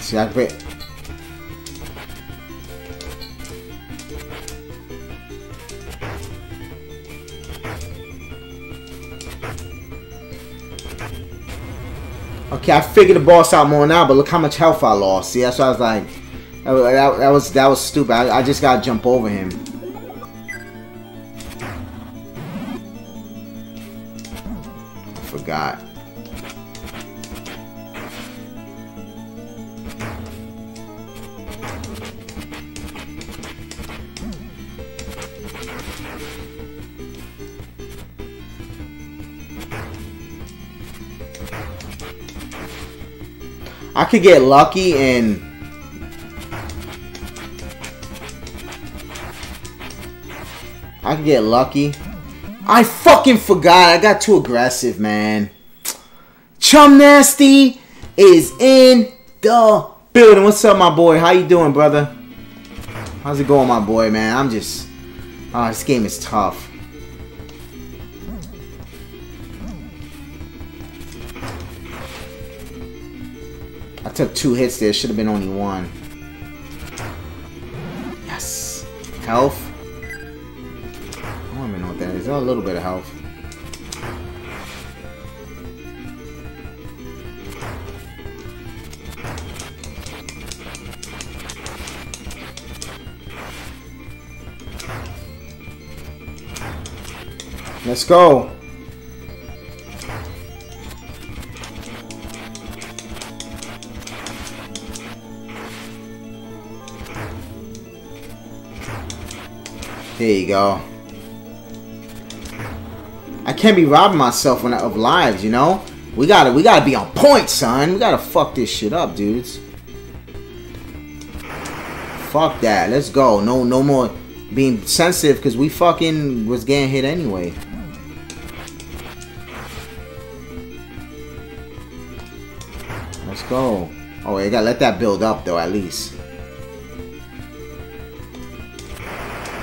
[SPEAKER 3] See, I bet. Okay, I figured the boss out more now, but look how much health I lost. See, that's why I was like, that, that, was that was stupid. I, I just gotta jump over him. Forgot. I could get lucky and I could get lucky. I fucking forgot. I got too aggressive, man. Chum Nasty is in the building. What's up, my boy? How you doing, brother? How's it going, my boy, man? I'm just... Oh, this game is tough. Took two hits there. Should have been only one. Yes. Health. I don't even know what that is. Oh, a little bit of health. Let's go. There you go. I can't be robbing myself when I, of lives, you know? We gotta we gotta be on point, son. We gotta fuck this shit up, dudes. Fuck that. Let's go. No no more being sensitive because we fucking was getting hit anyway. Let's go. Oh, you gotta let that build up though, at least.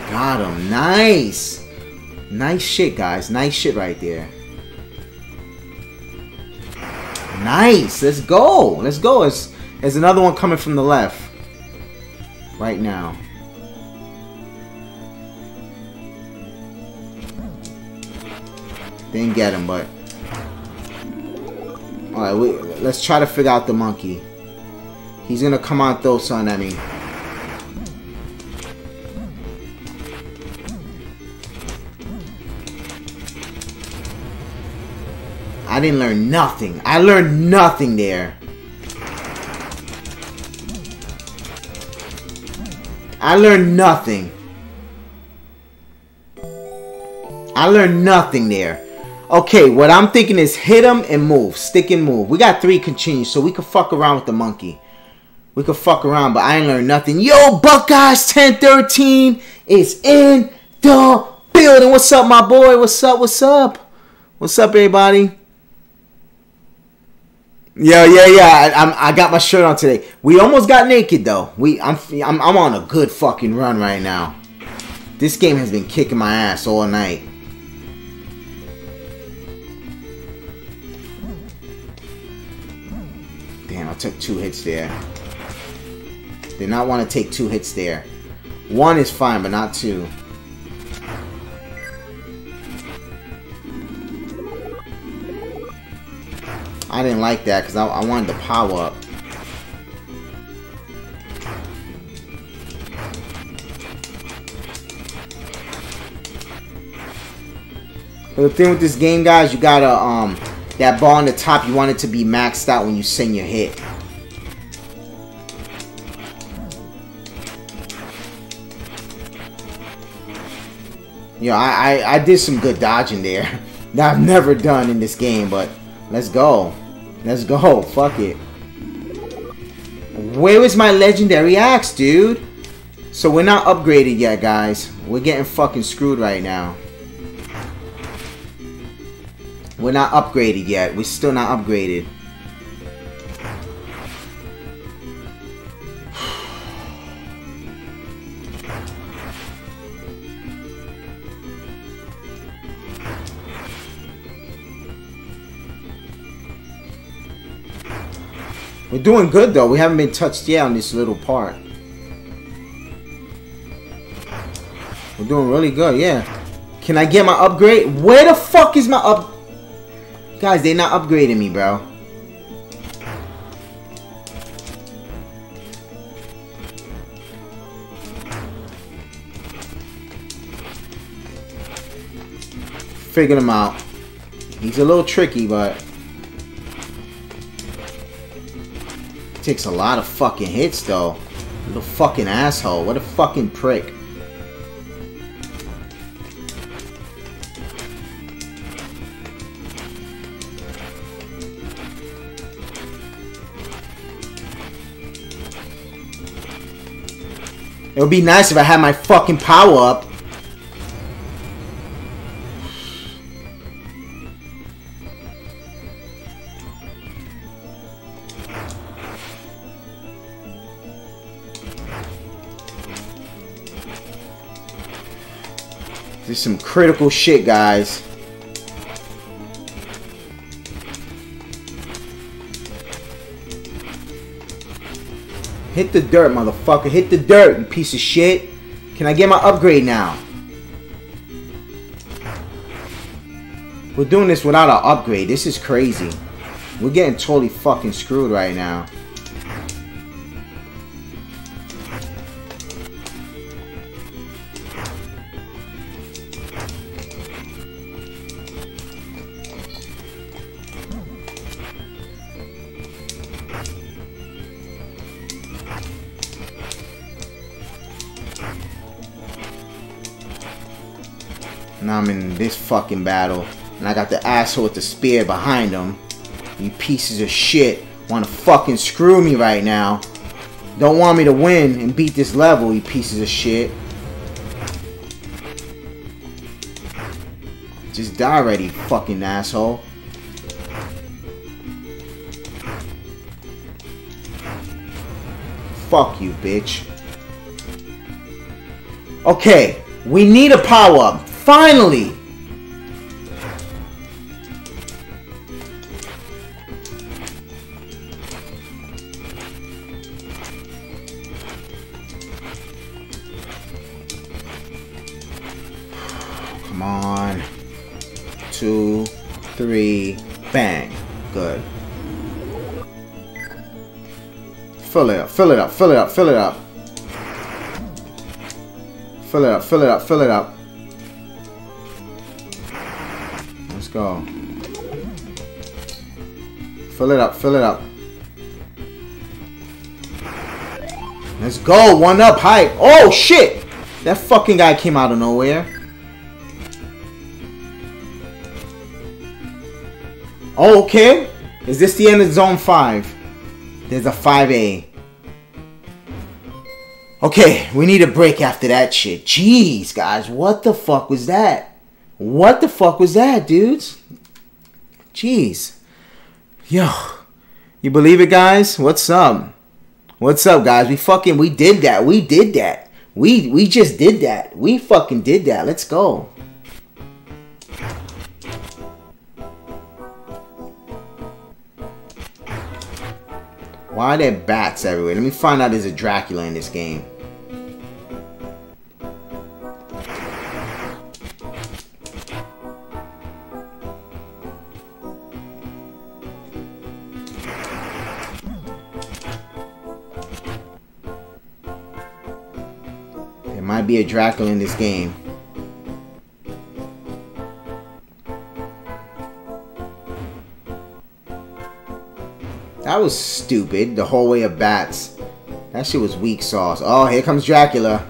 [SPEAKER 3] Got him. Nice. Nice shit, guys. Nice shit right there. Nice. Let's go. Let's go. There's, there's another one coming from the left. Right now. Didn't get him, but... Alright, let's try to figure out the monkey. He's gonna come out throw something at me. I didn't learn nothing. I learned nothing there. I learned nothing. I learned nothing there. Okay, what I'm thinking is hit him and move. Stick and move. We got three continues, so we can fuck around with the monkey. We can fuck around, but I ain't learned nothing. Yo, Buckeyes 1013 is in the building. What's up, my boy? What's up? What's up? What's up, everybody? Yeah, yeah, yeah. I, I'm, I got my shirt on today. We almost got naked though. We, I'm, I'm, I'm on a good fucking run right now. This game has been kicking my ass all night. Damn, I took two hits there. Did not want to take two hits there. One is fine, but not two. I didn't like that because I, I wanted to power up. But the thing with this game, guys, you gotta, um, that ball on the top, you want it to be maxed out when you send your hit. You know, I, I, I did some good dodging there that I've never done in this game, but let's go. Let's go. Fuck it. Where is my legendary axe, dude? So we're not upgraded yet, guys. We're getting fucking screwed right now. We're not upgraded yet. We're still not upgraded. We're doing good though. We haven't been touched yet on this little part. We're doing really good, yeah. Can I get my upgrade? Where the fuck is my up? Guys, they're not upgrading me, bro. Figured him out. He's a little tricky, but takes a lot of fucking hits though. Little fucking asshole. What a fucking prick. It would be nice if I had my fucking power up. Is some critical shit, guys. Hit the dirt, motherfucker. Hit the dirt, you piece of shit. Can I get my upgrade now? We're doing this without an upgrade. This is crazy. We're getting totally fucking screwed right now. Now I'm in this fucking battle. And I got the asshole with the spear behind him. You pieces of shit. Wanna fucking screw me right now. Don't want me to win and beat this level, you pieces of shit. Just die already, fucking asshole. Fuck you, bitch. Okay, we need a power up. Finally! Come on. Two, three, bang. Good. Fill it up, fill it up, fill it up, fill it up. Fill it up, fill it up, fill it up. Let's go. Fill it up, fill it up. Let's go, one up, hype. Oh shit! That fucking guy came out of nowhere. Oh, okay. Is this the end of zone 5? There's a 5A. Okay, we need a break after that shit. Jeez, guys, what the fuck was that? What the fuck was that, dudes? Jeez. Yo. You believe it, guys? What's up? What's up, guys? We fucking, we did that. We did that. We, we just did that. We fucking did that. Let's go. Why are there bats everywhere? Let me find out there's a Dracula in this game. Be a Dracula in this game. That was stupid. The whole way of bats. That shit was weak sauce. Oh, here comes Dracula.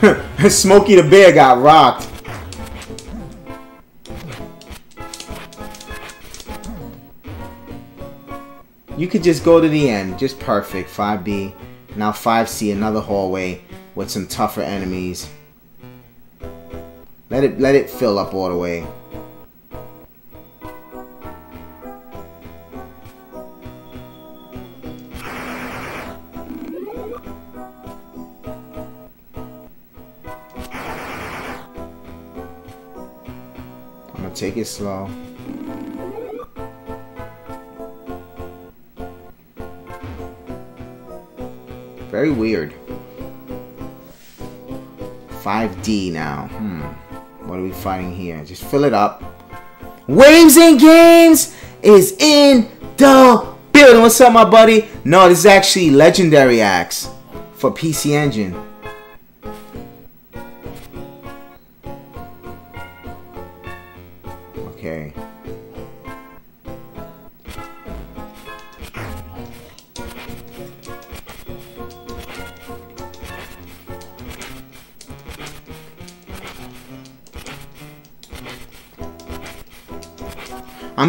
[SPEAKER 3] Smokey the Bear got rocked. You could just go to the end. Just perfect. 5B. Now 5C, another hallway with some tougher enemies. Let it let it fill up all the way. I'm gonna take it slow. Very weird. 5D now. Hmm. What are we fighting here? Just fill it up. Waves and Games is in the building. What's up, my buddy? No, this is actually Legendary Axe for PC Engine.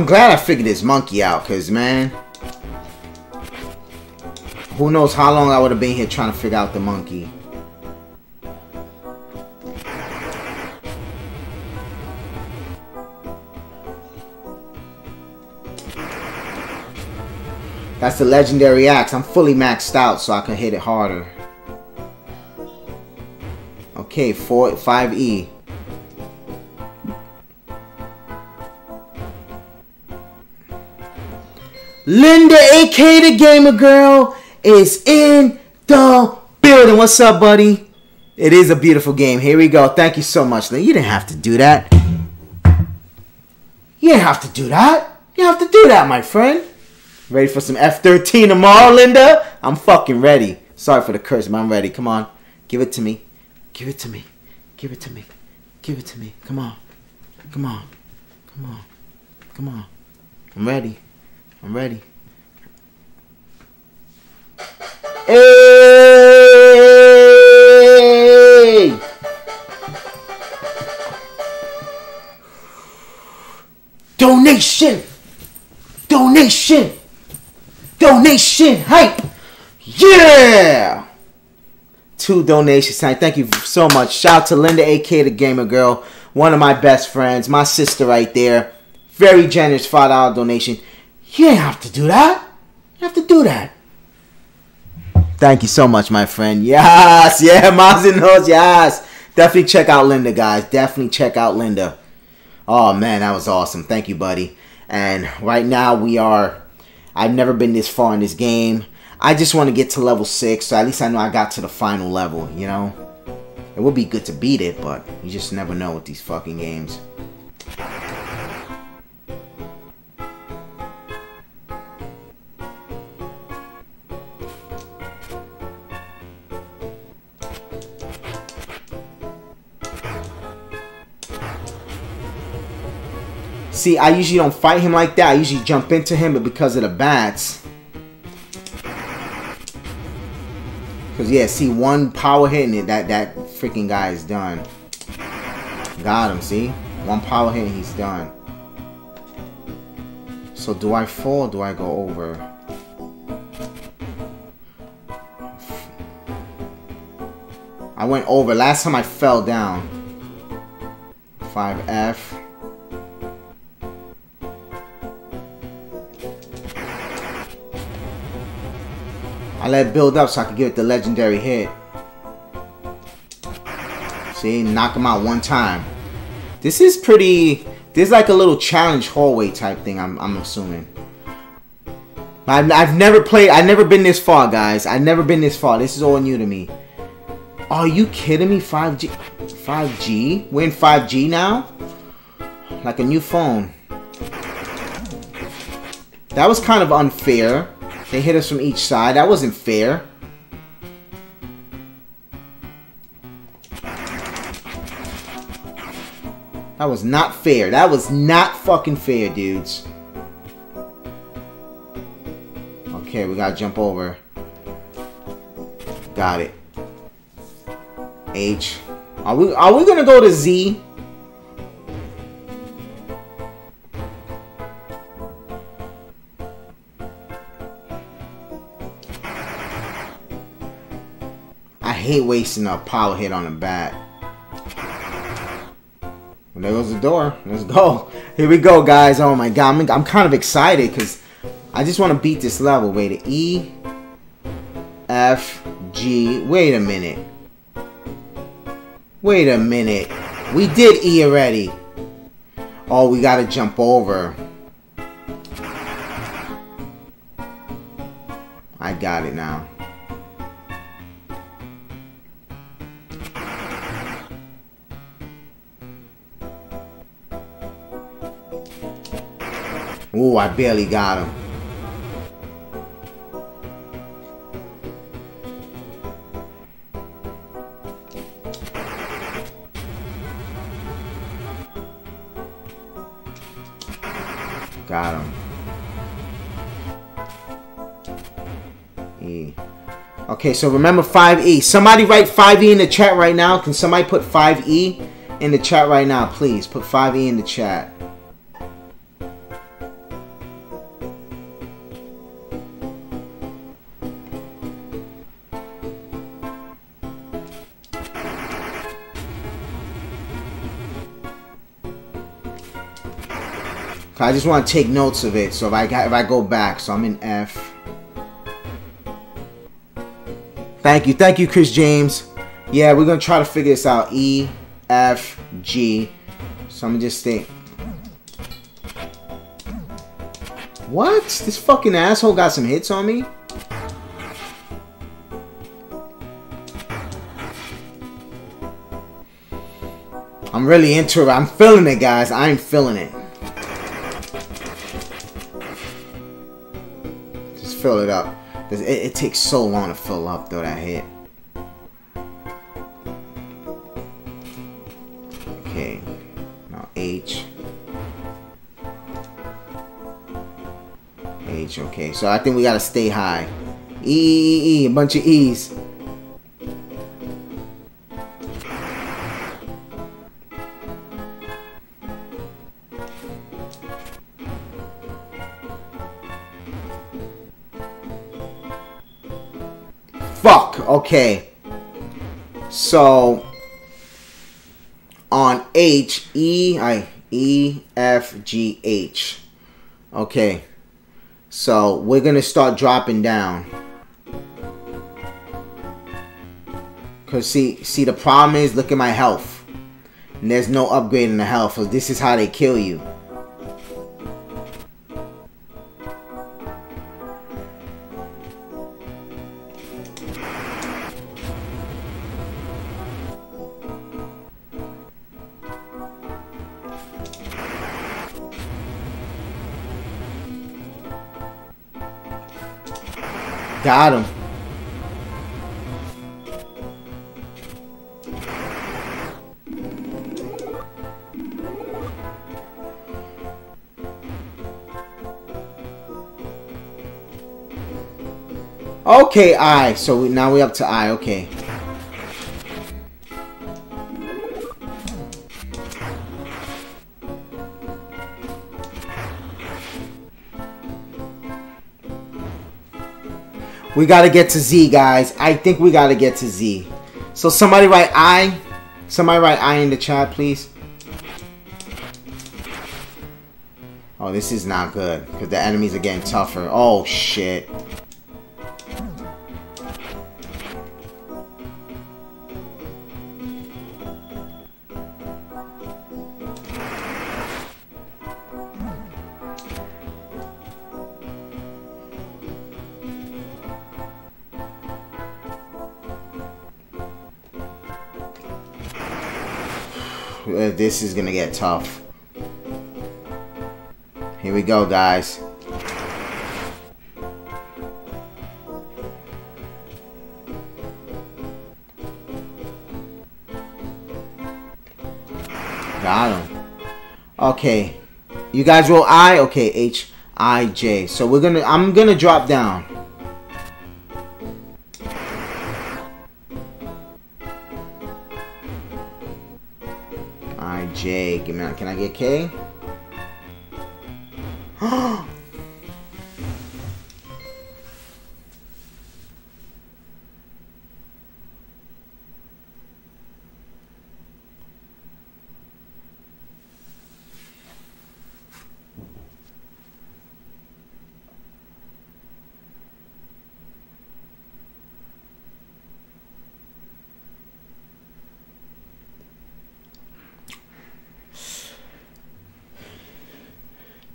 [SPEAKER 3] I'm glad I figured this monkey out, cause man, who knows how long I would have been here trying to figure out the monkey. That's the legendary axe. I'm fully maxed out so I can hit it harder. Okay, four, 5E. Linda, aka the Gamer Girl, is in the building. What's up, buddy? It is a beautiful game. Here we go. Thank you so much, Linda. You didn't have to do that. You didn't have to do that. You have to do that, my friend. Ready for some F13 tomorrow, Linda? I'm fucking ready. Sorry for the curse, but I'm ready. Come on. Give it to me. Give it to me. Give it to me. Give it to me. Come on. Come on. Come on. Come on. I'm ready. I'm ready. Hey! Donation! Donation! Donation hype! Yeah! Two donations tonight. Thank you so much. Shout out to Linda AK the Gamer Girl, one of my best friends, my sister right there. Very generous $5 donation. You didn't have to do that. You have to do that. Thank you so much, my friend. Yes, yeah, Mazin knows, yes. Definitely check out Linda, guys. Definitely check out Linda. Oh man, that was awesome. Thank you, buddy. And right now we are I've never been this far in this game. I just want to get to level 6, so at least I know I got to the final level, you know? It would be good to beat it, but you just never know with these fucking games. See, I usually don't fight him like that. I usually jump into him, but because of the bats. Because, yeah, see, one power hit and it, that, that freaking guy is done. Got him, see? One power hit he's done. So do I fall do I go over? I went over. Last time I fell down. 5F. I let it build up so I could give it the legendary hit. See, knock him out one time. This is pretty... This is like a little challenge hallway type thing, I'm, I'm assuming. I've, I've never played... I've never been this far, guys. I've never been this far. This is all new to me. Are you kidding me? 5G... 5G? We're in 5G now? Like a new phone. That was kind of unfair. They hit us from each side. That wasn't fair. That was not fair. That was not fucking fair, dudes. Okay, we gotta jump over. Got it. H. Are we are we gonna go to Z? Hate wasting a power hit on a bat. There goes the door. Let's go. Here we go, guys. Oh my god, I'm, I'm kind of excited because I just want to beat this level. Wait, E, F, G. Wait a minute. Wait a minute. We did E already. Oh, we gotta jump over. I got it now. Ooh, I barely got him. Got him. E. Okay, so remember 5E. Somebody write 5E in the chat right now. Can somebody put 5E in the chat right now, please? Put 5E in the chat. I just want to take notes of it. So if I if I go back, so I'm in F. Thank you, thank you, Chris James. Yeah, we're gonna try to figure this out. E, F, G. So I'm just think. What? This fucking asshole got some hits on me? I'm really into it. I'm feeling it, guys. I'm feeling it. Fill it up. Cause it, it takes so long to fill up though that hit. Okay. Now H. H, okay. So I think we gotta stay high. E, E, E, a bunch of E's. Okay. So on H E I E F G H. Okay. So we're gonna start dropping down. Cause see see the problem is look at my health. And there's no upgrade in the health, so this is how they kill you. Got him. Okay, I. So we, now we up to I. Okay. We gotta get to Z, guys. I think we gotta get to Z. So somebody write I. Somebody write I in the chat, please. Oh, this is not good. Because the enemies are getting tougher. Oh, shit. This is gonna get tough. Here we go, guys. Got him. Okay. You guys roll I? Okay, H I J. So we're gonna I'm gonna drop down. J. Give me can I get K?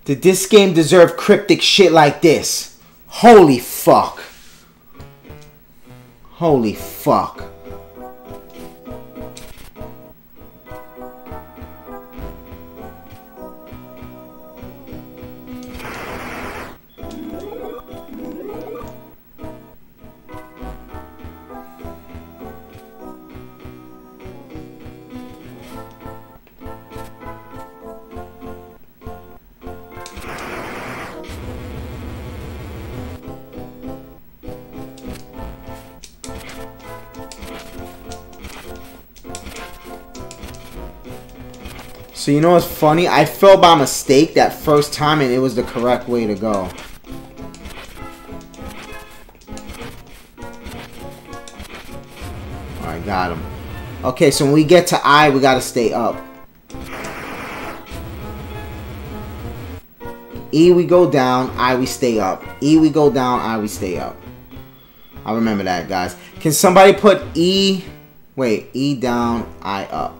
[SPEAKER 3] Did this game deserve cryptic shit like this? Holy fuck. Holy fuck. So you know what's funny? I fell by mistake that first time and it was the correct way to go. Alright, got him. Okay, so when we get to I, we gotta stay up. E we go down, I we stay up. E we go down, I we stay up. I remember that, guys. Can somebody put E... Wait, E down, I up.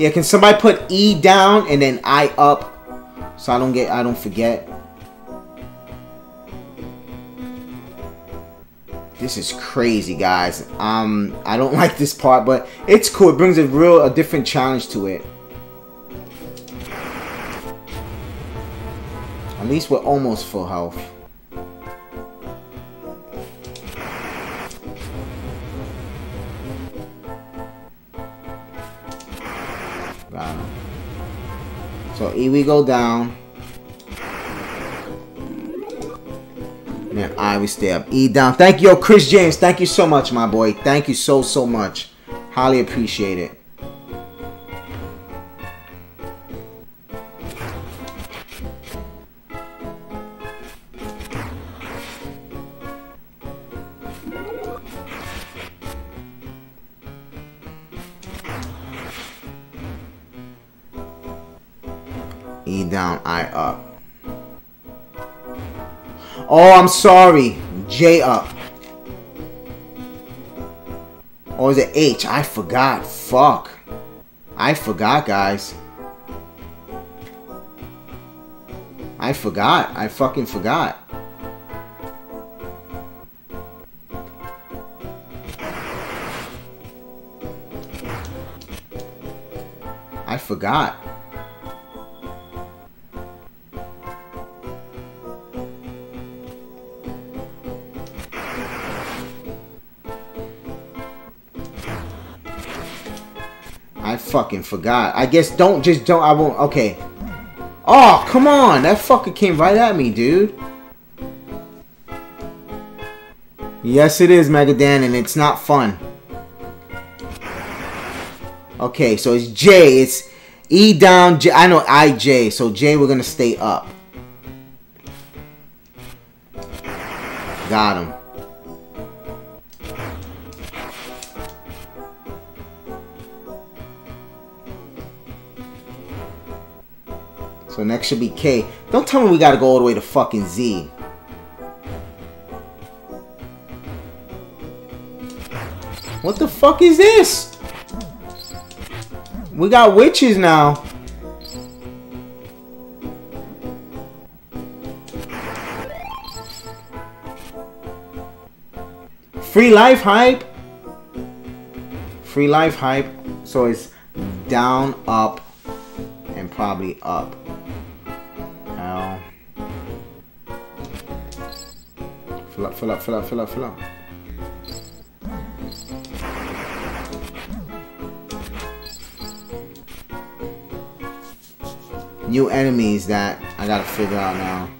[SPEAKER 3] Yeah, can somebody put E down and then I up so I don't get I don't forget. This is crazy, guys. Um, I don't like this part, but it's cool. It brings a real a different challenge to it. At least we're almost full health. Got. So E we go down. Man, I we stay up. E down. Thank you, Chris James. Thank you so much, my boy. Thank you so so much. Highly appreciate it. Oh, I'm sorry. J up. Or is it H? I forgot. Fuck. I forgot, guys. I forgot. I fucking forgot. I forgot. Fucking forgot. I guess don't just don't. I won't. Okay. Oh, come on. That fucker came right at me, dude. Yes, it is, Megadan, and it's not fun. Okay, so it's J. It's E down J. I know I J. So J, we're gonna stay up. Got him. Should be K. Don't tell me we gotta go all the way to fucking Z. What the fuck is this? We got witches now. Free life hype. Free life hype. So it's down, up, and probably up. Fill up, fill up, fill up, fill up. New enemies that I gotta figure out now.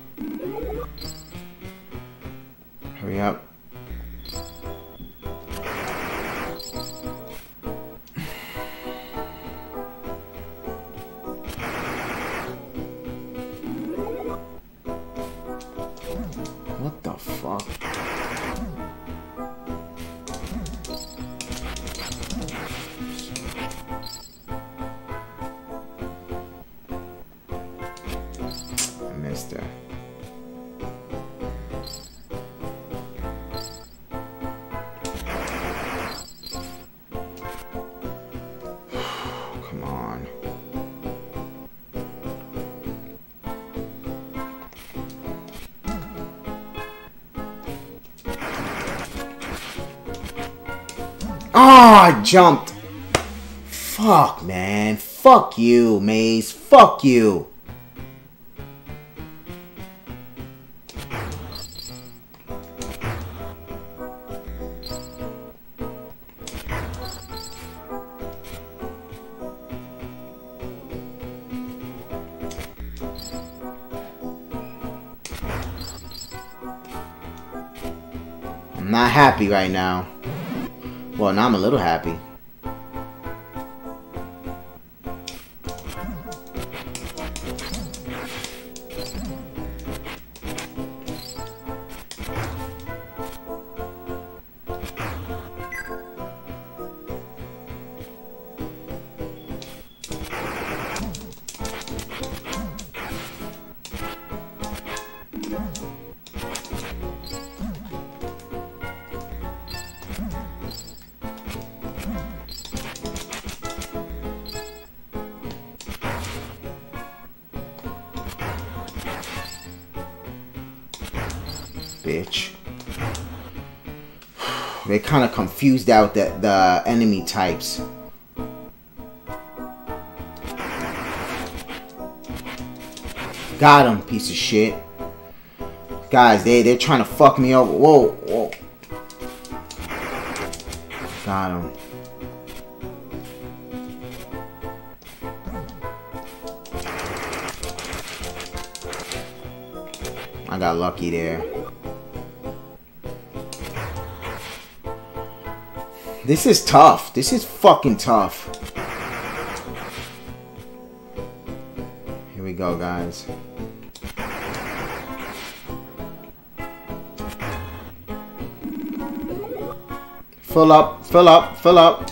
[SPEAKER 3] Jumped. Fuck, man. Fuck you, Maze. Fuck you. I'm not happy right now. Now I'm a little happy. Confused out the, the enemy types. Got him, piece of shit. Guys, they, they're trying to fuck me over. Whoa, whoa. Got him. I got lucky there. This is tough. This is fucking tough. Here we go, guys. Fill up, fill up, fill up.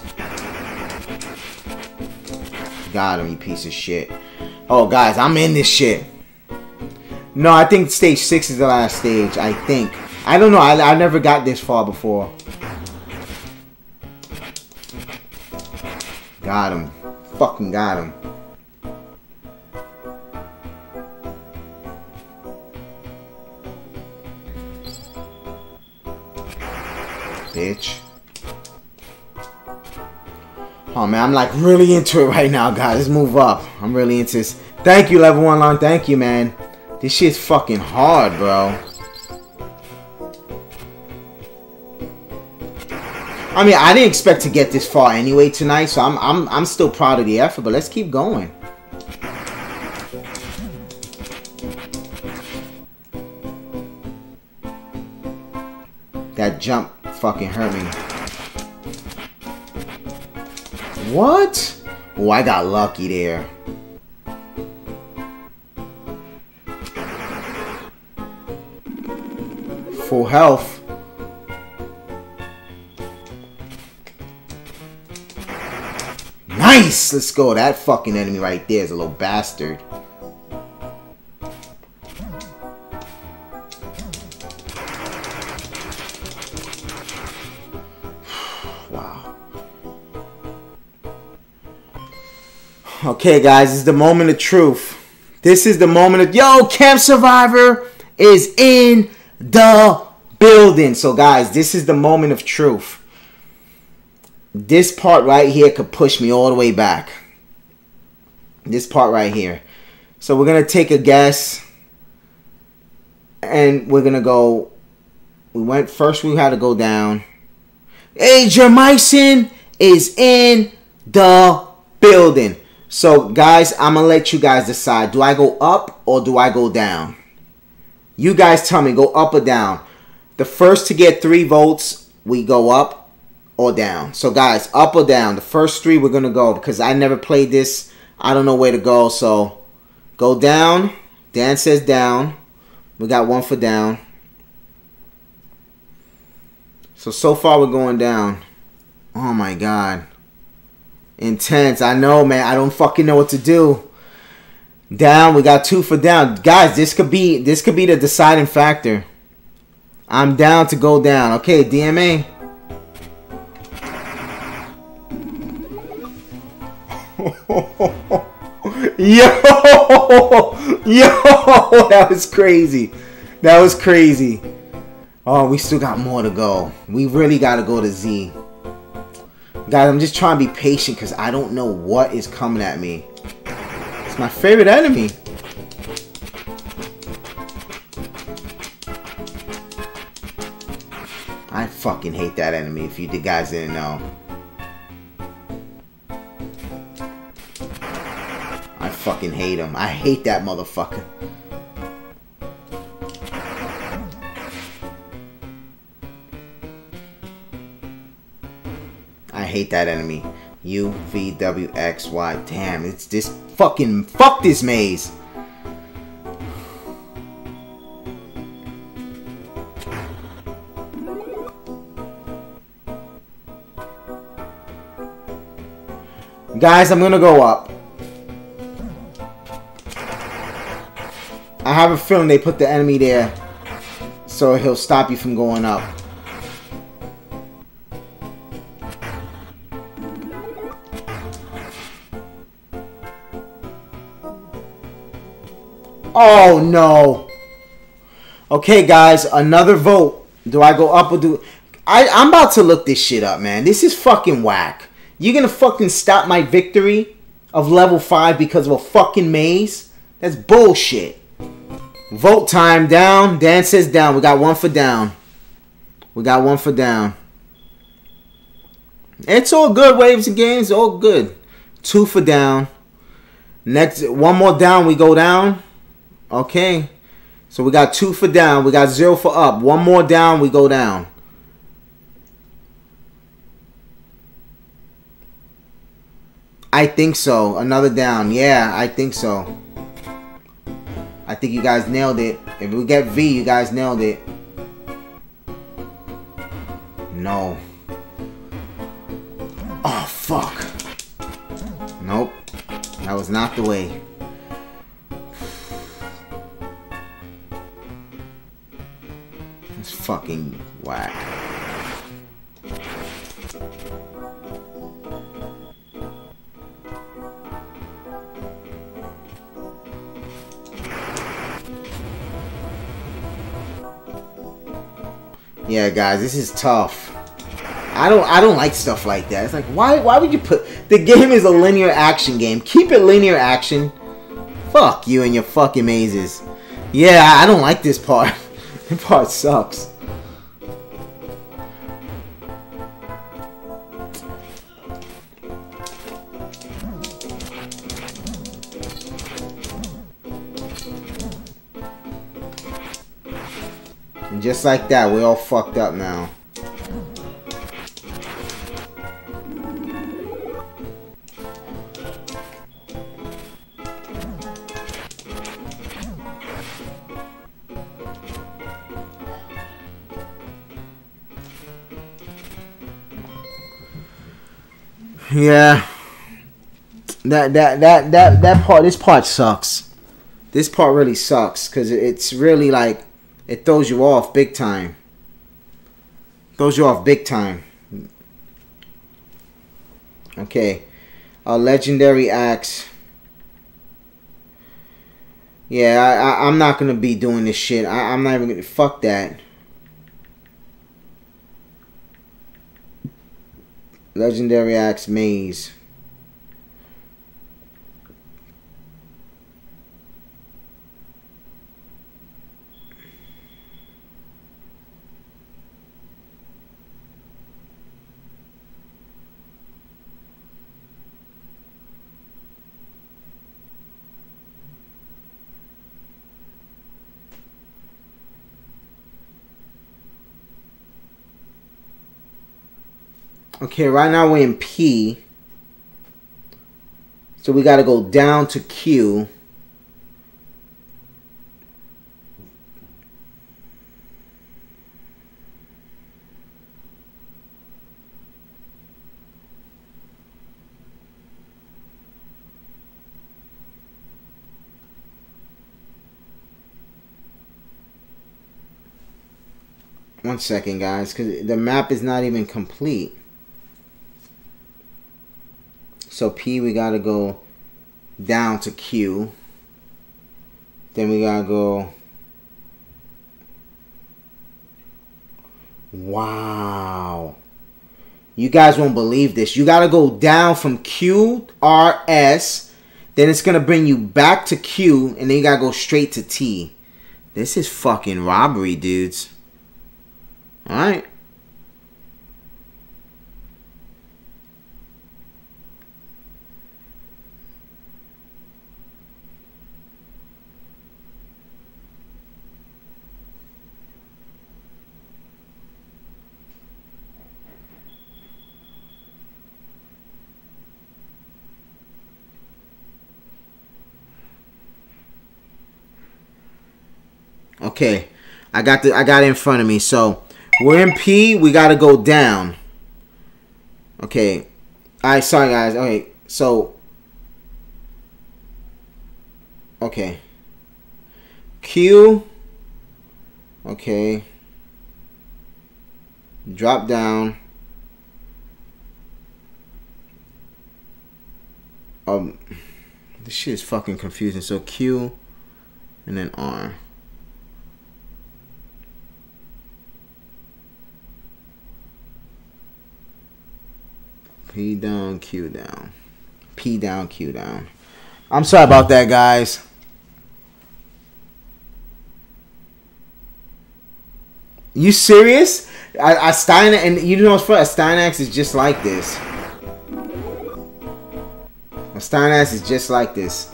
[SPEAKER 3] Got him, you piece of shit. Oh, guys, I'm in this shit. No, I think stage six is the last stage. I think. I don't know. I, I never got this far before. Got him. Bitch. Oh man, I'm like really into it right now, guys. Let's move up. I'm really into this. Thank you, level one long. Thank you, man. This shit's fucking hard, bro. I mean, I didn't expect to get this far anyway tonight, so I'm I'm I'm still proud of the effort, but let's keep going. That jump fucking hurt me. What? Oh, I got lucky there. Full health. Nice! Let's go. That fucking enemy right there is a little bastard. wow. Okay, guys, is the moment of truth. This is the moment of yo, Camp Survivor is in the building. So, guys, this is the moment of truth. This part right here could push me all the way back. This part right here. So, we're going to take a guess. And we're going to go. We went first, we had to go down. Jermison is in the building. So, guys, I'm going to let you guys decide. Do I go up or do I go down? You guys tell me, go up or down. The first to get three votes, we go up or down. So, guys, up or down. The first three, we're going to go because I never played this. I don't know where to go. So, go down. Dan says down. We got one for down. So, so far, we're going down. Oh, my God. Intense. I know, man. I don't fucking know what to do. Down. We got two for down. Guys, this could be this could be the deciding factor. I'm down to go down. Okay, DMA. Yo! Yo! That was crazy. That was crazy. Oh, we still got more to go. We really got to go to Z. Guys, I'm just trying to be patient because I don't know what is coming at me. It's my favorite enemy. I fucking hate that enemy if you guys didn't know. Fucking hate him. I hate that motherfucker. I hate that enemy. U V W X Y. Damn, it's this fucking fuck this maze. Guys, I'm gonna go up. I have a feeling they put the enemy there so he'll stop you from going up. Oh no. Okay, guys, another vote. Do I go up or do I I'm about to look this shit up, man. This is fucking whack. You're gonna fucking stop my victory of level 5 because of a fucking maze? That's bullshit. Vote time down. Dan says down. We got one for down. We got one for down. It's all good, waves and games, all good. Two for down. Next one more down, we go down. Okay. So we got two for down. We got zero for up. One more down, we go down. I think so. Another down. Yeah, I think so. I think you guys nailed it. If we get V, you guys nailed it. No. Oh, fuck. Nope. That was not the way. That's fucking whack. Yeah, guys, this is tough. I don't I don't like stuff like that. It's like why why would you put the game is a linear action game. Keep it linear action. Fuck you and your fucking mazes. Yeah, I don't like this part. this part sucks. And just like that, we're all fucked up now. Yeah. That that that that that part this part sucks. This part really sucks cuz it's really like it throws you off big time. Throws you off big time. Okay. A legendary axe. Yeah, I, I, I'm not gonna be doing this shit. I, I'm not even gonna fuck that. Legendary axe maze. Okay, right now we're in P. So we got to go down to Q. One second, guys, because the map is not even complete. So P, we gotta go down to Q. Then we gotta go. Wow. You guys won't believe this. You gotta go down from Q R S, then it's gonna bring you back to Q, and then you gotta go straight to T. This is fucking robbery, dudes. Alright. Okay, I got the I got it in front of me. So we're in P. We got to go down. Okay. All right. Sorry, guys. Okay. So. Okay. Q. Okay. Drop down. Um, this shit is fucking confusing. So Q, and then R. P down, Q down. P down, Q down. I'm sorry about that, guys. You serious? I, I Stein and you know what's funny? Astyanax is just like this. Astyanax is just like this.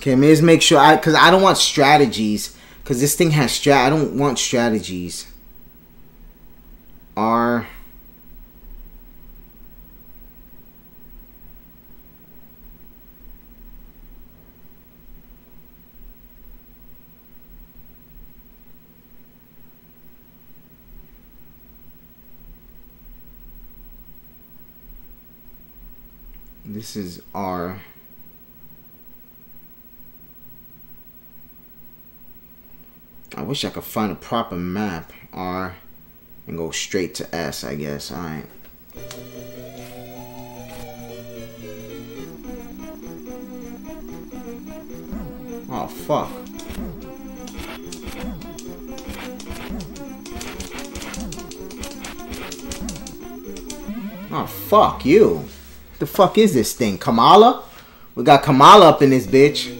[SPEAKER 3] Okay, let just make sure I, cause I don't want strategies, cause this thing has strat. I don't want strategies. R. This is R. I wish I could find a proper map. R and go straight to S, I guess. Alright. Oh, fuck. Oh, fuck you. The fuck is this thing? Kamala? We got Kamala up in this bitch.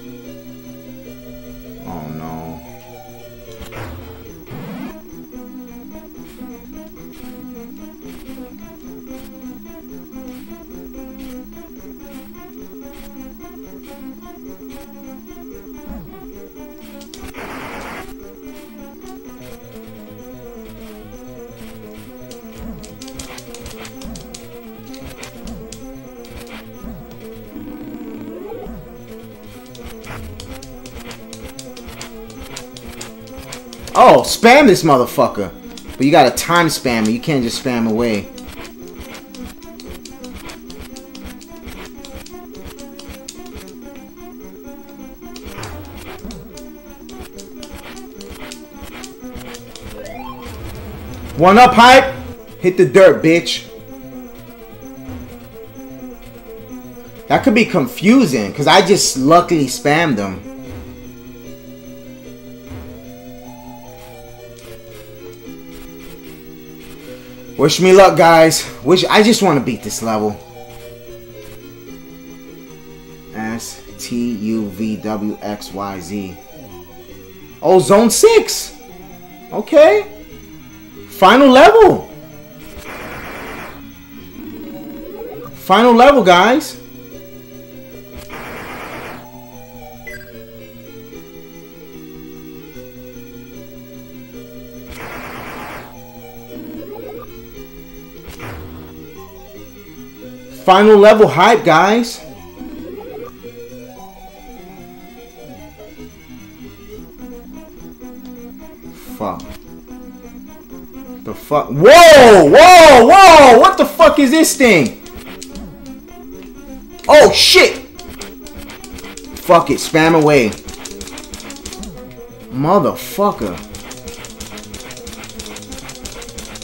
[SPEAKER 3] Spam this motherfucker. But you gotta time spam it. You can't just spam away. One up, hype. Hit the dirt, bitch. That could be confusing, because I just luckily spammed them. Wish me luck, guys. Wish I just want to beat this level. S T U V W X Y Z. Oh, zone six. Okay. Final level. Final level, guys. Final level hype, guys. Fuck. The fuck? Whoa! Whoa! Whoa! What the fuck is this thing? Oh shit! Fuck it, spam away. Motherfucker.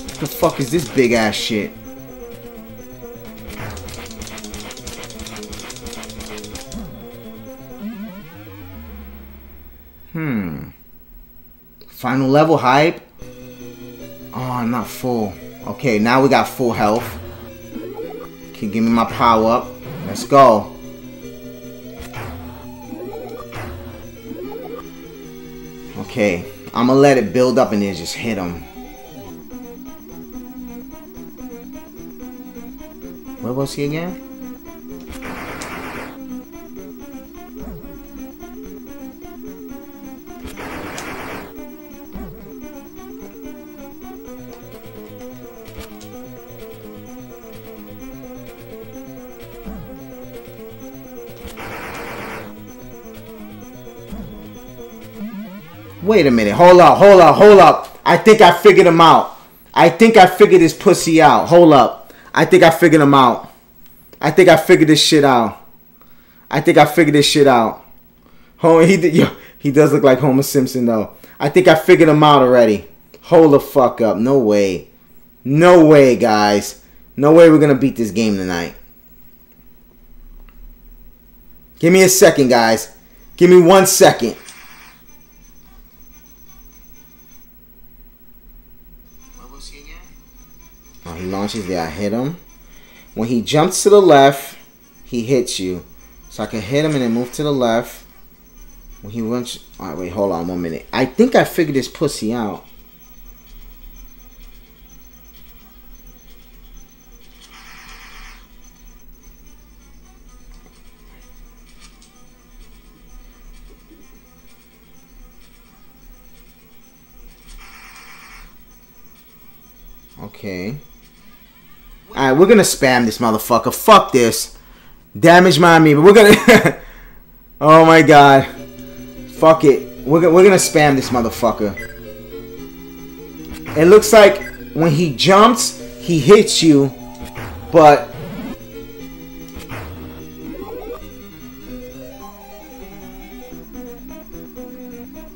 [SPEAKER 3] What the fuck is this big ass shit? Final level hype. Oh, I'm not full. Okay, now we got full health. Can give me my power up. Let's go. Okay, I'm gonna let it build up and then just hit him. Where was he again? Wait a minute. Hold up. Hold up. Hold up. I think I figured him out. I think I figured this pussy out. Hold up. I think I figured him out. I think I figured this shit out. I think I figured this shit out. Homer, he did, yo, he does look like Homer Simpson though. I think I figured him out already. Hold the fuck up. No way. No way, guys. No way we're gonna beat this game tonight. Give me a second, guys. Give me one second.
[SPEAKER 5] He
[SPEAKER 3] launches there. I hit him. When he jumps to the left, he hits you. So I can hit him and then move to the left. When he runs. Alright, wait, hold on one minute. I think I figured this pussy out. Okay. Alright, we're gonna spam this motherfucker. Fuck this. Damage my me, but we're gonna. oh my god. Fuck it. We're, go- we're gonna spam this motherfucker. It looks like when he jumps, he hits you, but.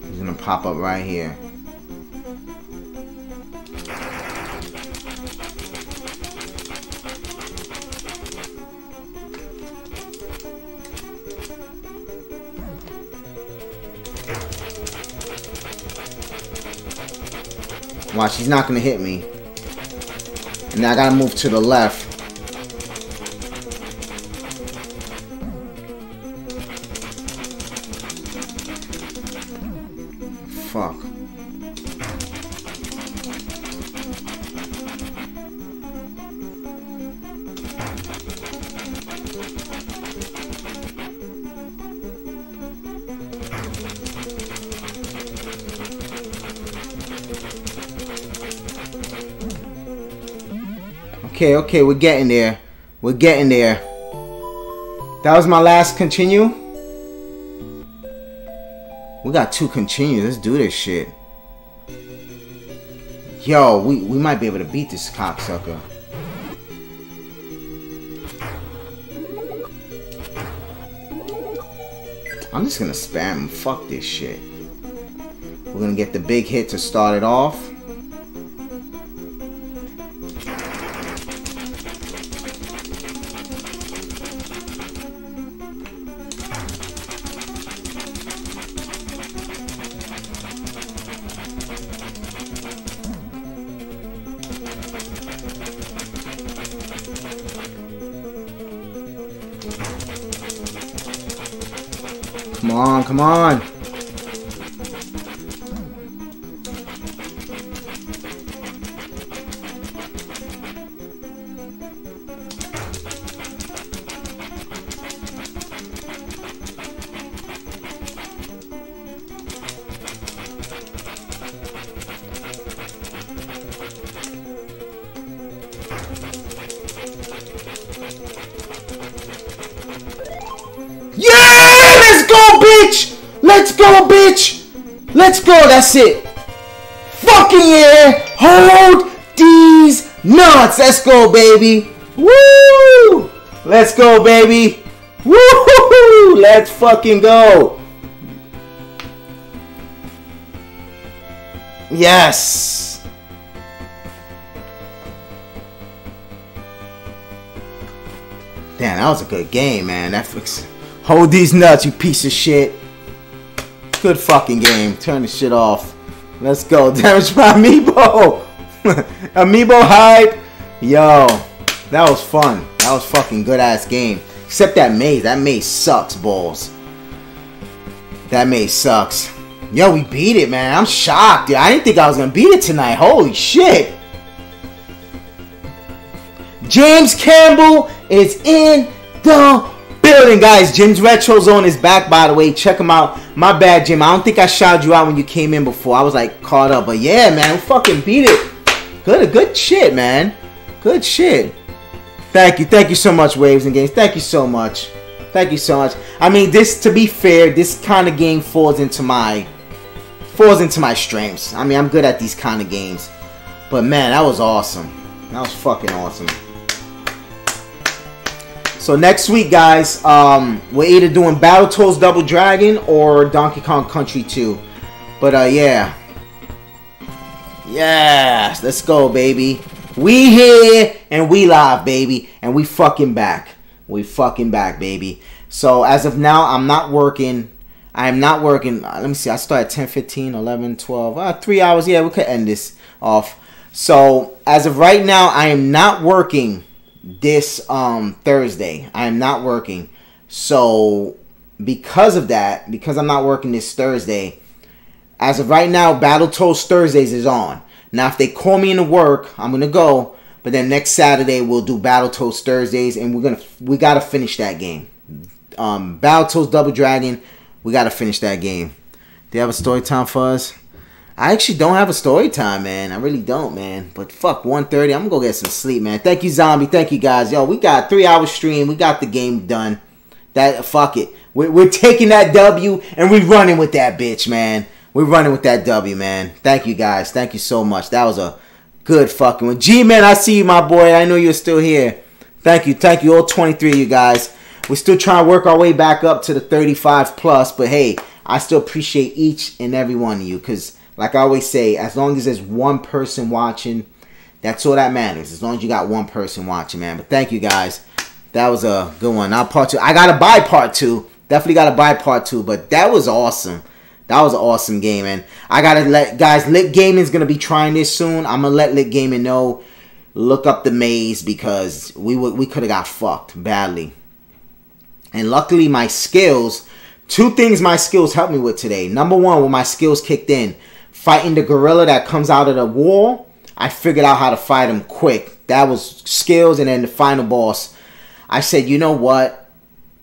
[SPEAKER 3] He's gonna pop up right here. Watch, he's not gonna hit me. And now I gotta move to the left. Okay, okay, we're getting there. We're getting there. That was my last continue. We got two continues. Let's do this shit. Yo, we, we might be able to beat this cocksucker. I'm just gonna spam. Fuck this shit. We're gonna get the big hit to start it off. Come on. That's it. Fucking yeah! Hold these nuts! Let's go, baby! Woo! Let's go, baby! Woo! Let's fucking go! Yes! Damn, that was a good game, man. Netflix. Hold these nuts, you piece of shit. Good fucking game. Turn the shit off. Let's go. Damage by Amiibo. Amiibo hype. Yo, that was fun. That was fucking good ass game. Except that maze. That maze sucks, balls. That maze sucks. Yo, we beat it, man. I'm shocked, dude. I didn't think I was gonna beat it tonight. Holy shit. James Campbell is in the building, guys. Jim's Retro Zone is back, by the way. Check him out. My bad, Jim. I don't think I shouted you out when you came in before. I was like caught up, but yeah, man, fucking beat it. Good, good shit, man. Good shit. Thank you, thank you so much, Waves and Games. Thank you so much. Thank you so much. I mean, this to be fair, this kind of game falls into my falls into my strengths. I mean, I'm good at these kind of games. But man, that was awesome. That was fucking awesome. So next week, guys, um, we're either doing Battletoads Double Dragon or Donkey Kong Country 2. But uh, yeah, yes, let's go, baby. We here and we live, baby, and we fucking back. We fucking back, baby. So as of now, I'm not working. I'm not working. uh, Let me see. I start at 10, 15, 11, 12. Uh, three hours. Yeah, we could end this off. So as of right now, I am not working this um Thursday. I am not working. So because of that, because I'm not working this Thursday, as of right now, Battletoads Thursdays is on. Now if they call me into work, I'm gonna go. But then next Saturday we'll do Battletoads Thursdays, and we're gonna we gotta finish that game. Um, Battletoads Double Dragon, we gotta finish that game. Do you have a story time for us? I actually don't have a story time, man. I really don't, man. But fuck, 1.30. I'm gonna go get some sleep, man. Thank you, Zombie. Thank you, guys. Yo, we got three hour stream. We got the game done. That fuck it. We're, we're taking that W and we're running with that bitch, man. We're running with that W, man. Thank you, guys. Thank you so much. That was a good fucking one. G man, I see you, my boy. I know you're still here. Thank you, thank you, all 23 of you guys. We're still trying to work our way back up to the 35 plus, but hey, I still appreciate each and every one of you because, like I always say, as long as there's one person watching, that's all that matters. As long as you got one person watching, man. But thank you guys. That was a good one. Now part two. I gotta buy part two. Definitely gotta buy part two. But that was awesome. That was an awesome game, and I gotta let guys. Lit Gaming's gonna be trying this soon. I'm gonna let Lit Gaming know. Look up the maze because we would we could have got fucked badly. And luckily, my skills. Two things my skills helped me with today. Number one, when my skills kicked in, fighting the gorilla that comes out of the wall, I figured out how to fight him quick. That was skills, and then the final boss. I said, you know what?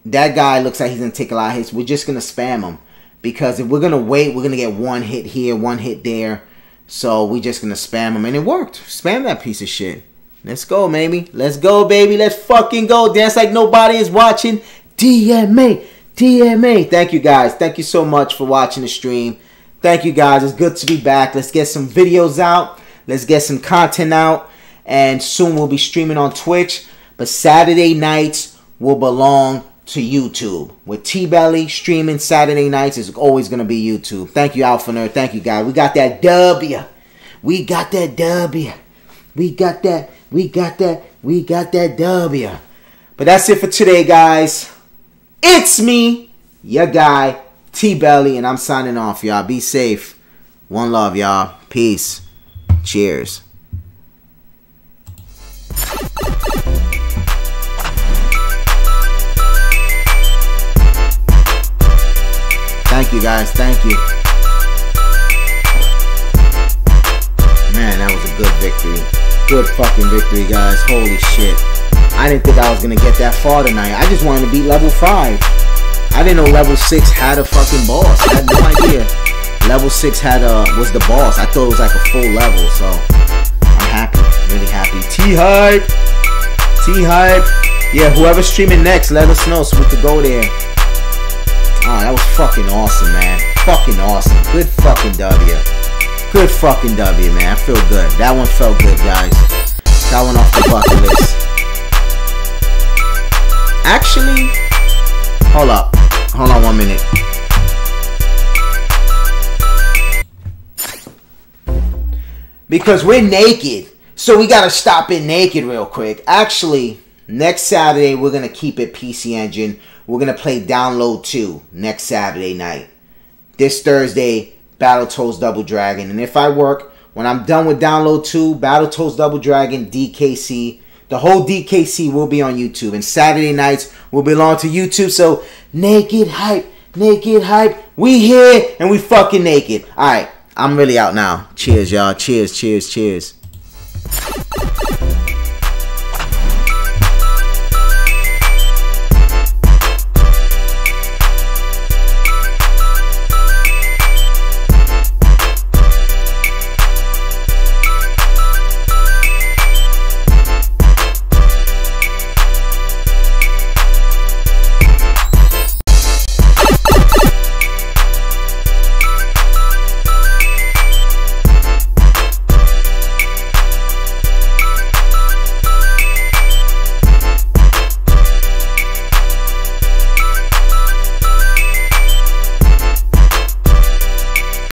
[SPEAKER 3] That guy looks like he's gonna take a lot of hits. We're just gonna spam him because if we're gonna wait, we're gonna get one hit here, one hit there. So we're just gonna spam him, and it worked. Spam that piece of shit. Let's go, baby. Let's go, baby. Let's fucking go. Dance like nobody is watching. DMA, DMA. Thank you guys. Thank you so much for watching the stream. Thank you guys. It's good to be back. Let's get some videos out. Let's get some content out. And soon we'll be streaming on Twitch. But Saturday nights will belong to YouTube. With T Belly streaming Saturday nights is always gonna be YouTube. Thank you, Alpha Nerd. Thank you, guys. We got that W. We got that W. We got that. We got that. We got that W. But that's it for today, guys. It's me, your guy, T Belly, and I'm signing off, y'all. Be safe. One love, y'all. Peace. Cheers. Thank you guys. Thank you. Man, that was a good victory. Good fucking victory, guys. Holy shit. I didn't think I was gonna get that far tonight. I just wanted to beat level 5. I didn't know level 6 had a fucking boss. I had no idea. Level 6 had a was the boss. I thought it was like a full level, so I'm happy. Really happy. T-Hype! T-Hype! Yeah, whoever's streaming next, let us know so we could go there. Ah, that was fucking awesome, man. Fucking awesome. Good fucking W. Good fucking W, man. I feel good. That one felt good, guys. That one off the bucket list. Actually, hold up. Hold on one minute. Because we're naked. So we gotta stop it naked real quick. Actually, next Saturday we're gonna keep it PC Engine. We're gonna play Download 2 next Saturday night. This Thursday, Battletoads Double Dragon. And if I work, when I'm done with Download 2, Battletoads Double Dragon, DKC, the whole DKC will be on YouTube. And Saturday nights will belong to YouTube. So, naked hype, naked hype. We here and we fucking naked. Alright, I'm really out now. Cheers, y'all. Cheers, cheers, cheers.